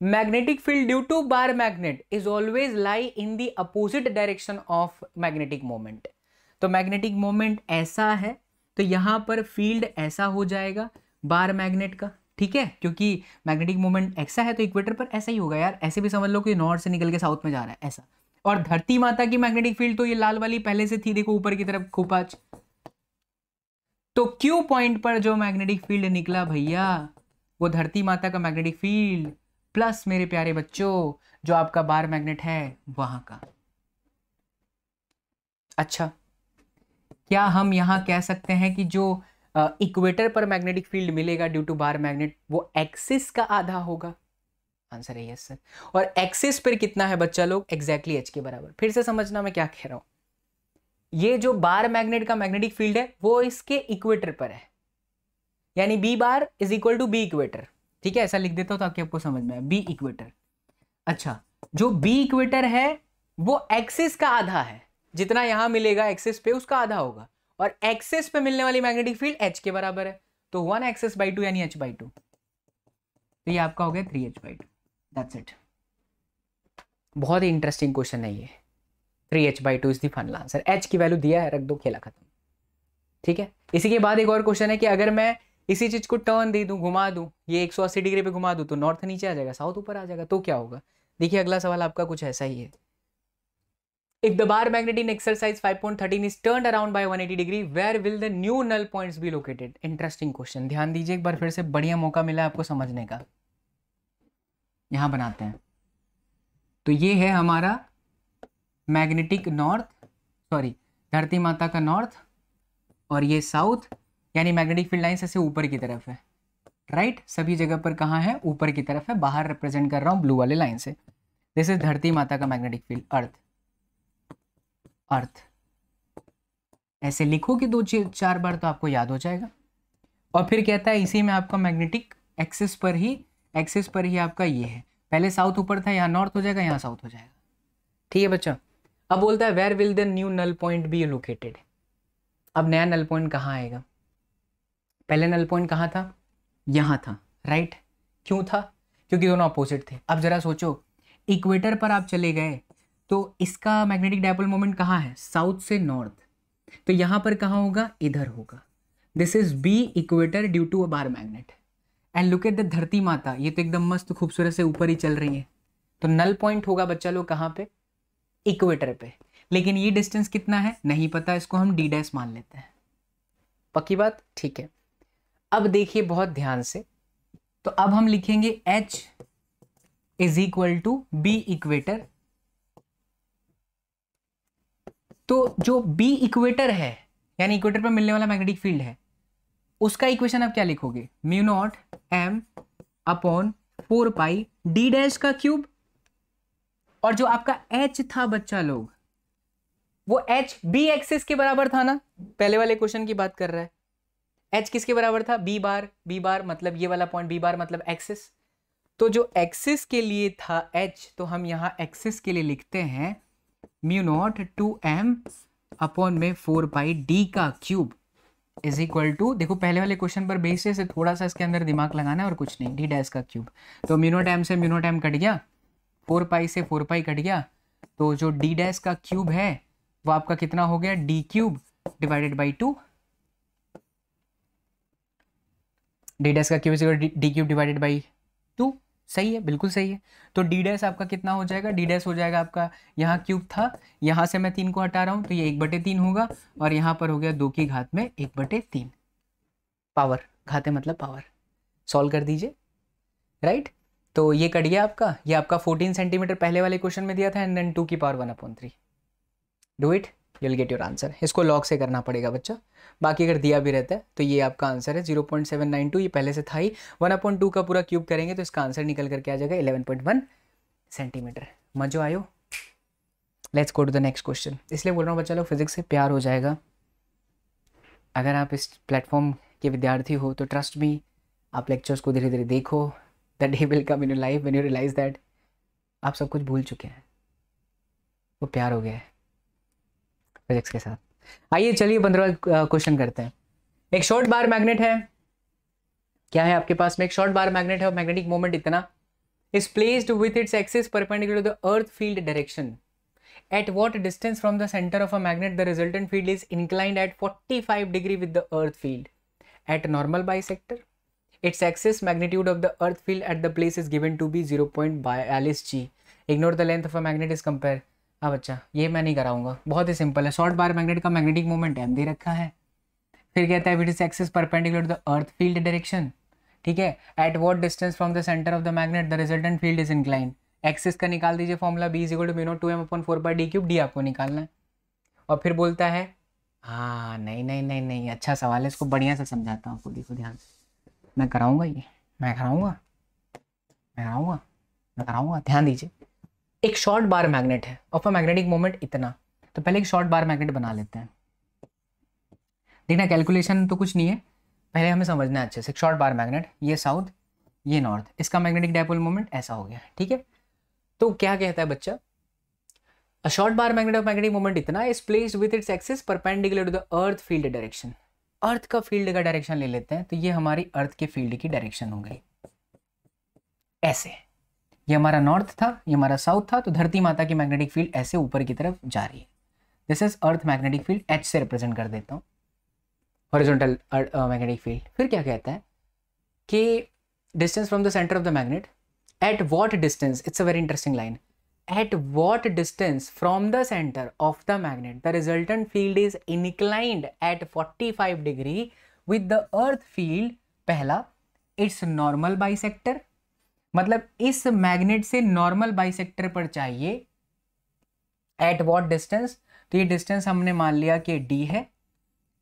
magnetic field due to bar magnet is always lie in the opposite direction of magnetic moment तो मैग्नेटिक मोमेंट ऐसा है तो यहाँ पर फ़ील्ड ऐसा हो जाएगा बार मैग्नेट का। ठीक है? क्योंकि मैग्नेटिक मोमेंट ऐसा है तो इक्वेटर पर ऐसा ही होगा यार। ऐसे भी समझ लो कि नॉर्थ से निकल के साउथ में जा रहा है, ऐसा। और धरती माता की मैग्नेटिक फ़ील्ड तो ये लाल वाली पहले से थी, देखो ऊपर की तरफ़ खोपाच तो क्यू पॉइंट पर जो मैग्नेटिक फ़ील्ड निकला भैया, वो धरती माता का मैग्नेटिक फ़ील्ड प्लस मेरे प्यारे बच्चों, जो आपका बार मैग्नेट है, वहाँ का। अच्छा क्या हम यहाँ कह सकते हैं कि जो इक्वेटर पर मैग्नेटिक फ़ील्ड मिलेगा ड्यू टू बार मैग्नेट वो एक्सिस का आधा होगा। आंसर है यस सर और एक्सिस पर कितना है बच्चा लोग? एग्जैक्टली एच के बराबर। फिर से समझना मैं क्या कह रहा हूँ। ये जो बार मैग्नेट का मैग्नेटिक फ़ील्ड है, वो इसके इक्वेटर पर है। यानी B bar is equal to B equator ठीक है, ऐसा लिख देता हूँ ताकि आपको समझ में आए। बी इक्वेटर अच्छा जो बी इक्वेटर है, वो एक्सिस का आधा है। जितना यहाँ मिलेगा एक्सिस पे, उसका आधा होगा। और एक्सिस पे मिलने वाली मैग्नेटिक फ़ील्ड एच के बराबर है। तो वन एक्सेस बाई टू यानी एच बाई टू तो ये आपका हो गया three H by two that's it बहुत ही इंटरेस्टिंग क्वेश्चन है ये। Three H by two is the final answer H की वैल्यू दिया है, रख दो, खेला खत्म। ठीक है? इसी के बाद एक और क्वेश्चन है कि अगर मैं इसी चीज़ को टर्न दे दूँ, घुमा दूँ, ये 180 डिग्री पे घुमा दूँ तो नॉर्थ नीचे आ जाएगा साउथ ऊपर आ जाएगा तो क्या होगा? देखिए, अगला सवाल आपका कुछ ऐसा ही है। If the bar magnet in exercise 5.13 is turned around by 180 degree, where will the new null points be located? Interesting question. ध्यान दीजिए एक बार फिर से बढ़िया मौका मिला आपको समझने का। यहाँ बनाते हैं। तो ये है हमारा मैग्नेटिक नॉर्थ सॉरी धरती माता का नॉर्थ और ये साउथ यानी मैग्नेटिक फ़ील्ड लाइन ऐसे ऊपर की तरफ़ है। Right right? सभी जगह पर कहाँ है? ऊपर की तरफ़ है। बाहर रिप्रेजेंट कर रहा हूँ ब्लू वाले लाइन से। इज़ धरती माता का मैग्नेटिक फ़ील्ड अर्थ अर्थ। ऐसे लिखो कि दो चार बार तो आपको याद हो जाएगा। और फिर कहता है, इसी में आपका मैग्नेटिक एक्सिस पर ही एक्सिस पर ही आपका ये है। पहले साउथ ऊपर था, यहाँ नॉर्थ हो जाएगा, यहाँ साउथ हो जाएगा। ठीक है बच्चा? अब बोलता है where will the new null point be located अब नया नल पॉइंट कहाँ आएगा? पहले नल पॉइंट कहाँ था? यहाँ था राइट क्यों था? क्योंकि दोनों अपोजिट थे। अब जरा सोचो इक्वेटर पर आप चले गए तो इसका मैग्नेटिक डायपोल मोमेंट कहाँ है? साउथ से नॉर्थ। तो यहाँ पर कहाँ होगा? इधर होगा। This is B equator due to a bar magnet and look at the धरती माता। ये तो एकदम मस्त खूबसूरत से ऊपर ही चल रही है। तो नल पॉइंट होगा बच्चा लोग कहाँ पे? इक्वेटर पे। लेकिन ये डिस्टेंस कितना है? नहीं पता। इसको हम डी डैश मान लेते हैं। पक्की बात? ठीक है। अब देखिए बहुत ध्यान से। तो अब हम लिखेंगे H is equal to B equator तो जो बी इक्वेटर है, यानी इक्वेटर पर मिलने वाला मैग्नेटिक फ़ील्ड है, उसका इक्वेशन आप क्या लिखोगे? Mu naught M upon four pi D dash का क्यूब और जो आपका एच था बच्चा लोग, वो एच बी एक्सिस के बराबर था ना? पहले वाले क्वेश्चन की बात कर रहा है। एच किसके बराबर था? बी बार बी बार मतलब ये वाला पॉइंट बी बार मतलब एक्सिस तो जो एक्सिस के लिए था एच तो हम यहाँ एक्सिस के लिए लिखते हैं। Mu naught two M upon में फोर बाई डी का क्यूब इज़ इक्वल टू देखो पहले वाले क्वेश्चन पर बेसिस से थोड़ा सा इसके अंदर दिमाग लगाना है और कुछ नहीं डी डैश का क्यूब तो म्यूनोट एम से म्यूनोट एम कट गया फोर पाई से फोर पाई कट गया तो जो डी डैश का क्यूब है, वो आपका कितना हो गया D cube divided by two D dash का cube D cube divided by सही है, बिल्कुल सही है। तो डी डैश आपका कितना हो जाएगा? डी डैश हो जाएगा आपका, यहाँ क्यूब था, यहाँ से मैं तीन को हटा रहा हूँ तो ये एक बटे तीन होगा, और यहाँ पर हो गया दो की घात में एक बटे तीन। पावर घाते मतलब पावर सॉल्व कर दीजिए। राइट तो ये कट गया आपका, ये आपका 14 सेंटीमीटर पहले वाले क्वेश्चन में दिया था एंड देन टू की power one upon three do it you'll get your answer इसको लॉक से करना पड़ेगा बच्चा। बाकी अगर दिया भी रहता है तो ये आपका आंसर है zero point seven nine two ये पहले से था ही। वन अपॉइंट टू का पूरा क्यूब करेंगे तो इसका आंसर निकल करके आ जाएगा इलेवन पॉइंट वन सेंटीमीटर मजो आयो? Let's go to the next question इसलिए बोल रहा हूँ, बच्चा लोग फिजिक्स से प्यार हो जाएगा। अगर आप इस प्लेटफॉर्म के विद्यार्थी हो तो ट्रस्ट मी आप लेक्चर्स को धीरे धीरे देखो। The day will come in your life when you realise that आप सब कुछ भूल चुके हैं। वो प्यार हो गया है फिजिक्स के साथ। आइए चलिए पंद्रह क्वेश्चन करते हैं। एक शॉर्ट बार मैग्नेट है। क्या है आपके पास में? एक शॉर्ट बार मैग्नेट है मैग्नेटिक मोमेंट इतना। Is placed with its axis perpendicular the earth field direction at what distance from the centre of a magnet the resultant field is inclined at forty five degree with the earth field at normal bisector its axis magnitude of the earth field at the place is given to be zero point bye Alice G ignore the length of a magnet is compare हाँ बच्चा ये मैं नहीं कराऊँगा। बहुत ही सिंपल है। शॉर्ट बार मैग्नेट का मैग्नेटिक मोमेंट एम दे रखा है। फिर कहता है with is axis perpendicular to the earth field direction ठीक है? At what distance from the centre of the magnet the resultant field is incline axis का निकाल दीजिए formula B is to mu naught two M upon four pi D cube D आपको निकालना है। और फिर बोलता है हाँ नहीं नहीं नहीं नहीं अच्छा सवाल है, इसको बढ़िया से समझाता हूँ आपको देखो ध्यान से। मैं कराऊँगा ये? मैं कराऊँगा? मैं कराऊँगा? मैं कराऊँगा? ध्यान दीजिए। एक शॉर्ट बार मैग्नेट है। ऑफ़ अ मैग्नेटिक मोमेंट इतना। तो पहले एक शॉर्ट बार मैग्नेट बना लेते हैं। देखना कैलकुलेशन तो कुछ नहीं है। पहले हमें समझना है अच्छे से। शॉर्ट बार मैग्नेट ये साउथ ये नॉर्थ इसका मैग्नेटिक डायपोल मोमेंट ऐसा हो गया, ठीक है? तो क्या कहता है बच्चा? A short bar magnet of magnetic moment इतना is placed with its axis perpendicular to the earth field direction earth का फ़ील्ड का डायरेक्शन ले लेते हैं तो ये हमारी अर्थ के फ़ील्ड की डायरेक्शन हो गई। ऐसे। ये हमारा नॉर्थ था, ये हमारा साउथ था तो धरती माता की मैग्नेटिक फ़ील्ड ऐसे ऊपर की तरफ़ जा रही है। This is earth magnetic field H से रिप्रेजेंट कर देता हूँ। हॉरिजॉन्टल मैग्नेटिक फ़ील्ड फिर क्या कहता है कि distance from the centre of the magnet at what distance it's a very interesting line at what distance from the centre of the magnet the resultant field is inclined at 45 degree with the earth field पहला इट्स नॉर्मल बाइसेक्टर मतलब इस मैग्नेट से नॉर्मल बाइसेक्टर पर चाहिए एट वॉट डिस्टेंस तो ये डिस्टेंस हमने मान लिया कि डी है।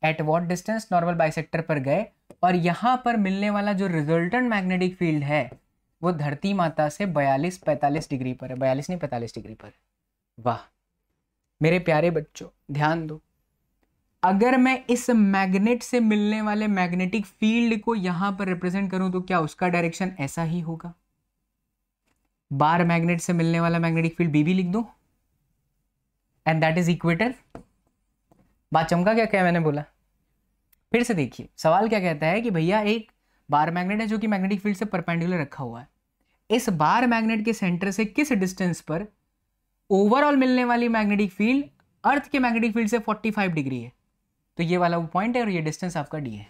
At what distance normal bisector पर गए। और यहाँ पर मिलने वाला जो रिजल्टेंट मैग्नेटिक फ़ील्ड है, वो धरती माता से 42 45 डिग्री पर है। 42 नहीं 45 डिग्री पर वाह। मेरे प्यारे बच्चों, ध्यान दो। अगर मैं इस मैग्नेट से मिलने वाले मैग्नेटिक फ़ील्ड को यहाँ पर रिप्रेजेंट करूँ तो क्या उसका डायरेक्शन ऐसा ही होगा? बार मैग्नेट से मिलने वाला मैग्नेटिक फ़ील्ड बी भी लिख दो? एंड दैट इज़ इक्वेटर बात चमका क्या क्या मैंने बोला? फिर से देखिए, सवाल क्या कहता है कि भैया एक बार मैग्नेट है जो कि मैग्नेटिक फ़ील्ड से परपेंडिकुलर रखा हुआ है। इस बार मैग्नेट के सेंटर से किस डिस्टेंस पर ओवरऑल मिलने वाली मैग्नेटिक फ़ील्ड अर्थ के मैग्नेटिक फ़ील्ड से 45 डिग्री है? तो ये वाला वो पॉइंट है और ये डिस्टेंस आपका डी है।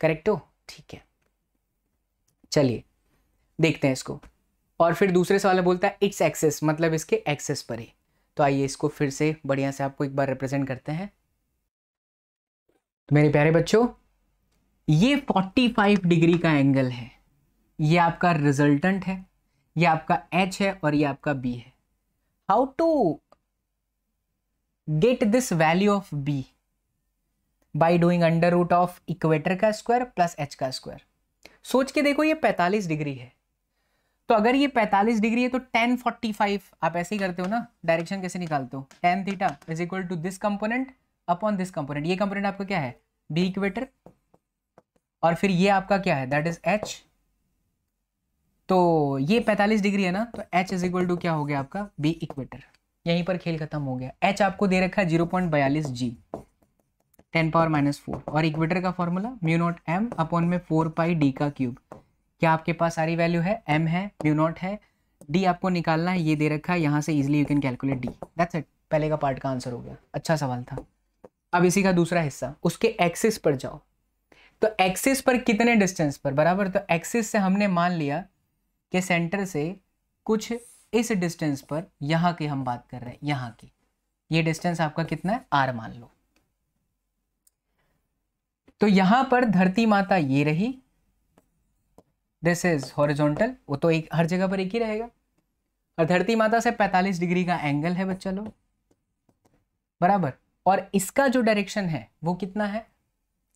करेक्ट हो? ठीक है। चलिए देखते हैं इसको। और फिर दूसरे सवाल में बोलता है इट्स एक्सेस मतलब इसके एक्सेस पर ही। तो आइए इसको फिर से बढ़िया से आपको एक बार रिप्रेजेंट करते हैं। तो मेरे प्यारे बच्चों, ये 45 डिग्री का एंगल है। ये आपका रिजल्टेंट है, ये आपका एच है और ये आपका बी है। How to get this value of B by doing under root of equator का स्क्वायर प्लस एच का स्क्वायर सोच के देखो, ये 45 डिग्री है। तो अगर ये 45 डिग्री है तो टेन फोर्टी फाइव, आप ऐसे ही करते हो ना, डायरेक्शन कैसे निकालते हो? Tan theta is equal to this component upon this component. ये कंपोनेंट आपका क्या है? B equator. और फिर ये आपका क्या है? दैट इज़ एच तो ये 45 डिग्री है ना तो एच इज़ इक्वल टू क्या हो गया आपका? बी इक्वेटर यहीं पर खेल खत्म हो गया। एच आपको दे रखा है ज़ीरो पॉइंट बयालीस G ten power minus four. और इक्वेटर का formula mu naught M upon में फोर पाई डी का क्यूब क्या आपके पास सारी वैल्यू है? एम है म्यू नॉट है। डी आपको निकालना है, ये दे रखा है, यहाँ से easily you can calculate D that's it पहले का पार्ट का आंसर हो गया। अच्छा सवाल था। अब इसी का दूसरा हिस्सा। उसके एक्सिस पर जाओ। तो एक्सिस पर कितने डिस्टेंस पर? बराबर? तो एक्सिस से हमने मान लिया कि सेंटर से कुछ इस डिस्टेंस पर यहाँ की हम बात कर रहे हैं, यहाँ की। ये डिस्टेंस आपका कितना है? आर मान लो। तो यहाँ पर धरती माता ये रही दिस इज़ हॉरिजॉन्टल, वो तो एक, हर जगह पर एक ही रहेगा। और धरती माता से 45 डिग्री का एंगल है बच्चा लोग। बराबर। और इसका जो डायरेक्शन है, वो कितना है?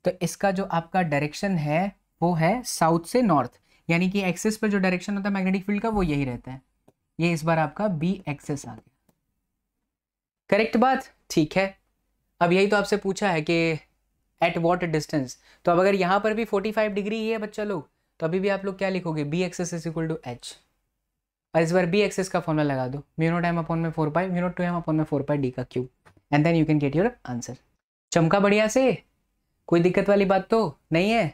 तो इसका जो आपका डायरेक्शन है, वो है साउथ से नॉर्थ यानी कि एक्सेस पर जो डायरेक्शन होता है मैग्नेटिक फ़ील्ड का, वो यही रहता है। ये इस बार आपका बी एक्सेस आ गया। करेक्ट बात? ठीक है। अब यही तो आपसे पूछा है कि एट वॉट डिस्टेंस तो अब अगर यहाँ पर भी 45 डिग्री ही है बच्चा लोग तो अभी भी आप लोग क्या लिखोगे? B axis is equal to H और इस बार बी एक्सेस का फॉर्मूला लगा दो। म्यूनो टाइम अपॉन में four pi mu naught two M upon में फोर पाई डी का cube and then you can get your answer चमका बढ़िया से। कोई दिक्कत वाली बात तो नहीं है?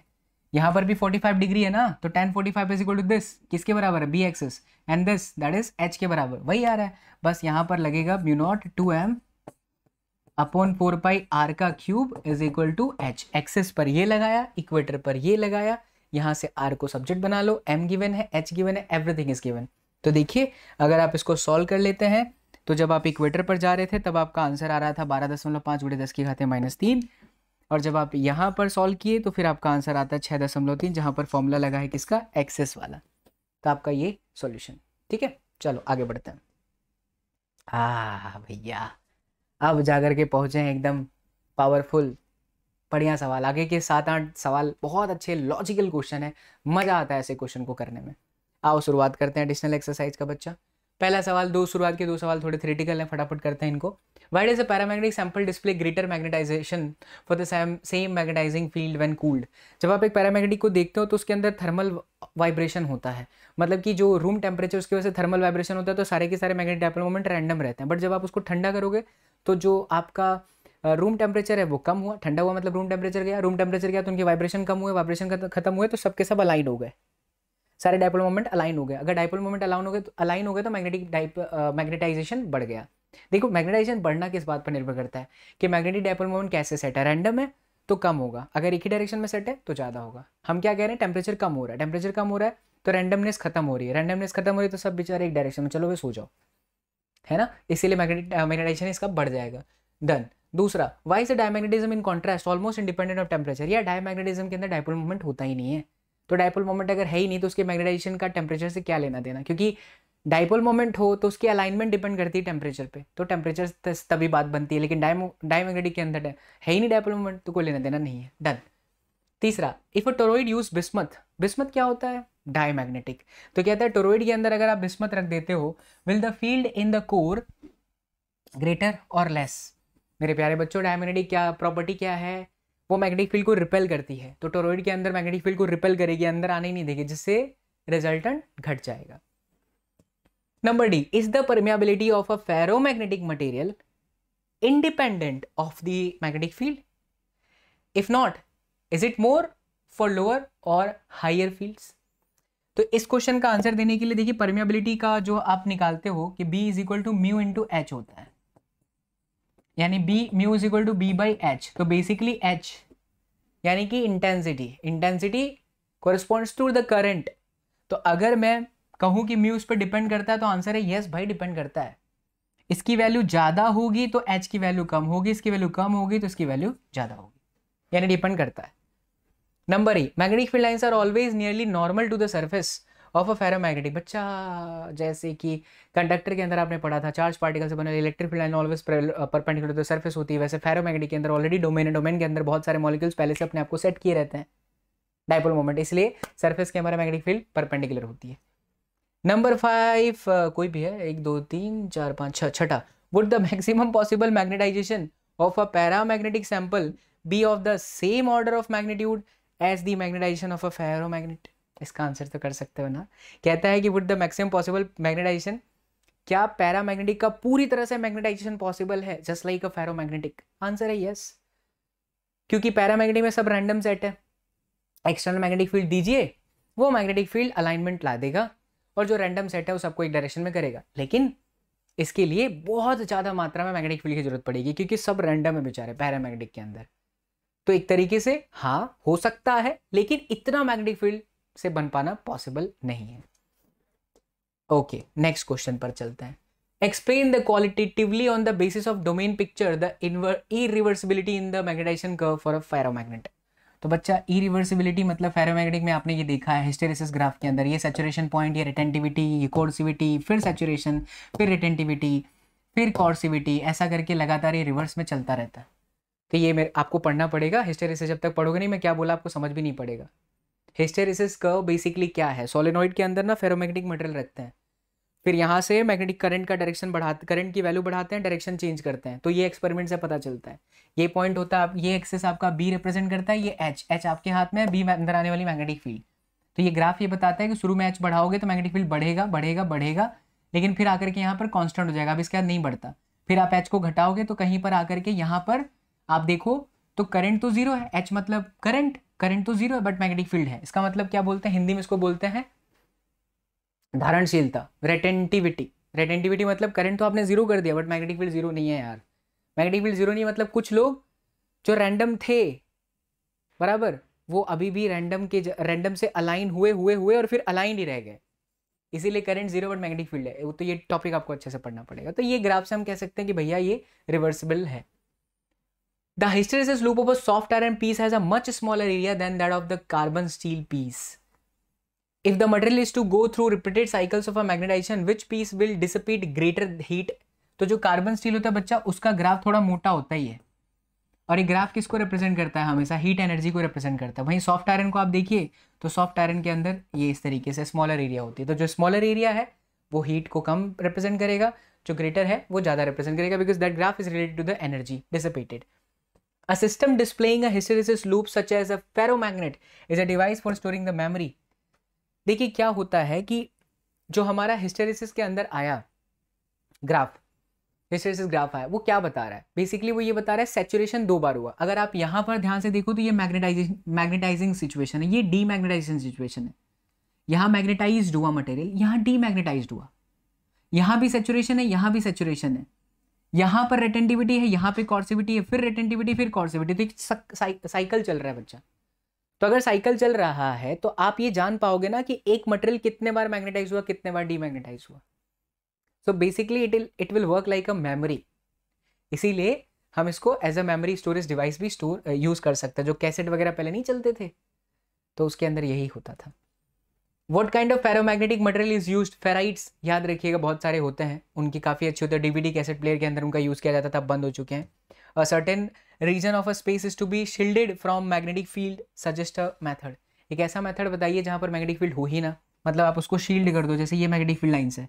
यहाँ पर भी 45 डिग्री है ना? तो tan 45 is equal to this किसके बराबर है? B axis and this that is H के बराबर. वही आ रहा है। बस यहाँ पर लगेगा mu naught two M upon four pi R का cube is equal to H axis पर ये लगाया इक्वेटर पर ये लगाया यहाँ से आर को सब्जेक्ट बना लो एम गिवन है एच गिवन है एवरीथिंग इज़ गिवन तो देखिए, अगर आप इसको सॉल्व कर लेते हैं तो जब आप इक्वेटर पर जा रहे थे, तब आपका आंसर आ रहा था बारह दशमलव पाँच बड़े दस की खाते माइनस तीन. और जब आप यहाँ पर सॉल्व किए तो फिर आपका आंसर आता है छः दशमलव तीन, जहाँ पर फॉर्मूला लगा है किसका? एक्सेस वाला. तो आपका ये सॉल्यूशन ठीक है? चलो, आगे बढ़ते हैं. आ भैया. अब जाकर के पहुँचे हैं एकदम पावरफुल बढ़िया सवाल। आगे के सात आठ सवाल बहुत अच्छे लॉजिकल क्वेश्चन है। मज़ा आता है ऐसे क्वेश्चन को करने में। आओ शुरुआत करते हैं एडिशनल एक्सरसाइज का बच्चा। पहला सवाल, दो शुरुआत के दो सवाल थोड़े थ्रेटिकल हैं, फटाफट करते हैं इनको। Why'd is a paramagnetic sample display greater magnetisation for the same magnetising field when cooled जब आप एक पैरामैग्नेटिक को देखते हो तो उसके अंदर थर्मल वाइब्रेशन होता है। मतलब कि जो रूम टेम्परेचर उसकी वजह से थर्मल वाइब्रेशन होता है तो सारे के सारे मैग्नेटिक डायपोल मोमेंट रैंडम रहते हैं। बट जब आप उसको ठंडा करोगे तो जो आपका रूम टेम्परेचर है, वो कम हुआ, ठंडा हुआ मतलब रूम टेम्परेचर गया रूम टेम्परेचर गया तो उनके वाइब्रेशन कम हुए वाइब्रेशन खत्म हुए तो सबके सब अलाइन हो गए। सारे डायपोल मोमेंट अलाइन हो गए। अगर डायपोल मोमेंट अलाइन हो गए तो अलाइन हो गए तो मैग्नेटिक डाइप मैग्नेटाइजेशन बढ़ गया। देखो मैग्नेटाइजेशन बढ़ना किस बात पर निर्भर करता है? कि मैग्नेटिक डायपोल मोमेंट कैसे सेट है? रैंडम है तो कम होगा। अगर एक ही डायरेक्शन में सेट है तो ज़्यादा होगा। हम क्या कह रहे हैं? टेम्परेचर कम हो रहा है। टेम्परेचर कम हो रहा है तो रैंडमनेस खत्म हो रही है। रैंडमनेस खत्म हो रही है तो सब बेचारे एक डायरेक्शन में, चलो वे सो जाओ। है ना? इसीलिए मैग्नेटाइजेशन इसका बढ़ जाएगा। डन दूसरा वाई से diamagnetism in contrast almost independent of temperature या डायमैग्नेटिज्म के अंदर डायपोल मूवमेंट होता ही नहीं है। तो डायपोल मोमेंट अगर है ही नहीं तो उसके मैग्नेटाइजेशन का टेम्परेचर से क्या लेना देना? क्योंकि डायपोल मोमेंट हो तो उसकी अलाइनमेंट डिपेंड करती है टेम्परेचर पे। तो टेम्परेचर तभी बात बनती है, लेकिन डायमो डायमैग्नेटिक के अंदर है ही नहीं डायपोल मोमेंट तो कोई लेना देना नहीं है। डन तीसरा if a toroid use bismuth bismuth क्या होता है? डायमैग्नेटिक तो कहता है टोरोइड के अंदर अगर आप बिस्मथ रख देते हो will the field in the core greater और लेस मेरे प्यारे बच्चों डायमैग्नेटिक क्या प्रॉपर्टी क्या है? वो मैग्नेटिक फ़ील्ड को रिपेल करती है। तो टोरोइड के अंदर मैग्नेटिक फ़ील्ड को रिपेल करेगी, अंदर आने ही नहीं देगी, जिससे रिजल्टेंट घट जाएगा। Number D is the permeability of a ferromagnetic material independent of the magnetic field if not is it more for lower और हायर फील्ड्स तो इस क्वेश्चन का आंसर देने के लिए देखिए परमियाबिलिटी का जो आप निकालते हो कि B is equal to mu into H होता है। यानी B mu is equal to B by H तो बेसिकली एच यानी कि intensity intensity corresponds to the current तो अगर मैं कहूँ कि म्यू उस पर डिपेंड करता है तो आंसर है यस भाई डिपेंड करता है. इसकी वैल्यू ज़्यादा होगी तो एच की वैल्यू कम होगी. इसकी वैल्यू कम होगी तो इसकी वैल्यू ज़्यादा होगी. यानी डिपेंड करता है. Number E magnetic field lines are always nearly normal to the surface of a ferromagnetic बच्चा जैसे कि कंडक्टर के अंदर आपने पढ़ा था चार्ज पार्टिकल से बने electric field line always perpendicular to surface होती है, वैसे फेरोमैग्नेटिक के अंदर ऑलरेडी डोमेन डोमेन के अंदर बहुत सारे मॉलिक्यूल्स पहले से अपने आप को सेट किए रहते हैं डायपोल मोमेंट इसलिए सरफेस के हमारा मैग्नेटिक फ़ील्ड परपेंडिकुलर होती है। नंबर फाइव कोई भी है, एक, दो, तीन, चार, पाँच छः छठा would the maximum possible magnetisation of a paramagnetic sample be of the same order of magnitude as the magnetisation of a ferromagnet इसका आंसर तो कर सकते हो ना। कहता है कि would the maximum possible magnetisation क्या पैरामैग्नेटिक का पूरी तरह से मैग्नेटाइजेशन पॉसिबल है? Just like a ferromagnetic answer है यस क्योंकि पैरामैग्नेटिक में सब रैंडम सेट है। एक्सटर्नल मैग्नेटिक फ़ील्ड दीजिए, वो मैग्नेटिक फ़ील्ड अलाइनमेंट ला देगा और जो रैंडम सेट है वो सबको एक डायरेक्शन में करेगा। लेकिन इसके लिए बहुत ज़्यादा मात्रा में मैग्नेटिक फ़ील्ड की ज़रूरत पड़ेगी, क्योंकि सब रैंडम है बेचारे पैरा पैरामैग्नेटिक के अंदर। तो एक तरीके से हाँ हो सकता है, लेकिन इतना मैग्नेटिक फ़ील्ड से बन पाना पॉसिबल नहीं है। ओके नेक्स्ट क्वेश्चन पर चलते हैं। Explain the qualitatively on the basis of domain picture the irreversibility in the magnetisation curve for a ferromagnet तो बच्चा इरिवर्सिबिलिटी मतलब फेरोमैग्नेटिक में आपने ये देखा है हिस्टेरिसिस ग्राफ के अंदर, ये सैचुरेशन पॉइंट ये रिटेंटिविटी ये कोर्सिविटी फिर सैचुरेशन फिर रिटेंटिविटी फिर कॉर्सिविटी ऐसा करके लगातार ये रिवर्स में चलता रहता है। तो ये मेरे, आपको पढ़ना पड़ेगा हिस्टेरिसिस जब तक पढ़ोगे नहीं, मैं क्या बोला आपको समझ भी नहीं पड़ेगा। हिस्टेरिसिस कर्व बेसिकली क्या है? सोलेनोइड के अंदर ना फेरोमैग्नेटिक मटेरियल रखते हैं। फिर यहाँ से मैग्नेटिक करंट का डायरेक्शन बढ़ाते करंट की वैल्यू बढ़ाते हैं डायरेक्शन चेंज करते हैं। तो ये एक्सपेरिमेंट से पता चलता है। ये पॉइंट होता है, ये एक्सेस आपका बी रिप्रेजेंट करता है, ये एच एच आपके हाथ में है बी अंदर आने वाली मैग्नेटिक फ़ील्ड तो ये ग्राफ ये बताता है कि शुरू में एच बढ़ाओगे तो मैग्नेटिक फ़ील्ड बढ़ेगा बढ़ेगा बढ़ेगा, लेकिन फिर आकर के यहाँ पर कॉन्स्टेंट हो जाएगा, अब इसके बाद नहीं बढ़ता। फिर आप एच को घटाओगे तो कहीं पर आकर के यहाँ पर, आप देखो तो करंट तो ज़ीरो है। एच मतलब करंट करंट तो ज़ीरो है बट मैग्नेटिक फ़ील्ड है। इसका मतलब क्या बोलते हैं? हिंदी में इसको बोलते हैं धारणशीलता रेटेंटिविटी रेटेंटिविटी मतलब करंट तो आपने ज़ीरो कर दिया बट मैग्नेटिक फ़ील्ड ज़ीरो नहीं है यार। मैग्नेटिक फ़ील्ड ज़ीरो नहीं मतलब कुछ लोग जो रैंडम थे, बराबर? वो अभी भी रैंडम के रैंडम से अलाइन हुए हुए हुए और फिर अलाइन ही रह गए। इसीलिए current zero but magnetic field है। तो ये टॉपिक आपको अच्छे से पढ़ना पड़ेगा। तो ये ग्राफ से हम कह सकते हैं कि भैया ये रिवर्सिबल है। The hysteresis loop of a soft iron piece has a much smaller area than that of the carbon steel piece. If the material is to go through repeated cycles of a magnetization, which piece will dissipate greater heat? तो जो कार्बन स्टील होता है बच्चा उसका ग्राफ थोड़ा मोटा होता ही है। और ये ग्राफ किसको रिप्रेजेंट करता है? हमेशा हीट एनर्जी को रिप्रेजेंट करता है। वहीं सॉफ्ट आयरन को आप देखिए तो सॉफ्ट आयरन के अंदर ये इस तरीके से स्मॉलर एरिया होती है। तो जो स्मॉलर एरिया है वो हीट को कम रिप्रेजेंट करेगा जो ग्रेटर है वो ज़्यादा रिप्रेजेंट करेगा because that graph is related to the energy dissipated A system displaying a hysteresis loop such as a ferromagnet is a device for storing the memory. देखिए क्या होता है कि जो हमारा हिस्टेरिसिस के अंदर आया ग्राफ हिस्टेरिसिस ग्राफ आया, वो क्या बता रहा है? बेसिकली वो ये बता रहा है सेचुरेशन दो बार हुआ। अगर आप यहाँ पर ध्यान से देखो तो ये मैग्नेटाइजिंग मैग्नेटाइजिंग सिचुएशन है। ये डी मैग्नेटाइजेशन सिचुएशन है। यहाँ मैग्नेटाइज हुआ मटेरियल यहाँ डी मैग्नेटाइज हुआ। यहाँ भी सेचुरेशन है, यहाँ भी सेचुरेशन है। यहाँ पर रेटेंटिविटी है, यहाँ पे कॉर्सिविटी है, फिर रेटेंटिविटी फिर कॉर्सिविटी तो साइकिल चल रहा है बच्चा। तो अगर साइकिल चल रहा है तो आप ये जान पाओगे ना कि एक मटेरियल कितने बार मैग्नेटाइज हुआ, कितने बार डीमैग्नेटाइज हुआ। So basically it it will work like a memory इसीलिए हम इसको as a memory storage device भी स्टोर यूज़ कर सकते हैं, जो कैसेट वगैरह पहले नहीं चलते थे। तो उसके अंदर यही होता था। What kind of ferromagnetic material is use ferrites याद रखिएगा, बहुत सारे होते हैं। उनकी काफ़ी अच्छी होती है। डीवीडी कैसेट प्लेयर के अंदर उनका यूज़ किया जाता था बंद हो चुके हैं। A certain region of a space is to be shielded from magnetic field suggest a method एक ऐसा मैथड बताइए जहाँ पर मैग्नेटिक फ़ील्ड हो ही ना। मतलब आप उसको शील्ड कर दो, जैसे ये मैग्नेटिक फ़ील्ड लाइन्स है।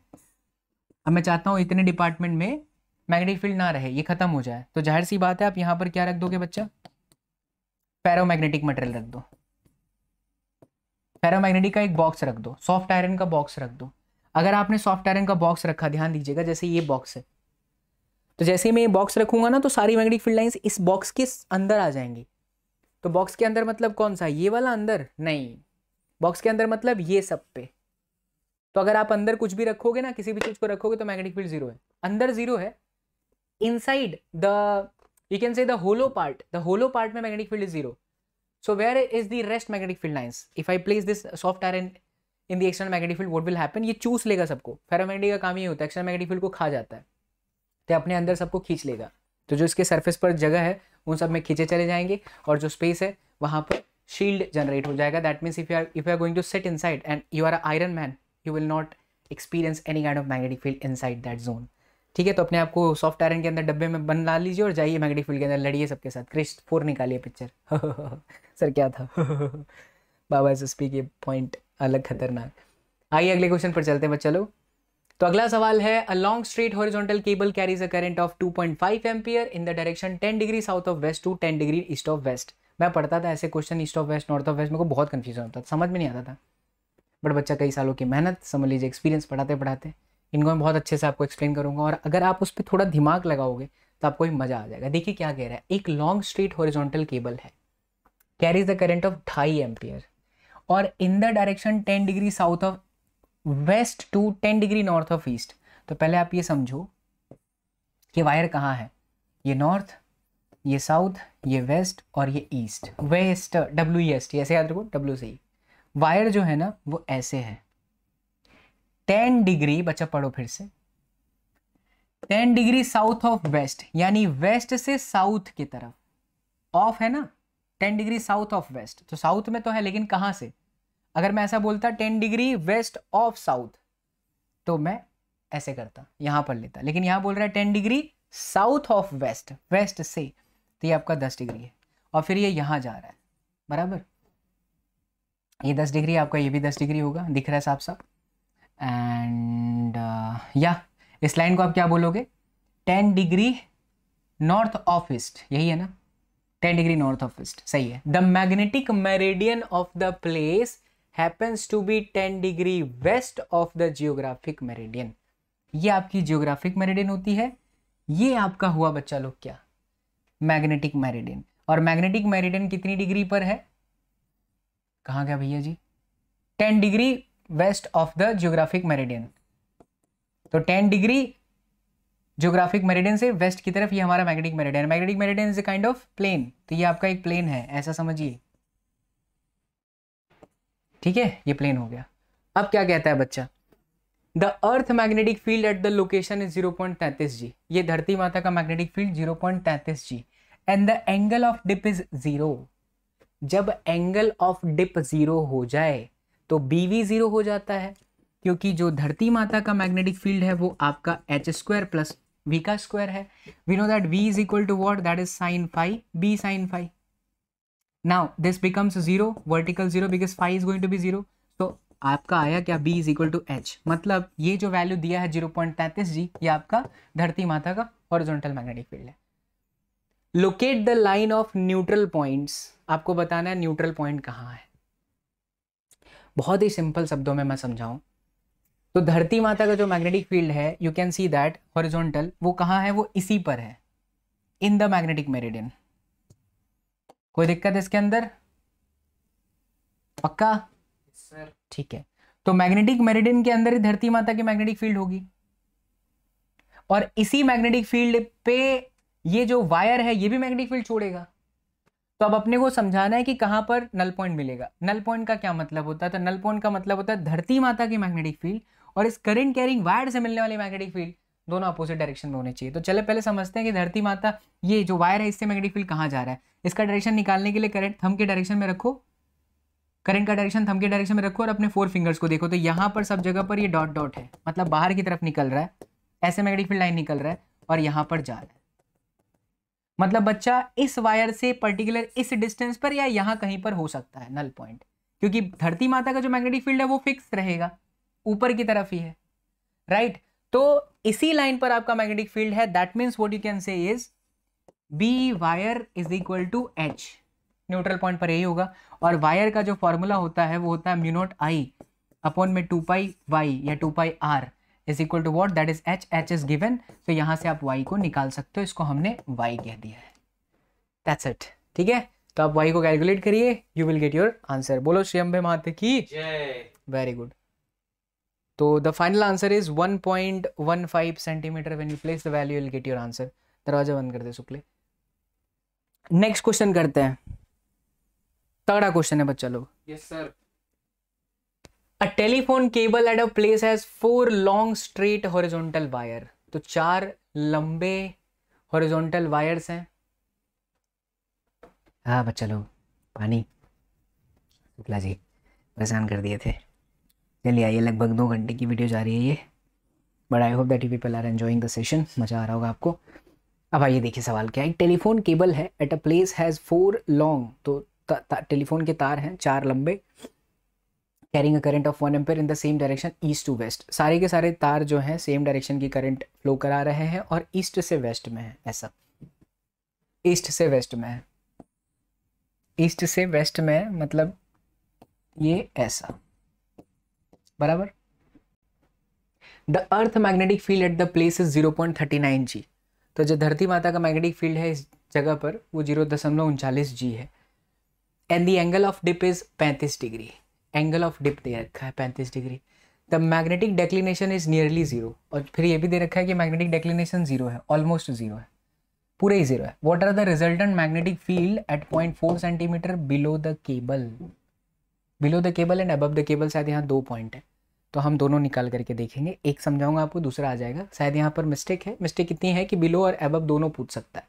अब मैं चाहता हूँ इतने डिपार्टमेंट में मैग्नेटिक फ़ील्ड ना रहे, ये खत्म हो जाए। तो ज़ाहिर सी बात है, आप यहाँ पर क्या रख दोगे बच्चा? पैरोमैग्नेटिक मटेरियल रख दो। पैरामैग्नेटिक का एक बॉक्स रख दो सॉफ्ट आयरन का बॉक्स रख दो। अगर आपने सॉफ्ट आयरन का बॉक्स रखा, ध्यान दीजिएगा, जैसे ये बॉक्स है। तो जैसे ही मैं ये बॉक्स रखूँगा ना तो सारी मैग्नेटिक फ़ील्ड लाइंस इस बॉक्स के अंदर आ जाएँगी। तो बॉक्स के अंदर मतलब कौन सा? ये वाला अंदर? नहीं। बॉक्स के अंदर मतलब ये सब पे। तो अगर आप अंदर कुछ भी रखोगे ना, किसी भी चीज़ को रखोगे तो मैग्नेटिक फ़ील्ड ज़ीरो है। अंदर ज़ीरो है। Inside the you can say the hollow part the hollow part में magnetic field is zero So where is the rest magnetic field lines? If I place this soft iron in the external magnetic field, what will happen? ये चूस लेगा सबको। फेरोमैग्नेटिक का काम ये होता है एक्सटर्नल मैग्नेटिक फ़ील्ड को खा जाता है। तो अपने अंदर सबको खींच लेगा। तो जो इसके सरफेस पर जगह है उन सब में खींचे चले जाएँगे और जो स्पेस है वहाँ पर शील्ड जनरेट हो जाएगा। That means if you are if you are going to set inside and you are Iron Man you will not experience any kind of magnetic field inside that zone ठीक है तो अपने आप को सॉफ्ट आयरन के अंदर डब्बे में बन ला लीजिए और जाइए मैग्नेटिक फ़ील्ड के अंदर, लड़िए सबके साथ। क्रिस्ट, फोर निकालिए पिक्चर। *laughs* सर, क्या था? *laughs* बाबा एस के पॉइंट अलग खतरनाक। आइए अगले क्वेश्चन पर चलते हैं, बच्चा लोग। तो अगला सवाल है a long straight horizontal cable carries a current of 2.5 point ampere in the direction 10 degree south of west to 10 degree east of west मैं पढ़ता था ऐसे question east of west north of west मेरे को बहुत कंफ्यूजन होता था, समझ में नहीं आता था। बट बच्चा, कई सालों की मेहनत, समझ लीजिए एक्सपीरियंस पढ़ाते पढ़ाते इनको मैं बहुत अच्छे से आपको एक्सप्लेन करूँगा और अगर आप उस पर थोड़ा दिमाग लगाओगे तो आपको भी मज़ा आ जाएगा। देखिए क्या कह रहा है, एक लॉन्ग स्ट्रेट हॉरिजॉन्टल केबल है। कैरीज द करेंट ऑफ़ ढाई एम्पियर और in the direction ten degree south of west to ten degree north of east तो पहले आप ये समझो कि वायर कहाँ है? ये नॉर्थ ये साउथ ये वेस्ट और ये east west W S T ऐसे याद रखो डब्ल्यू से वायर जो है ना, वो ऐसे है। टेन डिग्री, बच्चा पढ़ो फिर से। Ten degree south of west, यानी वेस्ट से साउथ की तरफ़। ऑफ़ है ना? Ten degree south of west. तो साउथ में तो है, लेकिन कहाँ से? अगर मैं ऐसा बोलता, ten degree west of south तो मैं ऐसे करता, यहाँ पर लेता। लेकिन यहाँ बोल रहा है, ten degree south of west west से। तो ये आपका दस डिग्री है। और फिर ये यहाँ जा रहा है। बराबर? ये दस डिग्री, आपका ये भी दस डिग्री होगा। दिख रहा है साफ़ साफ़ एंड या इस लाइन को आप क्या बोलोगे? Ten degree north of east यही है ना? Ten degree north of east सही है. The magnetic meridian of the place happens to be 10 degree west of the geographic meridian ये आपकी जियोग्राफिक मेरिडियन होती है। ये आपका हुआ बच्चा लोग क्या? मैग्नेटिक मेरिडियन और मैग्नेटिक मेरिडियन कितनी डिग्री पर है? कहाँ गया भैया जी? 10 degree west of the geographic meridian तो 10 डिग्री जियोग्राफिक मेरिडियन से वेस्ट की तरफ़ ये हमारा magnetic meridian magnetic meridian is kind of plane तो ये आपका एक प्लेन है, ऐसा समझिए। ठीक है? ये प्लेन हो गया। अब क्या कहता है बच्चा? The earth magnetic field at the location is zero point तैंतीस जी ये धरती माता का मैग्नेटिक फ़ील्ड ज़ीरो पॉइंट तैंतीस G and the angle of dip is zero जब एंगल ऑफ़ डिप ज़ीरो हो जाए तो बी वी ज़ीरो हो जाता है, क्योंकि जो धरती माता का मैग्नेटिक फ़ील्ड है, वो आपका एच स्क्वायर प्लस वी का स्क्वायर है। We know that V is equal to what that is sine five B sine five now this becomes zero vertical zero because five is going to be zero तो आपका आया क्या? B is equal to H मतलब ये जो वैल्यू दिया है ज़ीरो पॉइंट तैंतीस जी ये आपका धरती माता का हॉरिजॉन्टल मैग्नेटिक फ़ील्ड है। Locate the line of neutral points आपको बताना है न्यूट्रल पॉइंट कहाँ है। बहुत ही सिंपल शब्दों में मैं समझाऊं। तो धरती माता का जो मैग्नेटिक फ़ील्ड है you can see that horizontal वो कहाँ है? वो इसी पर है। इन द मैग्नेटिक मेरिडियन कोई दिक्कत है इसके अंदर? पक्का? सर ठीक है। तो मैग्नेटिक मेरिडियन के अंदर ही धरती माता की मैग्नेटिक फ़ील्ड होगी। और इसी मैग्नेटिक फ़ील्ड पे ये जो वायर है ये भी मैग्नेटिक फ़ील्ड छोड़ेगा। तो अब अपने को समझाना है कि कहाँ पर नल पॉइंट मिलेगा। नल पॉइंट का क्या मतलब होता है? तो नल पॉइंट का मतलब होता है धरती माता की मैग्नेटिक फ़ील्ड और इस करंट कैरिंग वायर से मिलने वाली मैग्नेटिक फ़ील्ड दोनों अपोजिट डायरेक्शन में होने चाहिए। तो चले पहले समझते हैं कि धरती माता ये जो वायर है, इससे मैग्नेटिक फ़ील्ड कहाँ जा रहा है? इसका डायरेक्शन निकालने के लिए करंट थम के डायरेक्शन में रखो। करंट का डायरेक्शन थम के डायरेक्शन में रखो और अपने फोर फिंगर्स को देखो। तो यहाँ पर सब जगह पर ये डॉट डॉट है। मतलब बाहर की तरफ़ निकल रहा है। ऐसे मैग्नेटिक फ़ील्ड लाइन निकल रहा है और यहाँ पर जा रहा है। मतलब बच्चा इस वायर से पर्टिकुलर इस डिस्टेंस पर या यहाँ कहीं पर हो सकता है नल पॉइंट क्योंकि धरती माता का जो मैग्नेटिक फ़ील्ड है वो फिक्स रहेगा, ऊपर की तरफ़ ही है राइट तो इसी लाइन पर आपका मैग्नेटिक फ़ील्ड है that means what you can say is B wire is equal to H neutral point पर यही होगा। और वायर का जो फॉर्मूला होता है, वो होता है म्यूनोट आई अपॉन में टू पाई वाई या two pi R is equal to what that is H H is given तो यहाँ से आप वाई को निकाल सकते हो। इसको हमने वाई कह दिया है। दैट्स इट ठीक है? तो आप वाई को कैलकुलेट करिए। You will get your answer बोलो श्री अम्बे माते की। वेरी गुड तो the final answer is 1.15 centimeter when you place the value will get your answer दरवाज़ा बंद कर दे शुक्ले। नेक्स्ट क्वेश्चन करते हैं। तगड़ा क्वेश्चन है बच्चा लोग। Yes sir a telephone cable at a place has four long straight horizontal wire तो चार लंबे हॉरिजॉन्टल वायर्स हैं। हाँ बच्चा लोग, पानी। शुक्ला जी, परेशान कर दिए थे। चलिए, आइए, लगभग दो घंटे की वीडियो जा रही है ये। But I hope that you people are enjoying the session मज़ा आ रहा होगा आपको। अब आइए देखिए सवाल क्या है। टेलीफोन केबल है at a place has four long तो टेलीफोन के तार हैं, चार लंबे। Carrying a current of one ampere in the same direction east to west सारे के सारे तार जो हैं सेम डायरेक्शन की करंट फ्लो करा रहे हैं और ईस्ट से वेस्ट में है ऐसा। ईस्ट से वेस्ट में है। ईस्ट से वेस्ट में है, मतलब ये ऐसा। बराबर? The earth magnetic field at the place is zero point thirty nine G तो जो धरती माता का मैग्नेटिक फ़ील्ड है इस जगह पर वो ज़ीरो दशमलव उनचालीस जी है। And the angle of dip is पैंतीस डिग्री। एंगल ऑफ़ डिप दे रखा है पैंतीस degree. The magnetic declination is nearly zero और फिर ये भी दे रखा है कि मैग्नेटिक डेक्लिनेशन ज़ीरो है ऑलमोस्ट ज़ीरो है। पूरे ही ज़ीरो है। What are the resultant magnetic field at point four centimeter below the cable below the cable and above the cable शायद यहाँ दो पॉइंट है। तो हम दोनों निकाल करके देखेंगे। एक समझाऊँगा आपको, दूसरा आ जाएगा। शायद यहाँ पर मिस्टेक है। मिस्टेक इतनी है कि बिलो और अबव दोनों पूछ सकता है।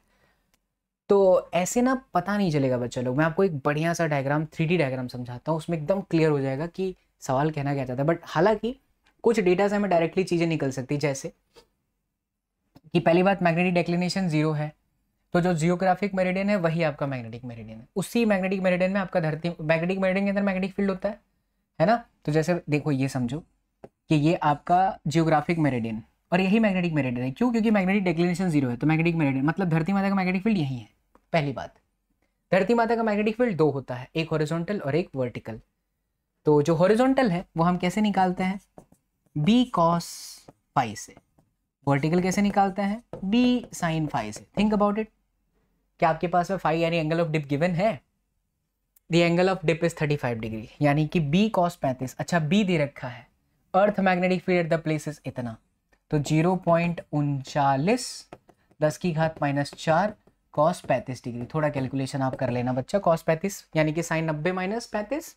तो ऐसे ना पता नहीं चलेगा, बच्चा लोग। मैं आपको एक बढ़िया सा डायग्राम थ्री डायग्राम समझाता हूँ। उसमें एकदम क्लियर हो जाएगा कि सवाल कहना क्या चाहता है। बट हालाँकि कुछ डेटा से हमें डायरेक्टली चीज़ें निकल सकती जैसे कि पहली बात मैग्नेटिक डेक्लिनेशन ज़ीरो है। तो जो जियोग्राफिक मेरिडियन है, वही आपका मैग्नेटिक मेरिडियन है। उसी मैग्नेटिक मेरिडियन में आपका धरती मैग्नेटिक मेरिडियन के अंदर मैग्नेटिक फ़ील्ड होता है है ना? तो जैसे देखो, ये समझो कि ये आपका जियोग्राफिक मेरिडियन और यही मैग्नेटिक मेरिडियन है। क्यों? क्योंकि मैग्नेटिक डेक्लिनेशन ज़ीरो है। तो मैग्नेटिक मेरिडियन मतलब धरती माता का मैग्नेटिक फ़ील्ड यही है। पहली बात, धरती माता का मैग्नेटिक फ़ील्ड दो होता है, एक हॉरिजॉन्टल और एक वर्टिकल तो जो हॉरिजॉन्टल है, वो हम कैसे निकालते हैं? बी कॉस फाई से. वर्टिकल कैसे निकालते हैं? बी साइन फाई से. थिंक अबाउट इट क्या आपके पास में फाई यानी एंगल ऑफ़ डिप गिवन है? The angle of dip is 35 degree यानी कि बी कॉस पैंतीस. अच्छा बी दे रखा है. Earth magnetic field at the place इतना. तो ज़ीरो पॉइंट उनचालीस, दस की घात माइनस चार कॉस पैंतीस डिग्री। थोड़ा कैलकुलेशन आप कर लेना बच्चा कॉस पैंतीस यानी कि साइन नब्बे माइनस पैंतीस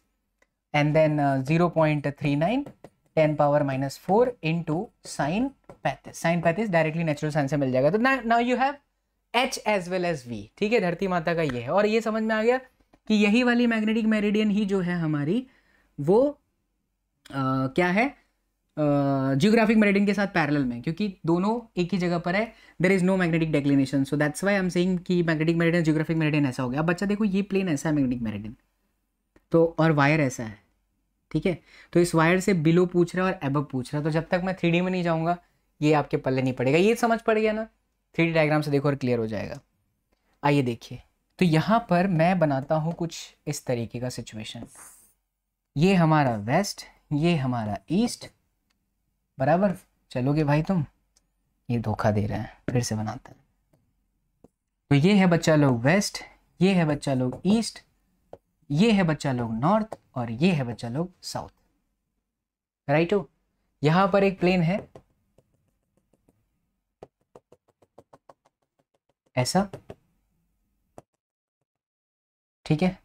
and then zero point three nine ten power minus four into sine पैंतीस। साइन पैंतीस डायरेक्टली नेचुरल साइन से मिल जाएगा। तो now you have H as well as V ठीक है? धरती माता का ये है। और ये समझ में आ गया कि यही वाली मैग्नेटिक मेरिडियन ही जो है हमारी वो आ, क्या है? जियोग्राफिक मेरिडियन के साथ पैरेलल में, क्योंकि दोनों एक ही जगह पर है there is no magnetic declination so that's why am saying कि मैग्नेटिक मेरिडियन जियोग्राफिक मेरिडियन ऐसा हो गया। अब बच्चा देखो, ये प्लेन ऐसा है मैग्नेटिक मेरिडियन तो और वायर ऐसा है, ठीक है? तो इस वायर से बिलो पूछ रहा है और एबव पूछ रहा है। तो जब तक मैं थ्री में नहीं जाऊँगा, ये आपके पल्ले नहीं पड़ेगा। ये समझ पड़ गया ना? थ्री डायग्राम से देखो और क्लियर हो जाएगा। आइए देखिए। तो यहाँ पर मैं बनाता हूँ कुछ इस तरीके का सिचुएशन ये हमारा वेस्ट ये हमारा ईस्ट बराबर, चलोगे भाई तुम? ये धोखा दे रहे हैं, फिर से बनाते हैं। तो ये है बच्चा लोग वेस्ट, ये है बच्चा लोग ईस्ट, ये है बच्चा लोग नॉर्थ और ये है बच्चा लोग साउथ। राइट हो यहाँ पर एक प्लेन है। ऐसा। ठीक है।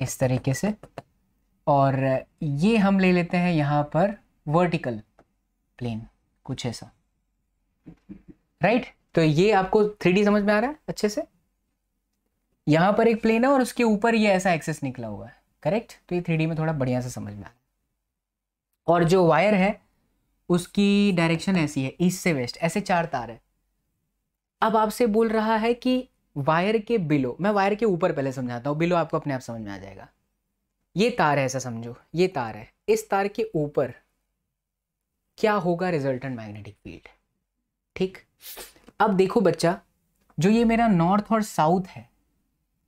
इस तरीके से। और ये हम ले लेते हैं यहाँ पर वर्टिकल प्लेन कुछ ऐसा। Right right? तो ये आपको थ्री समझ में आ रहा है अच्छे से? यहाँ पर एक प्लेन है और उसके ऊपर ये ऐसा एक्सेस निकला हुआ है। करेक्ट तो ये थ्री में थोड़ा बढ़िया से समझ में आ रहा है। और जो वायर है, उसकी डायरेक्शन ऐसी है ईस्ट से वेस्ट ऐसे चार तार है। अब आपसे बोल रहा है कि वायर के बिलो मैं वायर के ऊपर पहले समझाता हूँ बिलो आपको अपने आप समझ में आ जाएगा। ये तार है ऐसा समझो, ये तार है। इस तार के ऊपर क्या होगा रिजल्टेंट मैग्नेटिक फ़ील्ड ठीक? अब देखो बच्चा, जो ये मेरा नॉर्थ और साउथ है,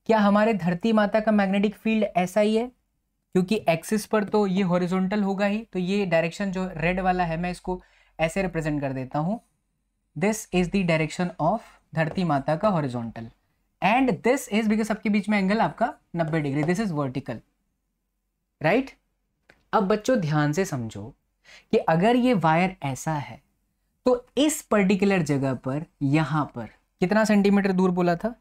क्या हमारे धरती माता का मैग्नेटिक फ़ील्ड ऐसा ही है? क्योंकि एक्सिस पर तो ये हॉरिजॉन्टल होगा ही तो ये डायरेक्शन जो रेड वाला है, मैं इसको ऐसे रिप्रेजेंट कर देता हूँ। This is the direction of धरती माता का horizontal and this is because सबके बीच में एंगल आपका 90 degree this is vertical right अब बच्चों, ध्यान से समझो कि अगर ये वायर ऐसा है तो इस पर्टिकुलर जगह पर, यहाँ पर, कितना सेंटीमीटर दूर बोला था?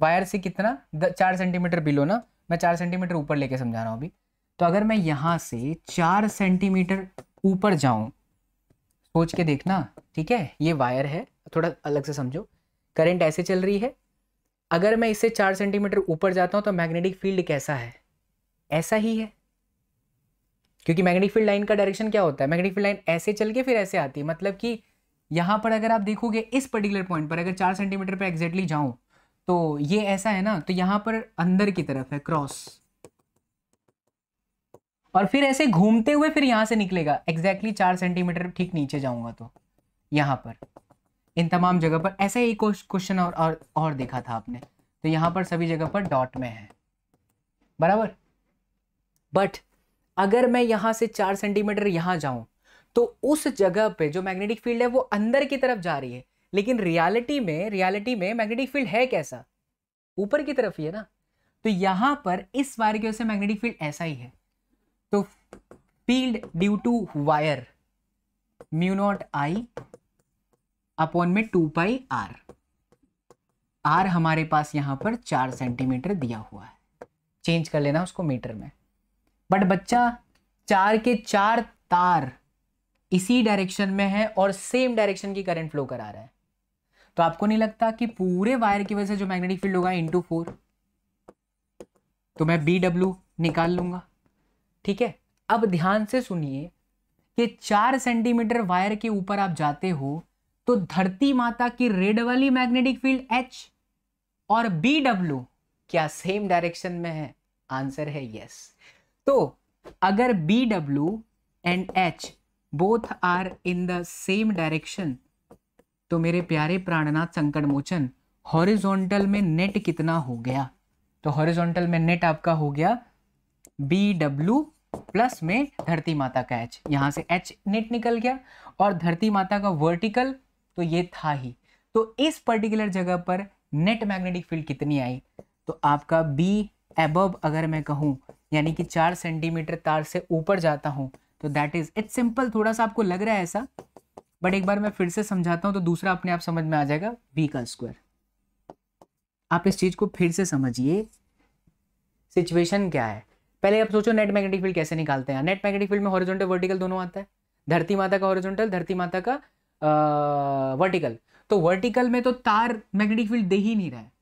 वायर से कितना? चार सेंटीमीटर बिलो ना? मैं चार सेंटीमीटर ऊपर लेके समझा रहा हूँ अभी। तो अगर मैं यहाँ से चार सेंटीमीटर ऊपर जाऊँ, सोच के देखना, ठीक है? ये वायर है, थोड़ा अलग से समझो। करंट ऐसे चल रही है। अगर मैं इससे चार सेंटीमीटर ऊपर जाता हूँ तो मैग्नेटिक फ़ील्ड कैसा है? ऐसा ही है। क्योंकि मैग्नेटिक फ़ील्ड लाइन का डायरेक्शन क्या होता है? मैग्नेटिक फ़ील्ड लाइन ऐसे चल के फिर ऐसे आती है। मतलब कि यहाँ पर अगर आप देखोगे इस पर्टिकुलर पॉइंट पर अगर चार सेंटीमीटर पर एग्जैक्टली जाऊँ तो ये ऐसा है ना तो यहाँ पर अंदर की तरफ़ है क्रॉस और फिर ऐसे घूमते हुए फिर यहाँ से निकलेगा। एग्जैक्टली चार सेंटीमीटर ठीक नीचे जाऊँगा तो यहाँ पर। इन तमाम जगह पर ऐसा ही क्वेश्चन और, और और देखा था आपने। तो यहाँ पर सभी जगह पर डॉट में है। बराबर? बट अगर मैं यहाँ से चार सेंटीमीटर यहाँ जाऊँ तो उस जगह पे जो मैग्नेटिक फ़ील्ड है वो अंदर की तरफ़ जा रही है। लेकिन रियलिटी में रियलिटी में मैग्नेटिक फ़ील्ड है कैसा? ऊपर की तरफ़ ही है ना? तो यहाँ पर इस वायर की वजह से मैग्नेटिक फ़ील्ड ऐसा ही है। तो field due to wire, mu naught I upon में टू पाई आर। आर हमारे पास यहाँ पर चार सेंटीमीटर दिया हुआ है। चेंज कर लेना उसको मीटर में। बट बच्चा चार के चार तार इसी डायरेक्शन में है और सेम डायरेक्शन की करंट फ्लो करा रहा है। तो आपको नहीं लगता कि पूरे वायर की वजह से जो मैग्नेटिक फ़ील्ड होगा इंटू फोर तो मैं बी डब्ल्यू निकाल लूँगा। ठीक है? अब ध्यान से सुनिए कि चार सेंटीमीटर वायर के ऊपर आप जाते हो तो धरती माता की रेड वाली मैग्नेटिक फ़ील्ड एच और बी डब्ल्यू क्या सेम डायरेक्शन में है? आंसर है यस तो अगर B W and H both are in the same direction तो मेरे प्यारे प्राणनाथ संकट मोचन हॉरिजॉन्टल में नेट कितना हो गया? तो हॉरिजॉन्टल में नेट आपका हो गया बी डब्ल्यू प्लस में धरती माता का एच यहाँ से एच नेट निकल गया और धरती माता का वर्टिकल तो ये था ही। तो इस पर्टिकुलर जगह पर नेट मैग्नेटिक फ़ील्ड कितनी आई? तो आपका बी एबव अगर मैं कहूँ यानी कि चार सेंटीमीटर तार से ऊपर जाता हूँ तो दैट इज़ इट्स सिंपल थोड़ा सा आपको लग रहा है ऐसा बट एक बार मैं फिर से समझाता हूँ तो दूसरा अपने आप समझ में आ जाएगा बी का स्क्वायर आप इस चीज़ को फिर से समझिए सिचुएशन क्या है? पहले आप सोचो नेट मैग्नेटिक फ़ील्ड कैसे निकालते हैं नेट मैग्नेटिक फ़ील्ड में हॉरिजॉन्टल वर्टिकल दोनों आता है। धरती माता का हॉरिजॉन्टल धरती माता का वर्टिकल तो वर्टिकल में तो तार मैग्नेटिक फ़ील्ड दे ही नहीं रहा है।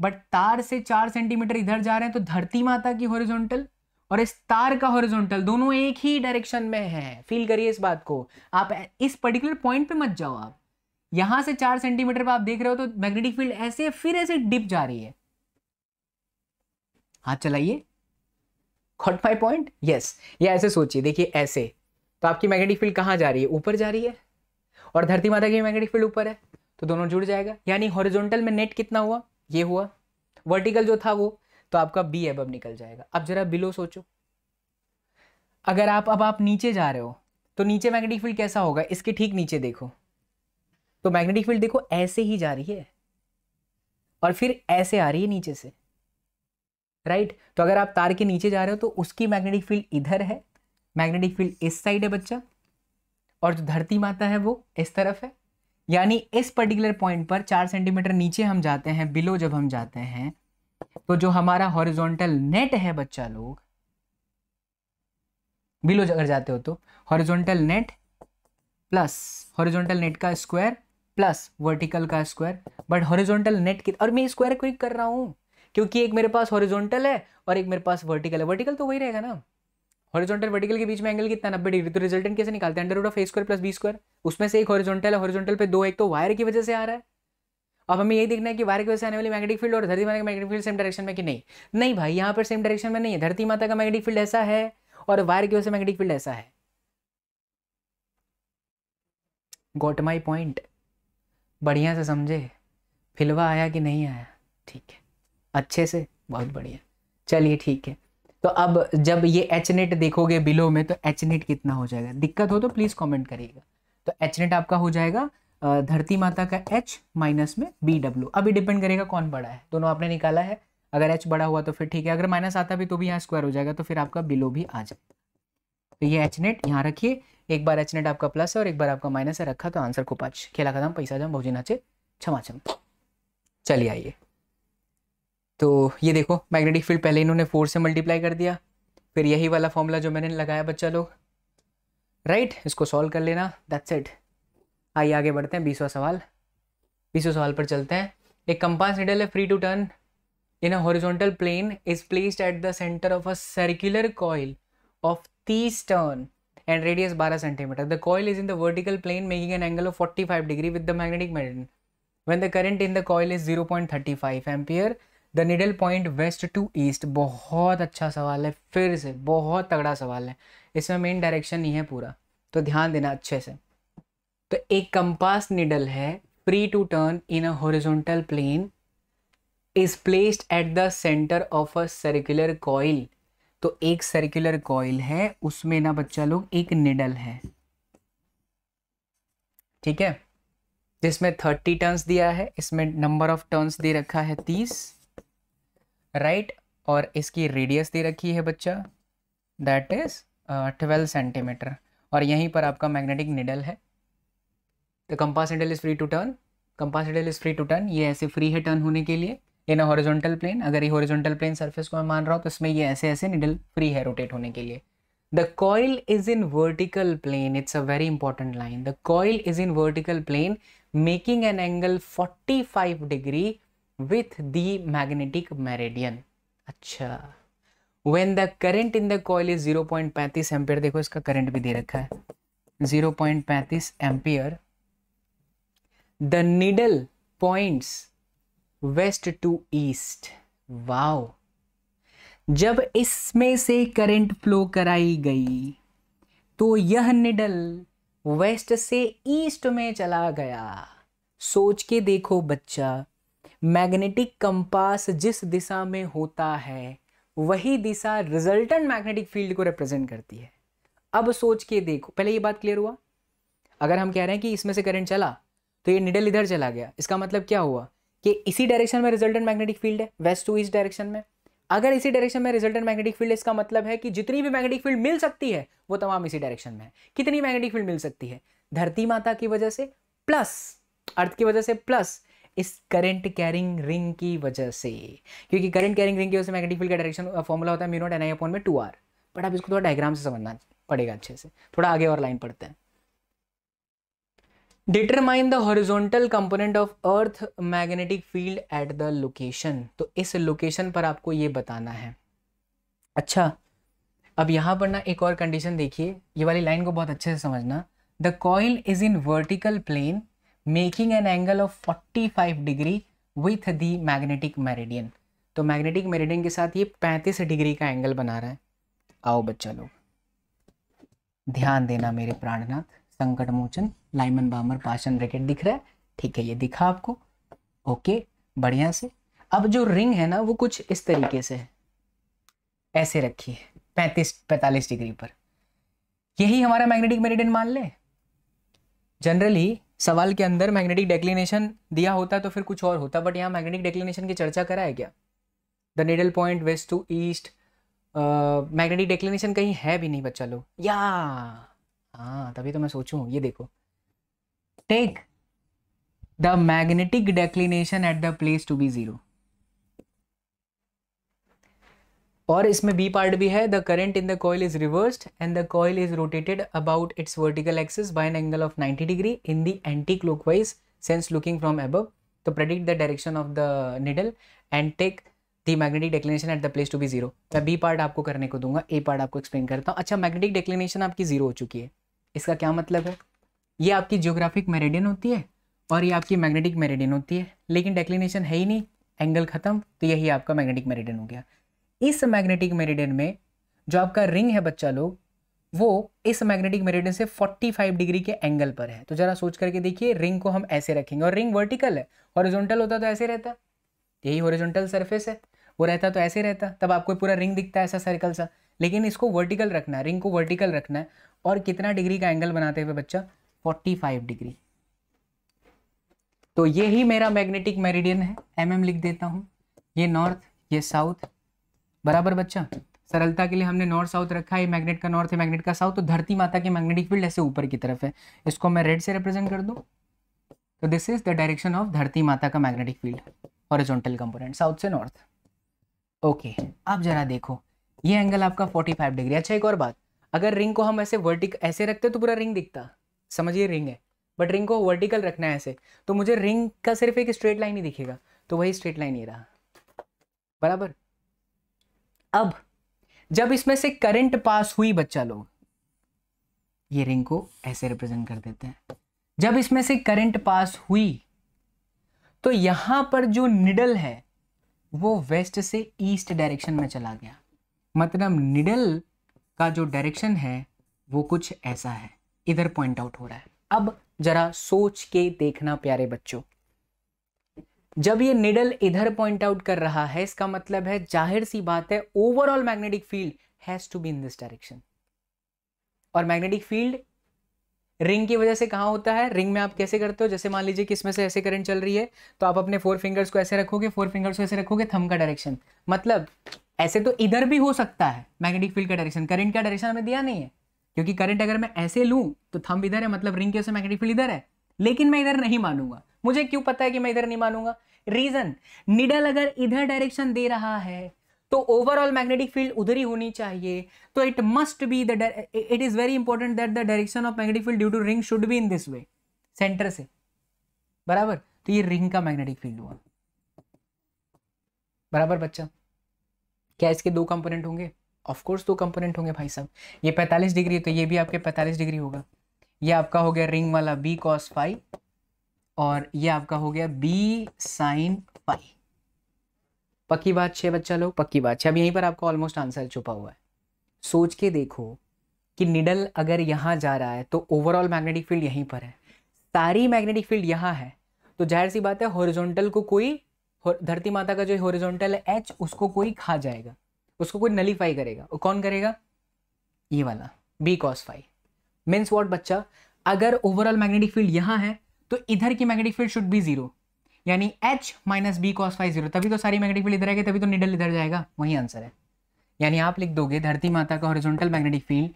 बट तार से चार सेंटीमीटर इधर जा रहे हैं तो धरती माता की हॉरिजॉन्टल और इस तार का हॉरिजॉन्टल दोनों एक ही डायरेक्शन में है। फील करिए इस बात को। आप इस पर्टिकुलर पॉइंट पे मत जाओ आप। यहाँ से चार सेंटीमीटर पर आप देख रहे हो तो मैग्नेटिक फ़ील्ड ऐसे फिर ऐसे डिप जा रही है। हाथ चलाइए। खॉट माई पॉइंट यस ये ऐसे सोचिए। देखिए, ऐसे। तो आपकी मैग्नेटिक फ़ील्ड कहाँ जा रही है? ऊपर जा रही है? और धरती माता की मैग्नेटिक फ़ील्ड ऊपर है? तो दोनों जुड़ जाएगा। यानी हॉरिजॉन्टल में नेट कितना हुआ? ये हुआ। वर्टिकल जो था वो तो आपका बी अब निकल जाएगा। अब जरा बिलो सोचो। अगर आप, अब आप नीचे जा रहे हो तो नीचे मैग्नेटिक फ़ील्ड कैसा होगा? इसके ठीक नीचे देखो। तो मैग्नेटिक फ़ील्ड देखो, ऐसे ही जा रही है। और फिर ऐसे आ रही है नीचे से। Right right? तो अगर आप तार के नीचे जा रहे हो तो उसकी मैग्नेटिक फ़ील्ड इधर है। मैग्नेटिक फ़ील्ड इस साइड है बच्चा। और जो धरती माता है वो इस तरफ़ है। यानी इस पर्टिकुलर पॉइंट पर चार सेंटीमीटर नीचे हम जाते हैं बिलो जब हम जाते हैं तो जो हमारा हॉरिजॉन्टल नेट है बच्चा लोग बिलो अगर जाते हो तो horizontal net plus horizontal net का स्क्वायर प्लस वर्टिकल का स्क्वायर बट हॉरिजॉन्टल नेट की, और मैं स्क्वायर क्विक कर रहा हूँ, क्योंकि एक मेरे पास हॉरिजॉन्टल है और एक मेरे पास वर्टिकल है। वर्टिकल तो वही रहेगा ना। हॉरिजॉन्टल वर्टिकल के बीच में एंगल कितना नब्बे डिग्री तो रिजल्टेंट कैसे निकालते हैं? Under root of A square plus B square उसमें से एक हॉरिजॉन्टल है। हॉरिजॉन्टल पे दो, एक तो वायर की वजह से आ रहा है। अब हमें यही देखना है कि वायर की वजह से आने वाली मैग्नेटिक फ़ील्ड और धरती माता का मैग्नेटिक फ़ील्ड सेम डायरेक्शन में कि नहीं? नहीं भाई, यहाँ पर सेम डायरेक्शन में नहीं है। धरती माता का मैग्नेटिक फ़ील्ड ऐसा है और वायर की वजह से मैग्नेटिक फ़ील्ड ऐसा है। गोट माई पॉइंट बढ़िया से समझे? फिलवा आया कि नहीं आया? ठीक है। अच्छे से? बहुत बढ़िया। चलिए ठीक है। तो अब जब ये एच नेट देखोगे बिलो में तो एच नेट कितना हो जाएगा? दिक्कत हो तो प्लीज़ कमेंट करिएगा। तो एच नेट आपका हो जाएगा धरती माता का एच माइनस में बी डब्ल्यू अभी डिपेंड करेगा कौन बड़ा है। दोनों आपने निकाला है। अगर एच बड़ा हुआ तो फिर ठीक है। अगर माइनस आता भी तो भी यहाँ स्क्वायर हो जाएगा तो फिर आपका बिलो भी आ जाएगा। तो ये एच नेट यहाँ रखिए। एक बार एच नेट आपका प्लस है और एक बार आपका माइनस है रखा तो आंसर को पाँच खेला खत्म, पैसा जम भोजी नाचे क्षमा क्षम चलिए आइए। तो ये देखो मैग्नेटिक फ़ील्ड पहले इन्होंने फोर से मल्टीप्लाई कर दिया। फिर यही वाला फॉर्मूला जो मैंने लगाया बच्चा लोग। राइट इसको सॉल्व कर लेना। दैट्स इट आइए आगे बढ़ते हैं बीसवा सवाल। बीसवा सवाल पर चलते हैं। एक कंपास निडल है free to turn in a horizontal plane is placed at the centre of a circular coil of तीस turn and radius 12 centimeter. The coil is in the vertical plane making an angle of 45 degree with the magnetic medium. When the current in the coil is 0.35 ampere, the needle point west to east, बहुत अच्छा सवाल है, फिर से बहुत तगड़ा सवाल है। इसमें मेन डायरेक्शन नहीं है पूरा तो ध्यान देना अच्छे से। तो एक कंपास निडल है free to turn in a horizontal plane is placed at the centre of a circular coil तो एक सर्कुलर कॉइल है, उसमें ना बच्चा लोग, एक निडल है। ठीक है? जिसमें थर्टी टर्न्स दिया है, इसमें नंबर ऑफ़ टर्न्स दे रखा है तीस। राइट, और इसकी रेडियस दे रखी है बच्चा। दैट इज़ ट्वेल्व सेंटीमीटर और यहीं पर आपका मैग्नेटिक निडल है। तो compass needle is free to turn compass needle is free to turn ये ऐसे फ्री है टर्न होने के लिए इन हॉरिजॉन्टल प्लेन अगर ये हॉरिजॉन्टल प्लेन सरफेस को मैं मान रहा हूँ तो इसमें ये ऐसे ऐसे निडल फ्री है रोटेट होने के लिए। The coil is in vertical plane it's a very important line the coil is in vertical plane making an angle 45 degree with the magnetic meridian. अच्छा। When the current in the coil is 0.35 ampere देखो इसका करंट भी दे रखा है। 0.35 ampere the needle points west to east wow जब इसमें से करंट फ्लो कराई गई तो यह निडल वेस्ट से ईस्ट में चला गया। सोच के देखो बच्चा। मैग्नेटिक कंपास जिस दिशा में होता है, वही दिशा रिजल्टेंट मैग्नेटिक फ़ील्ड को रिप्रेजेंट करती है। अब सोच के देखो, पहले ये बात क्लियर हुआ? अगर हम कह रहे हैं कि इसमें से करंट चला तो ये निडल इधर चला गया। इसका मतलब क्या हुआ? कि इसी डायरेक्शन में रिजल्टेंट मैग्नेटिक फ़ील्ड है वेस्ट टू ईस्ट डायरेक्शन में। अगर इसी डायरेक्शन में रिजल्टेंट मैग्नेटिक फ़ील्ड इसका मतलब है कि जितनी भी मैग्नेटिक फ़ील्ड मिल सकती है, वो तमाम इसी डायरेक्शन में है। कितनी मैग्नेटिक फ़ील्ड मिल सकती है? धरती माता की वजह से प्लस अर्थ की वजह से प्लस इस करंट कैरिंग रिंग की वजह से। क्योंकि करंट कैरिंग रिंग की वजह से मैग्नेटिक फ़ील्ड का डायरेक्शन फॉर्मूला होता है mu naught N I upon में टू आर बट आप इसको थोड़ा डायग्राम से समझना पड़ेगा अच्छे से। थोड़ा आगे और लाइन पढ़ते हैं। Determine the horizontal component of earth magnetic field at the location तो इस लोकेशन पर आपको ये बताना है। अच्छा अब यहाँ पर ना एक और कंडीशन देखिए। ये वाली लाइन को बहुत अच्छे से समझना। The coil is in vertical plane making an angle of 45 degree with the magnetic meridian तो मैग्नेटिक मेरिडियन के साथ ये 35 डिग्री का एंगल बना रहा है। आओ बच्चा लोग। ध्यान देना मेरे प्राणनाथ संकट मोचन लाइमन बामर पाशन रैकेट दिख रहा है। ठीक है, ये दिखा आपको। ओके बढ़िया से। अब जो रिंग है ना, वो कुछ इस तरीके से है। ऐसे रखी है पैंतीस, पैंतालीस डिग्री पर। यही हमारा मैग्नेटिक मेरिडियन मान ले। जनरली सवाल के अंदर मैग्नेटिक डेक्लिनेशन दिया होता तो फिर कुछ और होता बट यहाँ मैग्नेटिक डेक्लिनेशन की चर्चा करा है क्या? The needle point west to east magnetic declination कहीं है भी नहीं बच्चा लोग। या! हाँ तभी तो मैं सोचू, ये देखो। Take the magnetic declination at the place to be zero और इसमें बी पार्ट भी है. The current in the coil is reversed and the coil is rotated about its vertical axis by an angle of 90 degree in the anticlockwise sense looking from above तो predict the direction of the needle and take the magnetic declination at the place to be zero मैं बी पार्ट आपको करने को दूँगा. ए पार्ट आपको एक्सप्लेन करता हूँ. अच्छा मैग्नेटिक डेक्लिनेशन आपकी ज़ीरो हो चुकी है. इसका क्या मतलब है? ये आपकी जियोग्राफिक मेरेडियन होती है और ये आपकी मैग्नेटिक मेरेडियन होती है. लेकिन डेक्लिनेशन है ही नहीं. एंगल खत्म. तो यही आपका मैग्नेटिक मेरेडियन हो गया. इस मैग्नेटिक मेरिडियन में जो आपका रिंग है बच्चा लोग, वो इस मैग्नेटिक मेरिडियन से 45 डिग्री के एंगल पर है। तो जरा सोच करके देखिए, रिंग को हम ऐसे रखेंगे। और रिंग वर्टिकल है। हॉरिजॉन्टल होता तो ऐसे रहता। यही हॉरिजॉन्टल सरफेस है। वो रहता तो ऐसे रहता। तब आपको पूरा रिंग दिखता है ऐसा सर्कल सा। लेकिन इसको वर्टिकल रखना है। रिंग को वर्टिकल रखना है। और कितना डिग्री का एंगल बनाते हुए बच्चा? 45 डिग्री। तो ये ही मेरा मैग्नेटिक मेरिडियन है। एम लिख देता हूँ। ये नॉर्थ ये साउथ बराबर बच्चा? सरलता के लिए हमने नॉर्थ साउथ रखा है मैग्नेट का नॉर्थ है मैग्नेट का साउथ तो धरती माता की मैग्नेटिक फ़ील्ड ऐसे ऊपर की तरफ़ है। इसको मैं रेड से रिप्रेजेंट कर दूँ। तो this is the direction of धरती माता का magnetic field horizontal component south से नॉर्थ ओके आप जरा देखो, ये एंगल आपका 45 डिग्री अच्छा एक और बात, अगर रिंग को हम ऐसे वर्टिक ऐसे रखते तो पूरा रिंग दिखता। समझिए रिंग है बट रिंग को वर्टिकल रखना है ऐसे तो मुझे रिंग का सिर्फ़ एक स्ट्रेट लाइन ही दिखेगा। तो वही स्ट्रेट लाइन ही रहा। बराबर? अब, जब इसमें से करंट पास हुई बच्चा लोग, ये रिंग को ऐसे रिप्रेजेंट कर देते हैं। जब इसमें से करंट पास हुई तो यहाँ पर जो निडल है, वो वेस्ट से ईस्ट डायरेक्शन में चला गया। मतलब निडल का जो डायरेक्शन है, वो कुछ ऐसा है। इधर पॉइंट आउट हो रहा है। अब जरा सोच के देखना, प्यारे बच्चों। जब ये निडल इधर पॉइंट आउट कर रहा है, इसका मतलब है, ज़ाहिर सी बात है overall magnetic field has to be in this direction और मैग्नेटिक फ़ील्ड रिंग की वजह से कहाँ होता है? रिंग में आप कैसे करते हो? जैसे मान लीजिए कि इसमें से ऐसे करंट चल रही है तो आप अपने फोर फिंगर्स को ऐसे रखोगे फोर फिंगर्स को ऐसे रखोगे थम का डायरेक्शन मतलब ऐसे तो इधर भी हो सकता है मैग्नेटिक फ़ील्ड का डायरेक्शन करंट का डायरेक्शन हमें दिया नहीं है, क्योंकि करंट अगर मैं ऐसे लूँ तो थम इधर है मतलब रिंग के मैग्नेटिक फ़ील्ड इधर है. लेकिन मैं इधर नहीं मानूँगा. मुझे क्यों पता है कि मैं इधर नहीं मानूँगा? रीजन निडल अगर इधर डायरेक्शन दे रहा है तो ओवरऑल मैग्नेटिक फ़ील्ड उधर ही होनी चाहिए। तो it must be the it is very important that the direction of magnetic field due to ring should be in this way centre से। बराबर? तो ये रिंग का मैग्नेटिक फ़ील्ड हुआ। बराबर बच्चा? क्या इसके दो कंपोनेंट होंगे? ऑफ़ कोर्स दो कंपोनेंट होंगे भाई साहब। ये 45 डिग्री है तो ये भी आपके 45 डिग्री होगा। ये आपका हो गया रिंग वाला बी कॉस फाइव और ये आपका हो गया बी साइन फाइव पक्की बात छह बच्चा लोग? पक्की बात छह। अब यहीं पर आपका ऑलमोस्ट आंसर छुपा हुआ है। सोच के देखो कि निडल अगर यहाँ जा रहा है तो ओवरऑल मैग्नेटिक फ़ील्ड यहीं पर है। सारी मैग्नेटिक फ़ील्ड यहाँ है। तो ज़ाहिर सी बात है हॉरिजॉन्टल को कोई धरती माता का जो हॉरिजॉन्टल है एच उसको कोई खा जाएगा। उसको कोई नलीफाई करेगा। वो कौन करेगा? ये वाला। B cos five means what बच्चा? अगर ओवरऑल मैग्नेटिक फ़ील्ड यहाँ है तो इधर की magnetic field should be zero यानी H minus B cos five zero तभी तो सारी मैग्नेटिक फ़ील्ड इधर आएगी, तभी तो निडल इधर जाएगा। वही आंसर है। यानी आप लिख दोगे, धरती माता का horizontal magnetic field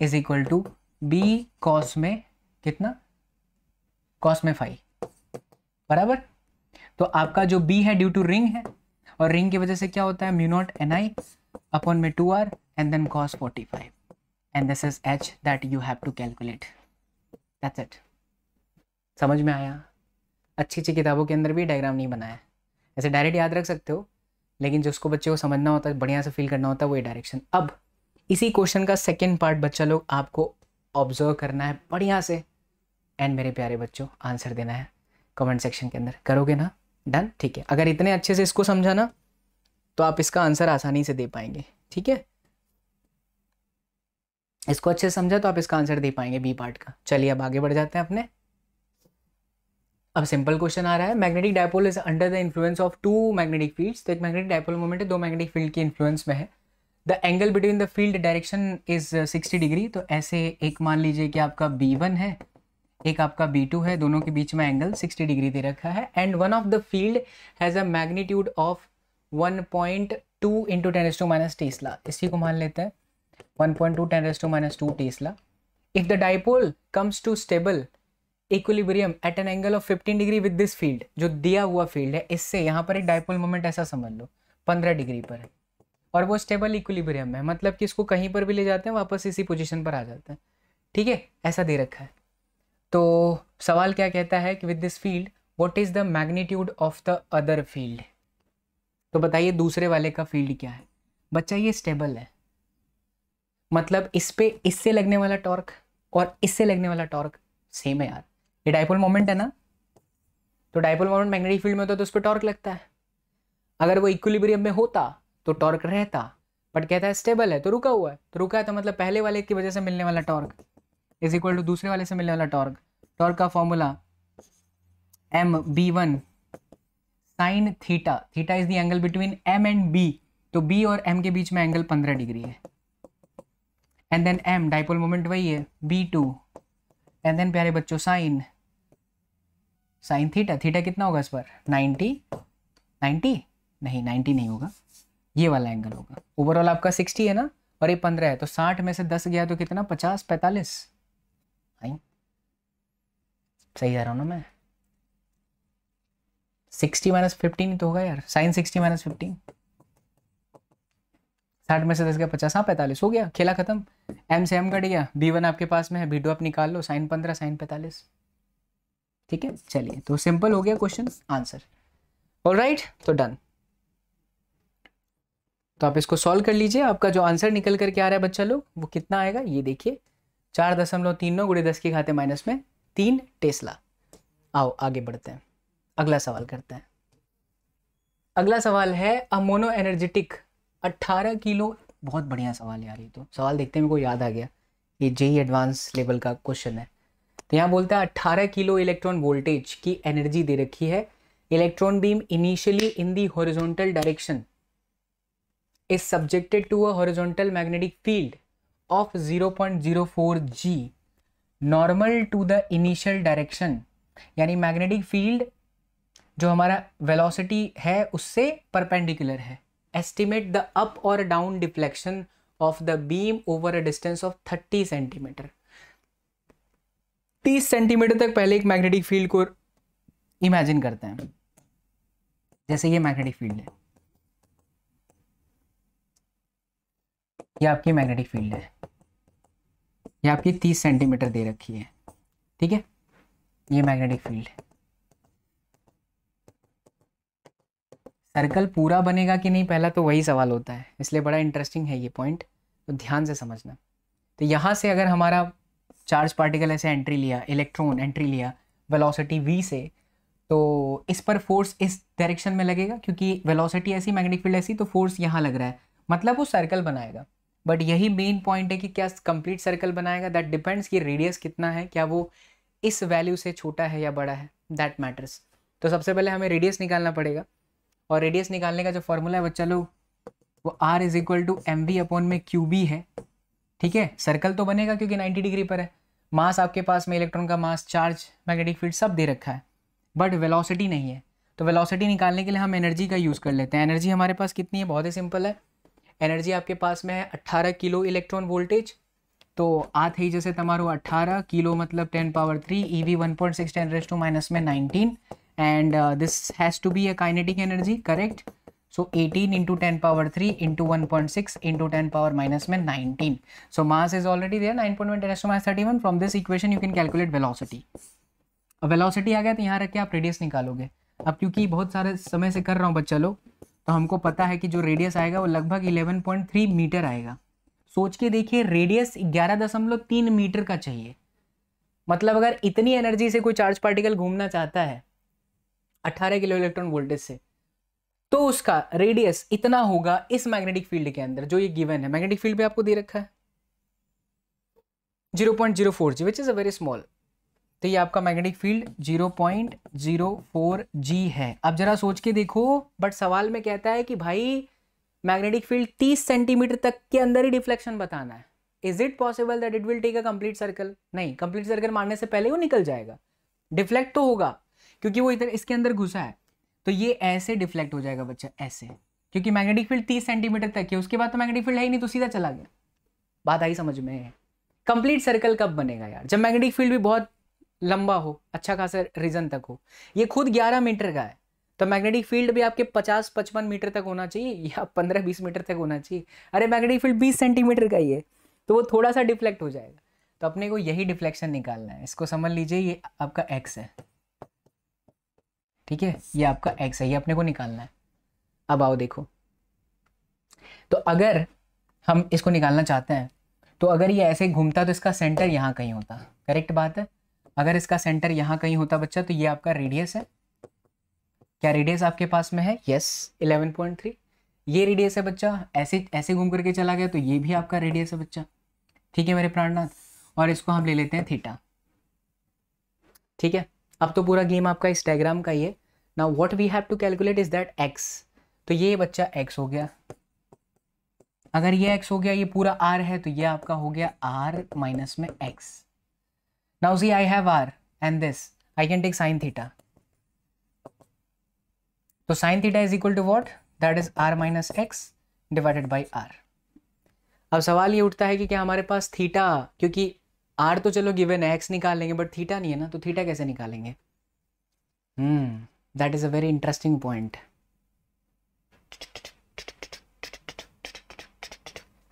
is equal to B cos में कितना? कॉस में फाइव बराबर? तो आपका जो बी है ड्यू टू रिंग है, और रिंग की वजह से क्या होता है? Mu naught N I upon में two R and then cos forty five and this is H that you have to calculate that's it समझ में आया? अच्छी अच्छी किताबों के अंदर भी डायग्राम नहीं बनाया ऐसे डायरेक्ट याद रख सकते हो, लेकिन जिसको बच्चे को समझना होता है, बढ़िया से फील करना होता है, वो डायरेक्शन अब, इसी क्वेश्चन का सेकेंड पार्ट बच्चा लोग आपको ऑब्ज़र्व करना है बढ़िया से। एंड मेरे प्यारे बच्चों आंसर देना है कमेंट सेक्शन के अंदर। करोगे ना? डन ठीक है। अगर इतने अच्छे से इसको समझा ना तो आप इसका आंसर आसानी से दे पाएँगे। ठीक है? इसको अच्छे से समझा तो आप इसका आंसर दे पाएँगे बी पार्ट का। चलिए अब आगे बढ़ जाते हैं अपने। अब सिंपल क्वेश्चन आ रहा है। Magnetic dipole is under the influence of two magnetic fields तो एक मैग्नेटिक डायपोल मोमेंट है, दो मैग्नेटिक फ़ील्ड की इन्फ्लुएंस में है। The angle between the field direction is 60 degree तो ऐसे एक मान लीजिए कि आपका B1 है, एक आपका B2 है, दोनों के बीच में एंगल 60 डिग्री दे रखा है। And one of the field has a magnitude of 1.2 point two into ten S two minus tesla इसी को मान लेते हैं। 1.2 point two ten two minus two tesla if the dipole comes to stable equilibrium at an angle of 15 degree with this field जो दिया हुआ फ़ील्ड है, इससे यहाँ पर एक डायपोल मोमेंट ऐसा समझ लो 15 डिग्री पर है। और वो स्टेबल इक्विलिब्रियम है मतलब कि इसको कहीं पर भी ले जाते हैं, वापस इसी पोजिशन पर आ जाते हैं। ठीक है? ऐसा दे रखा है। तो सवाल क्या कहता है कि with this field what is the magnitude of the other field तो बताइए दूसरे वाले का फ़ील्ड क्या है? बच्चा, ये स्टेबल है। मतलब इस पे इससे लगने वाला टॉर्क और इससे लगने वाला टॉर्क सेम है यार। ये डाइपोल मोमेंट है ना? तो डाइपोल मोमेंट मैग्नेटिक फ़ील्ड में होता है तो उस पर टॉर्क लगता है। अगर वो इक्विलिब्रियम में होता तो टॉर्क रहता। बट कहता है स्टेबल है तो रुका हुआ है। तो रुका है तो मतलब पहले वाले की वजह से मिलने वाला टॉर्क इज़ इक्वल टू दूसरे वाले से मिलने वाला टॉर्क टॉर्क का formula M B one sine theta theta is the angle between M and B तो बी और एम के बीच में एंगल पंद्रह डिग्री है। And then M dipole moment वही है बी टू एंड देन प्यारे बच्चों साइन साइन थीटा थीटा कितना होगा इस पर? नाइन्टी नाइन्टी नहीं नाइन्टी नहीं होगा। ये वाला एंगल होगा। ओवरऑल आपका सिक्सटी है ना, और ये पंद्रह है तो साठ में से दस गया तो कितना? पचास, पैंतालीस। सही जा रहा हूँ ना मैं? सिक्सटी माइनस फिफ्टीन तो होगा यार। साइन सिक्सटी माइनस फिफ्टीन साठ में से दस गया, पचास हाँ पैंतालीस। हो गया, खेला खत्म। एम से एम कट गया। बी वन आपके पास में है बी टू आप निकाल लो। साइन पंद्रह, साइन पैंतालीस। ठीक है? चलिए तो सिंपल हो गया क्वेश्चन आंसर ऑल राइट तो डन तो आप इसको सॉल्व कर लीजिए, आपका जो आंसर निकल करके आ रहा है बच्चा लोग, वो कितना आएगा? ये देखिए, चार दशमलव तीन नौ गुड़े दस के खाते माइनस में तीन टेस्ला आओ, आगे बढ़ते हैं. अगला सवाल करते हैं. अगला सवाल है अमोनो एनर्जेटिक 18 किलो, बहुत बढ़िया सवाल यार ये तो. सवाल देखते हैं मेरे को याद आ गया. ये जेई एडवांस लेवल का क्वेश्चन है. यहाँ बोलता है 18 किलो इलेक्ट्रॉन वोल्टेज की एनर्जी दे रखी है। Electron beam initially in the horizontal direction is subjected to a horizontal magnetic field of 0.04 g, normal to the initial direction. यानी मैग्नेटिक फ़ील्ड जो हमारा वेलोसिटी है, उससे परपेंडिकुलर है। एस्टिमेट द अप और down deflection of the beam over a distance of 30 centimetre 30 centimetre तक पहले एक मैग्नेटिक फ़ील्ड को इमेजिन करते हैं। जैसे ये मैग्नेटिक फ़ील्ड है। ये आपकी मैग्नेटिक फ़ील्ड है। ये आपकी तीस सेंटीमीटर दे रखी है। ठीक है? ये मैग्नेटिक फ़ील्ड है। सर्कल पूरा बनेगा कि नहीं पहला तो वही सवाल होता है। इसलिए बड़ा इंटरेस्टिंग है ये पॉइंट तो ध्यान से समझना। तो यहाँ से अगर हमारा चार्ज पार्टिकल ऐसे एंट्री लिया इलेक्ट्रॉन एंट्री लिया वेलोसिटी वी से तो इस पर फोर्स इस डायरेक्शन में लगेगा, क्योंकि वेलोसिटी ऐसी मैग्नेटिक फ़ील्ड ऐसी तो फोर्स यहाँ लग रहा है। मतलब वो सर्कल बनाएगा। बट यही मेन पॉइंट है कि क्या कंप्लीट सर्कल बनाएगा? दैट डिपेंड्स कि रेडियस कितना है, क्या वो इस वैल्यू से छोटा है या बड़ा है। दैट मैटर्स तो सबसे पहले हमें रेडियस निकालना पड़ेगा। और रेडियस निकालने का जो फॉर्मूला है बच्चा लोग वो R is equal to M V upon में क्यू बी है। ठीक है सर्कल तो बनेगा क्योंकि 90 डिग्री पर है। मास आपके पास में इलेक्ट्रॉन का मास चार्ज मैग्नेटिक फ़ील्ड सब दे रखा है। बट वेलोसिटी नहीं है। तो वेलोसिटी निकालने के लिए हम एनर्जी का यूज़ कर लेते हैं। एनर्जी हमारे पास कितनी है? बहुत ही सिंपल है। एनर्जी आपके पास में है अट्ठारह किलो इलेक्ट्रॉन वोल्टेज तो आ थी जैसे तमारो अट्ठारह किलो मतलब ten power three E V one point six ten raise to minus में nineteen and this has to be a kinetic energy correct so 18 into 10 power 3 into 1.6 into 10 power minus में 19 so, mass is already there 9.1 10 to minus 31 from this equation, you can calculate velocity. अब वेलोसिटी आ गया तो यहाँ रख के आप रेडियस निकालोगे। अब क्योंकि बहुत सारे समय से कर रहा हूँ बच्चा लोग तो हमको पता है कि जो रेडियस आएगा वो लगभग 11.3 मीटर आएगा। सोच के देखिए रेडियस 11.3 मीटर का चाहिए। मतलब अगर इतनी एनर्जी से कोई चार्ज पार्टिकल घूमना चाहता है 18 किलो इलेक्ट्रॉन वोल्टेज से तो उसका रेडियस इतना होगा इस मैग्नेटिक फ़ील्ड के अंदर, जो ये गिवन है। मैग्नेटिक फ़ील्ड पे आपको दे रखा है। 0.04 G which is a very small तो ये आपका मैग्नेटिक फ़ील्ड 0.04 जी है। अब जरा सोच के देखो बट सवाल में कहता है कि भाई मैग्नेटिक फ़ील्ड 30 सेंटीमीटर तक के अंदर ही डिफ्लेक्शन बताना है। Is it possible that it will take a complete circle नहीं कंप्लीट सर्कल मारने से पहले वो निकल जाएगा। डिफ्लेक्ट तो होगा, क्योंकि वो इधर इसके अंदर घुसा है। तो ये ऐसे डिफ्लेक्ट हो जाएगा बच्चा, ऐसे। क्योंकि मैग्नेटिक फ़ील्ड तीस सेंटीमीटर तक है, उसके बाद तो मैग्नेटिक फ़ील्ड है ही नहीं तो सीधा चला गया। बात आई समझ में? कंप्लीट सर्कल कब बनेगा यार? जब मैग्नेटिक फ़ील्ड भी बहुत लंबा हो अच्छा खासा रीजन तक हो। ये खुद 11 मीटर का है तो मैग्नेटिक फ़ील्ड भी आपके 50-55 मीटर तक होना चाहिए, या 15-20 मीटर तक होना चाहिए। अरे मैग्नेटिक फ़ील्ड 20 सेंटीमीटर का ही है तो वो थोड़ा सा डिफ्लेक्ट हो जाएगा। तो अपने को यही डिफ्लेक्शन निकालना है। इसको समझ लीजिए, ये आपका एक्स है। ठीक है? ये आपका एक्स है, ये अपने को निकालना है। अब आओ देखो। तो अगर हम इसको निकालना चाहते हैं तो अगर ये ऐसे घूमता तो इसका सेंटर यहाँ कहीं होता। करेक्ट बात है? अगर इसका सेंटर यहाँ कहीं होता बच्चा तो ये आपका रेडियस है। क्या रेडियस आपके पास में है? यस 11.3 ये रेडियस है बच्चा, ऐसे ऐसे घूम करके चला गया तो ये भी आपका रेडियस है बच्चा। ठीक है मेरे प्राणनाथ? और इसको हम ले लेते हैं थीटा ठीक है? अब तो पूरा गेम आपका इस डायग्राम का ही है। Now what we have to calculate is that X तो ये बच्चा एक्स हो गया। अगर ये एक्स हो गया, ये पूरा आर है तो ये आपका हो गया आर माइनस में X now see I have R and this I can take sine theta तो sine theta is equal to what that is R minus X divided by R अब सवाल ये उठता है कि क्या हमारे पास थीटा क्योंकि आर तो चलो गिवन है एक्स निकाल लेंगे बट थीटा नहीं है ना तो थीटा कैसे निकालेंगे? That is a very interesting point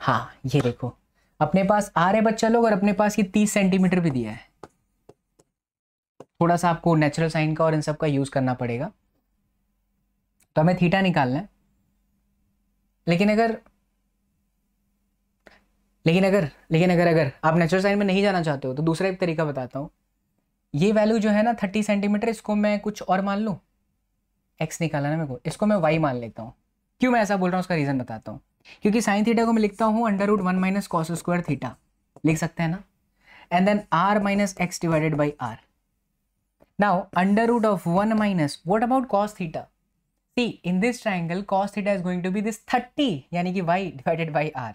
हाँ ये देखो। अपने पास आर है बच्चा लोग, और अपने पास ये तीस सेंटीमीटर भी दिया है। थोड़ा सा आपको नेचुरल साइन का और इन सब का यूज़ करना पड़ेगा। तो हमें थीटा निकालना है। लेकिन अगर लेकिन अगर लेकिन अगर अगर आप नेचुरल साइन में नहीं जाना चाहते हो तो दूसरा एक तरीका बताता हूँ। ये वैल्यू जो है ना थर्टी सेंटीमीटर इसको मैं कुछ और मान लूँ? एक्स निकाला ना मेरे को, इसको मैं वाई मान लेता हूँ। क्यों मैं ऐसा बोल रहा हूँ, उसका रीज़न बताता हूँ। क्योंकि साइन थीटा को मैं लिखता हूँ under root one minus cos square theta लिख सकते हैं ना? And then R minus X divided by R now under root of one minus what about cos theta see in this triangle cos theta is going to be this thirty यानी कि Y divided by R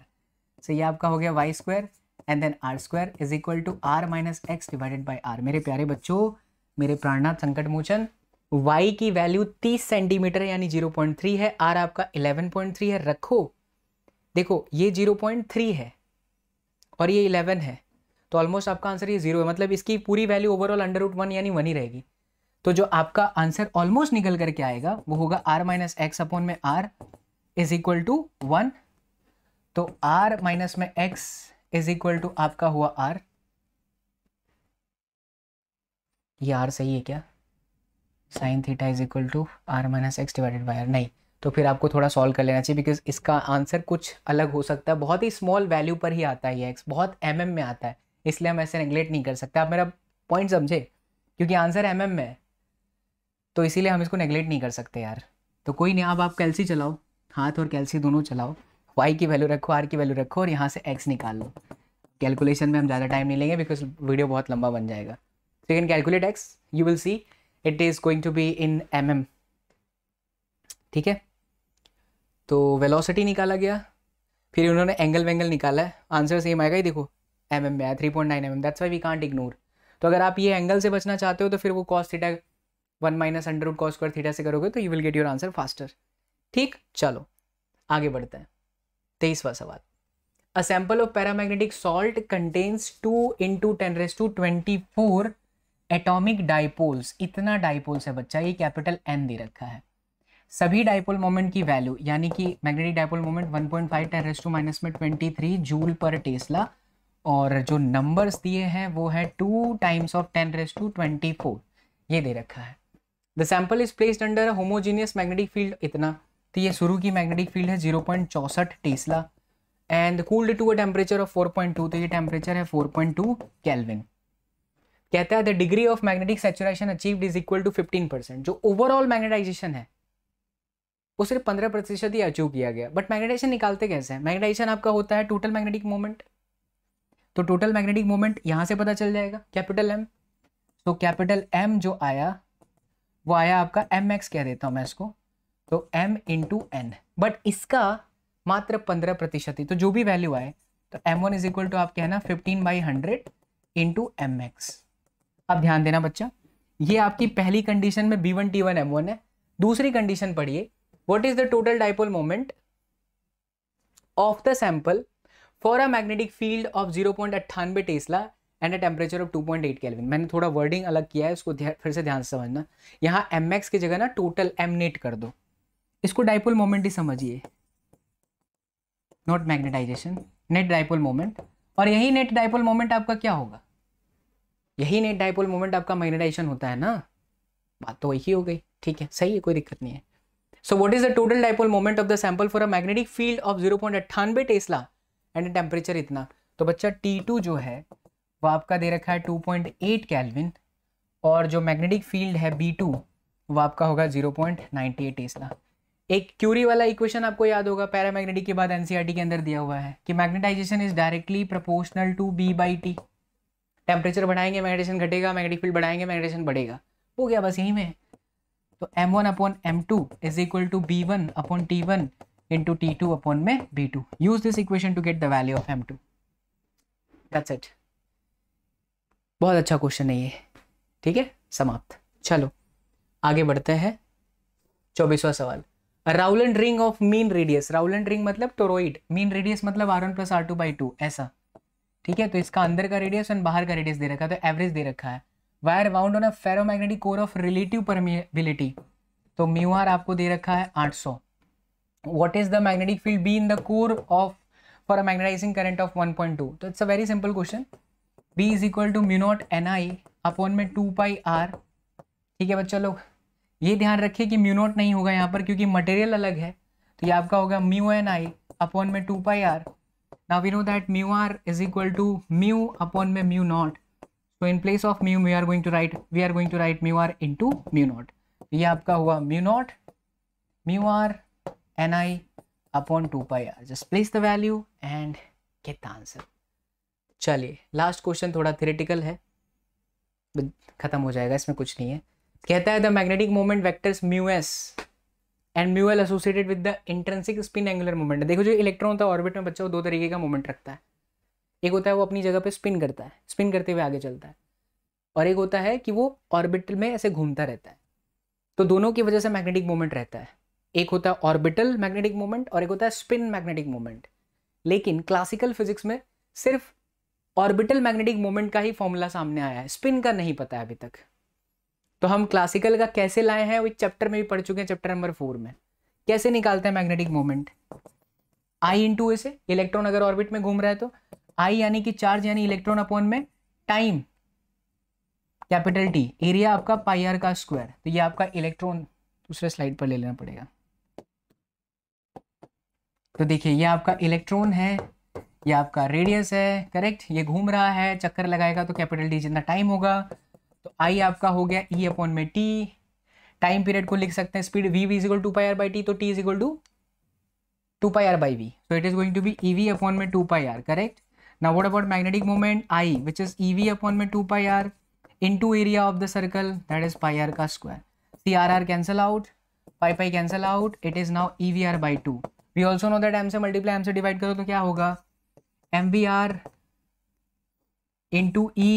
so ये आपका हो गया Y square and then R square is equal to R minus X divided by R मेरे प्यारे बच्चों, मेरे प्राणनाथ संकट मोचन वाई की वैल्यू 30 सेंटीमीटर यानी 0.3 है, r आपका 11.3 है, रखो। देखो, ये 0.3 है और ये 11 है। तो ऑलमोस्ट आपका आंसर ये ज़ीरो है मतलब इसकी पूरी value overall under root one यानी वन ही रहेगी। तो जो आपका आंसर ऑलमोस्ट निकल करके आएगा, वो होगा आर माइनस एक्स अपॉन में R is equal to one तो आर माइनस में एक्स इज़ इक्वल टू आपका हुआ आर ये आर सही है क्या? Sine theta is equal to R minus X divided by R नहीं तो फिर आपको थोड़ा सॉल्व कर लेना चाहिए बिकॉज़ इसका आंसर कुछ अलग हो सकता है। बहुत ही स्मॉल वैल्यू पर ही आता है ये एक्स बहुत एम mm में आता है, इसलिए हम ऐसे नेगलेक्ट नहीं कर सकते। आप मेरा पॉइंट समझे? क्योंकि आंसर एम mm में है तो इसीलिए हम इसको नेगलेक्ट नहीं कर सकते यार। तो कोई नहीं, अब आप कैल्सी चलाओ, हाथ और कैल्सी दोनों चलाओ। वाई की वैल्यू रखो आर की वैल्यू रखो और यहाँ से एक्स निकाल लो। कैलकुलेशन में हम ज़्यादा टाइम नहीं लेंगे बिकॉज़ वीडियो बहुत लंबा बन जाएगा। So you can calculate x, you will see it is going to be M mm ठीक है? तो वेलोसिटी निकाला गया। फिर उन्होंने एंगल वेंगल निकाला है। आंसर सेम आएगा ही, देखो एम एम में आया three point nine M M that's why we can't ignore तो अगर आप ये एंगल से बचना चाहते हो तो फिर वो cos theta one minus under cos square theta से करोगे तो you will get your answer faster ठीक? चलो, आगे बढ़ते हैं। तेईसवा सवाल a sample of paramagnetic salt contains two into ten raise to twenty four atomic dipoles इतना डाइपोल्स है बच्चा, ये कैपिटल एन दे रखा है। सभी डाइपोल मोमेंट की वैल्यू यानी कि magnetic dipole moment 1.5 point five ten raise to minus में 23 जूल पर टेस्ला और जो नंबर्स दिए हैं, वो है two times of ten raise to twenty four ये दे रखा है। The sample is placed under homogeneous magnetic field इतना। तो ये शुरू की मैग्नेटिक फ़ील्ड है ज़ीरो पॉइंट चौसठ tesla and cooled to a temperature of four point two तो ये टेम्परेचर है फोर पॉइंट टू कैलविन कहता है the degree of magnetic saturation achieved is equal to fifteen percent जो ओवरऑल मैग्नेटाइजेशन है, वो सिर्फ़ पंद्रह प्रतिशत ही अचीव किया गया। बट मैग्नेटाइजेशन निकालते कैसे हैं? मैग्नेटाइजेशन आपका होता है टोटल मैग्नेटिक मोमेंट तो टोटल मैग्नेटिक मोमेंट यहाँ से पता चल जाएगा कैपिटल एम तो कैपिटल एम जो आया, वो आया आपका एम एक्स कह देता हूँ मैं इसको। तो एम इंटू एन बट इसका मात्र पंद्रह प्रतिशत ही तो जो भी वैल्यू आए तो M one is equal to आप कहना fifteen by hundred into M X अब ध्यान देना बच्चा, ये आपकी पहली कंडीशन में B one T one M one है। दूसरी कंडीशन पढ़िए, what total dipole moment of the of for a magnetic field of zero point 0.98 tesla and a temperature of 2.8 kelvin मैंने थोड़ा वर्डिंग अलग किया है, उसको फिर से ध्यान से समझना। यहाँ एम एक्स की जगह ना टोटल एम नेट कर दो। इसको डाइपोल मोमेंट ही समझिए। Not magnetisation net dipole moment और यही नेट डाइपोल मोमेंट आपका क्या होगा? यही नेट डाइपोल मोमेंट आपका मैग्नेटाइजेशन होता है ना? बात तो वही हो गई। ठीक है, सही है, कोई दिक्कत नहीं है। So what is the total dipole moment of the sample for a magnetic field of 0.98 tesla and temperature इतना। तो बच्चा T2 जो है, वो आपका दे रखा है टू पॉइंट एट कैलविन और जो मैग्नेटिक फ़ील्ड है बी टू वो आपका होगा 0.98 टेस्ला एक क्यूरी वाला इक्वेशन आपको याद होगा पैरामैग्नेटिक के बाद एनसीईआरटी के अंदर दिया हुआ है कि magnetisation is directly proportional to B by T temperature बढ़ाएँगे मैग्नेटाइजेशन घटेगा मैग्नेटिक फ़ील्ड बढ़ाएँगे मैग्नेटाइजेशन बढ़ेगा। हो गया बस यही में। तो M one upon M two is equal to B one upon T one into T two upon में B two use this equation to get the value of M two that's it बहुत अच्छा क्वेश्चन है ये। ठीक है? समाप्त। चलो। आगे बढ़ते हैं। चौबीसवा सवाल। Rowland ring of mean radius Rowland ring मतलब टोरोइड, मीन रेडियस मतलब R one plus R two by two ऐसा। ठीक है तो इसका अंदर का रेडियस और बाहर का रेडियस दे रखा है तो एवरेज दे रखा है। Wire bound on a ferromagnetic core of relative permeability तो म्यू आर आपको दे रखा है 800 what is the magnetic field B in the core of for a magnetising current of 1.2 तो it's a very simple question B is equal to mu naught N I upon में टू पाई आर ठीक है, बच्चा लोग? ये ध्यान रखिए कि म्यू नॉट नहीं होगा यहाँ पर क्योंकि मटेरियल अलग है। तो ये आपका होगा म्यू एन आई अपॉन में two pi R now we know that mu R is equal to mu upon में mu naught so in place of mu, we are going to write, we are going to write mu r into mu naught ये आपका हुआ mu naught mu r ni upon 2 pi r just place the value and get the answer चलिए लास्ट क्वेश्चन थोड़ा थेरेटिकल है। खत्म हो जाएगा, इसमें कुछ नहीं है। कहता है the magnetic moment vectors mu S and mu L associated with the intrinsic spin angular moment देखो जो इलेक्ट्रॉन होता है ऑर्बिट में बच्चा वो दो तरीके का मोमेंट रखता है। एक होता है, वो अपनी जगह पे स्पिन करता है। स्पिन करते हुए आगे चलता है। और एक होता है कि वो ऑर्बिटल में ऐसे घूमता रहता है। तो दोनों की वजह से मैग्नेटिक मोमेंट रहता है। एक होता है ऑर्बिटल मैग्नेटिक मोमेंट और एक होता है स्पिन मैग्नेटिक मोमेंट लेकिन क्लासिकल फिजिक्स में सिर्फ़ ऑर्बिटल मैग्नेटिक मोमेंट का ही फॉर्मूला सामने आया है। स्पिन का नहीं पता है अभी तक। तो हम क्लासिकल का कैसे लाए हैं? वो चैप्टर में भी पढ़ चुके हैं चैप्टर नंबर फोर में। कैसे निकालते हैं magnetic moment I into A से इलेक्ट्रॉन अगर ऑर्बिट में घूम रहा है तो। आई यानी कि चार्ज यानी इलेक्ट्रॉन अपॉन में टाइम कैपिटल टी एरिया आपका पाई आर का स्क्वायर तो ये आपका इलेक्ट्रॉन दूसरे स्लाइड पर ले लेना पड़ेगा। तो देखिए, ये आपका इलेक्ट्रॉन है, ये आपका रेडियस है करेक्ट ये घूम रहा है, चक्कर लगाएगा तो कैपिटल टी जितना टाइम होगा। तो आई आपका हो गया ई अपॉन में टी टाइम पीरियड को लिख सकते हैं speed V V equal to two pi R by T T is equal to two pi R by V so it is going to be E V upon में two pi R correct Now what about magnetic moment I which is EV upon में 2 pi r into area of the circle that is pi r का square. See r r cancel out, pi pi cancel out. It is now EVR by 2. We also know that M से मल्टीप्लाई एम से डिवाइड करो तो क्या होगा M V R into E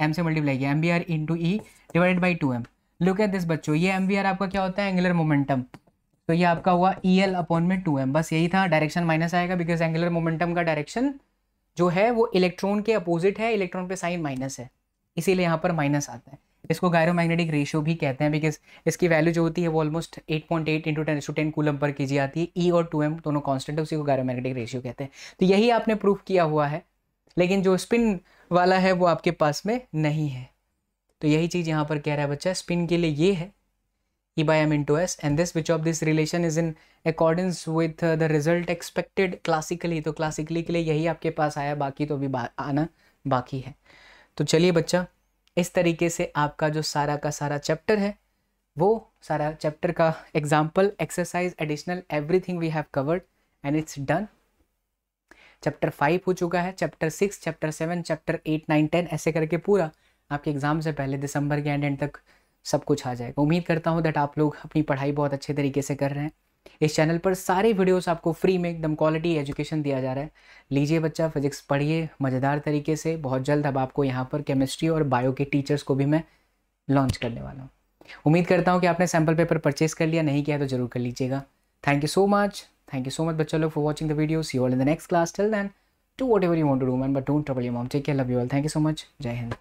M से मल्टीप्लाई किया M V R into E divided by two M look at this बच्चों, ये एम वी आर आपका क्या होता है? एंगुलर मोमेंटम तो ये आपका हुआ ई एल अपॉन में टू एम बस यही था डायरेक्शन माइनस आएगा बिकॉज़ एंगुलर मोमेंटम का डायरेक्शन जो है, वो इलेक्ट्रॉन के अपोजिट है इलेक्ट्रॉन पे साइन माइनस है. इसीलिए यहाँ पर माइनस आता है. इसको गायरोमैग्नेटिक रेशियो भी कहते हैं बिकॉज़ इसकी वैल्यू जो होती है, वो almost 8.8 point eight into ten to ten coulomb पर की आती है. ई और टू एम दोनों कॉन्स्टेंट है, उसी को गायरोमैग्नेटिक रेशियो कहते हैं. तो यही आपने प्रूफ किया हुआ है. लेकिन जो स्पिन वाला है वो आपके पास में नहीं है। तो यही चीज़ यहाँ पर कह रहा है बच्चा स्पिन के लिए ये है E by M s and this which of this relation is in accordance with uh, the result expected classically तो क्लासिकली के लिए यही आपके पास आया बाकी तो अभी बा, आना बाकी है। तो चलिए बच्चा इस तरीके से आपका जो सारा का सारा चैप्टर है वो सारा चैप्टर का example exercise additional everything we have covered and it's done chapter five हो चुका है chapter six chapter seven chapter eight nine ten ऐसे करके पूरा। आपके एग्ज़ाम से पहले दिसंबर के एंड एंड तक सब कुछ आ जाएगा। उम्मीद करता हूँ दैट आप लोग अपनी पढ़ाई बहुत अच्छे तरीके से कर रहे हैं। इस चैनल पर सारे वीडियोस आपको फ्री में एकदम क्वालिटी एजुकेशन दिया जा रहा है। लीजिए बच्चा फिजिक्स पढ़िए, मज़ेदार तरीके से, बहुत जल्द अब आपको यहाँ पर केमिस्ट्री और बायो के टीचर्स को भी मैं लॉन्च करने वाला हूँ। उम्मीद करता हूँ कि आपने सैंपल पेपर परचेज कर लिया, नहीं किया तो ज़रूर कर लीजिएगा। Thank you so much Thank you so much, Bachalo, for watching the video. See you all in the next class. Till then, do whatever you want to do, man, but don't trouble your mom. Take care, love you all. Thank you so much. Jai Hind.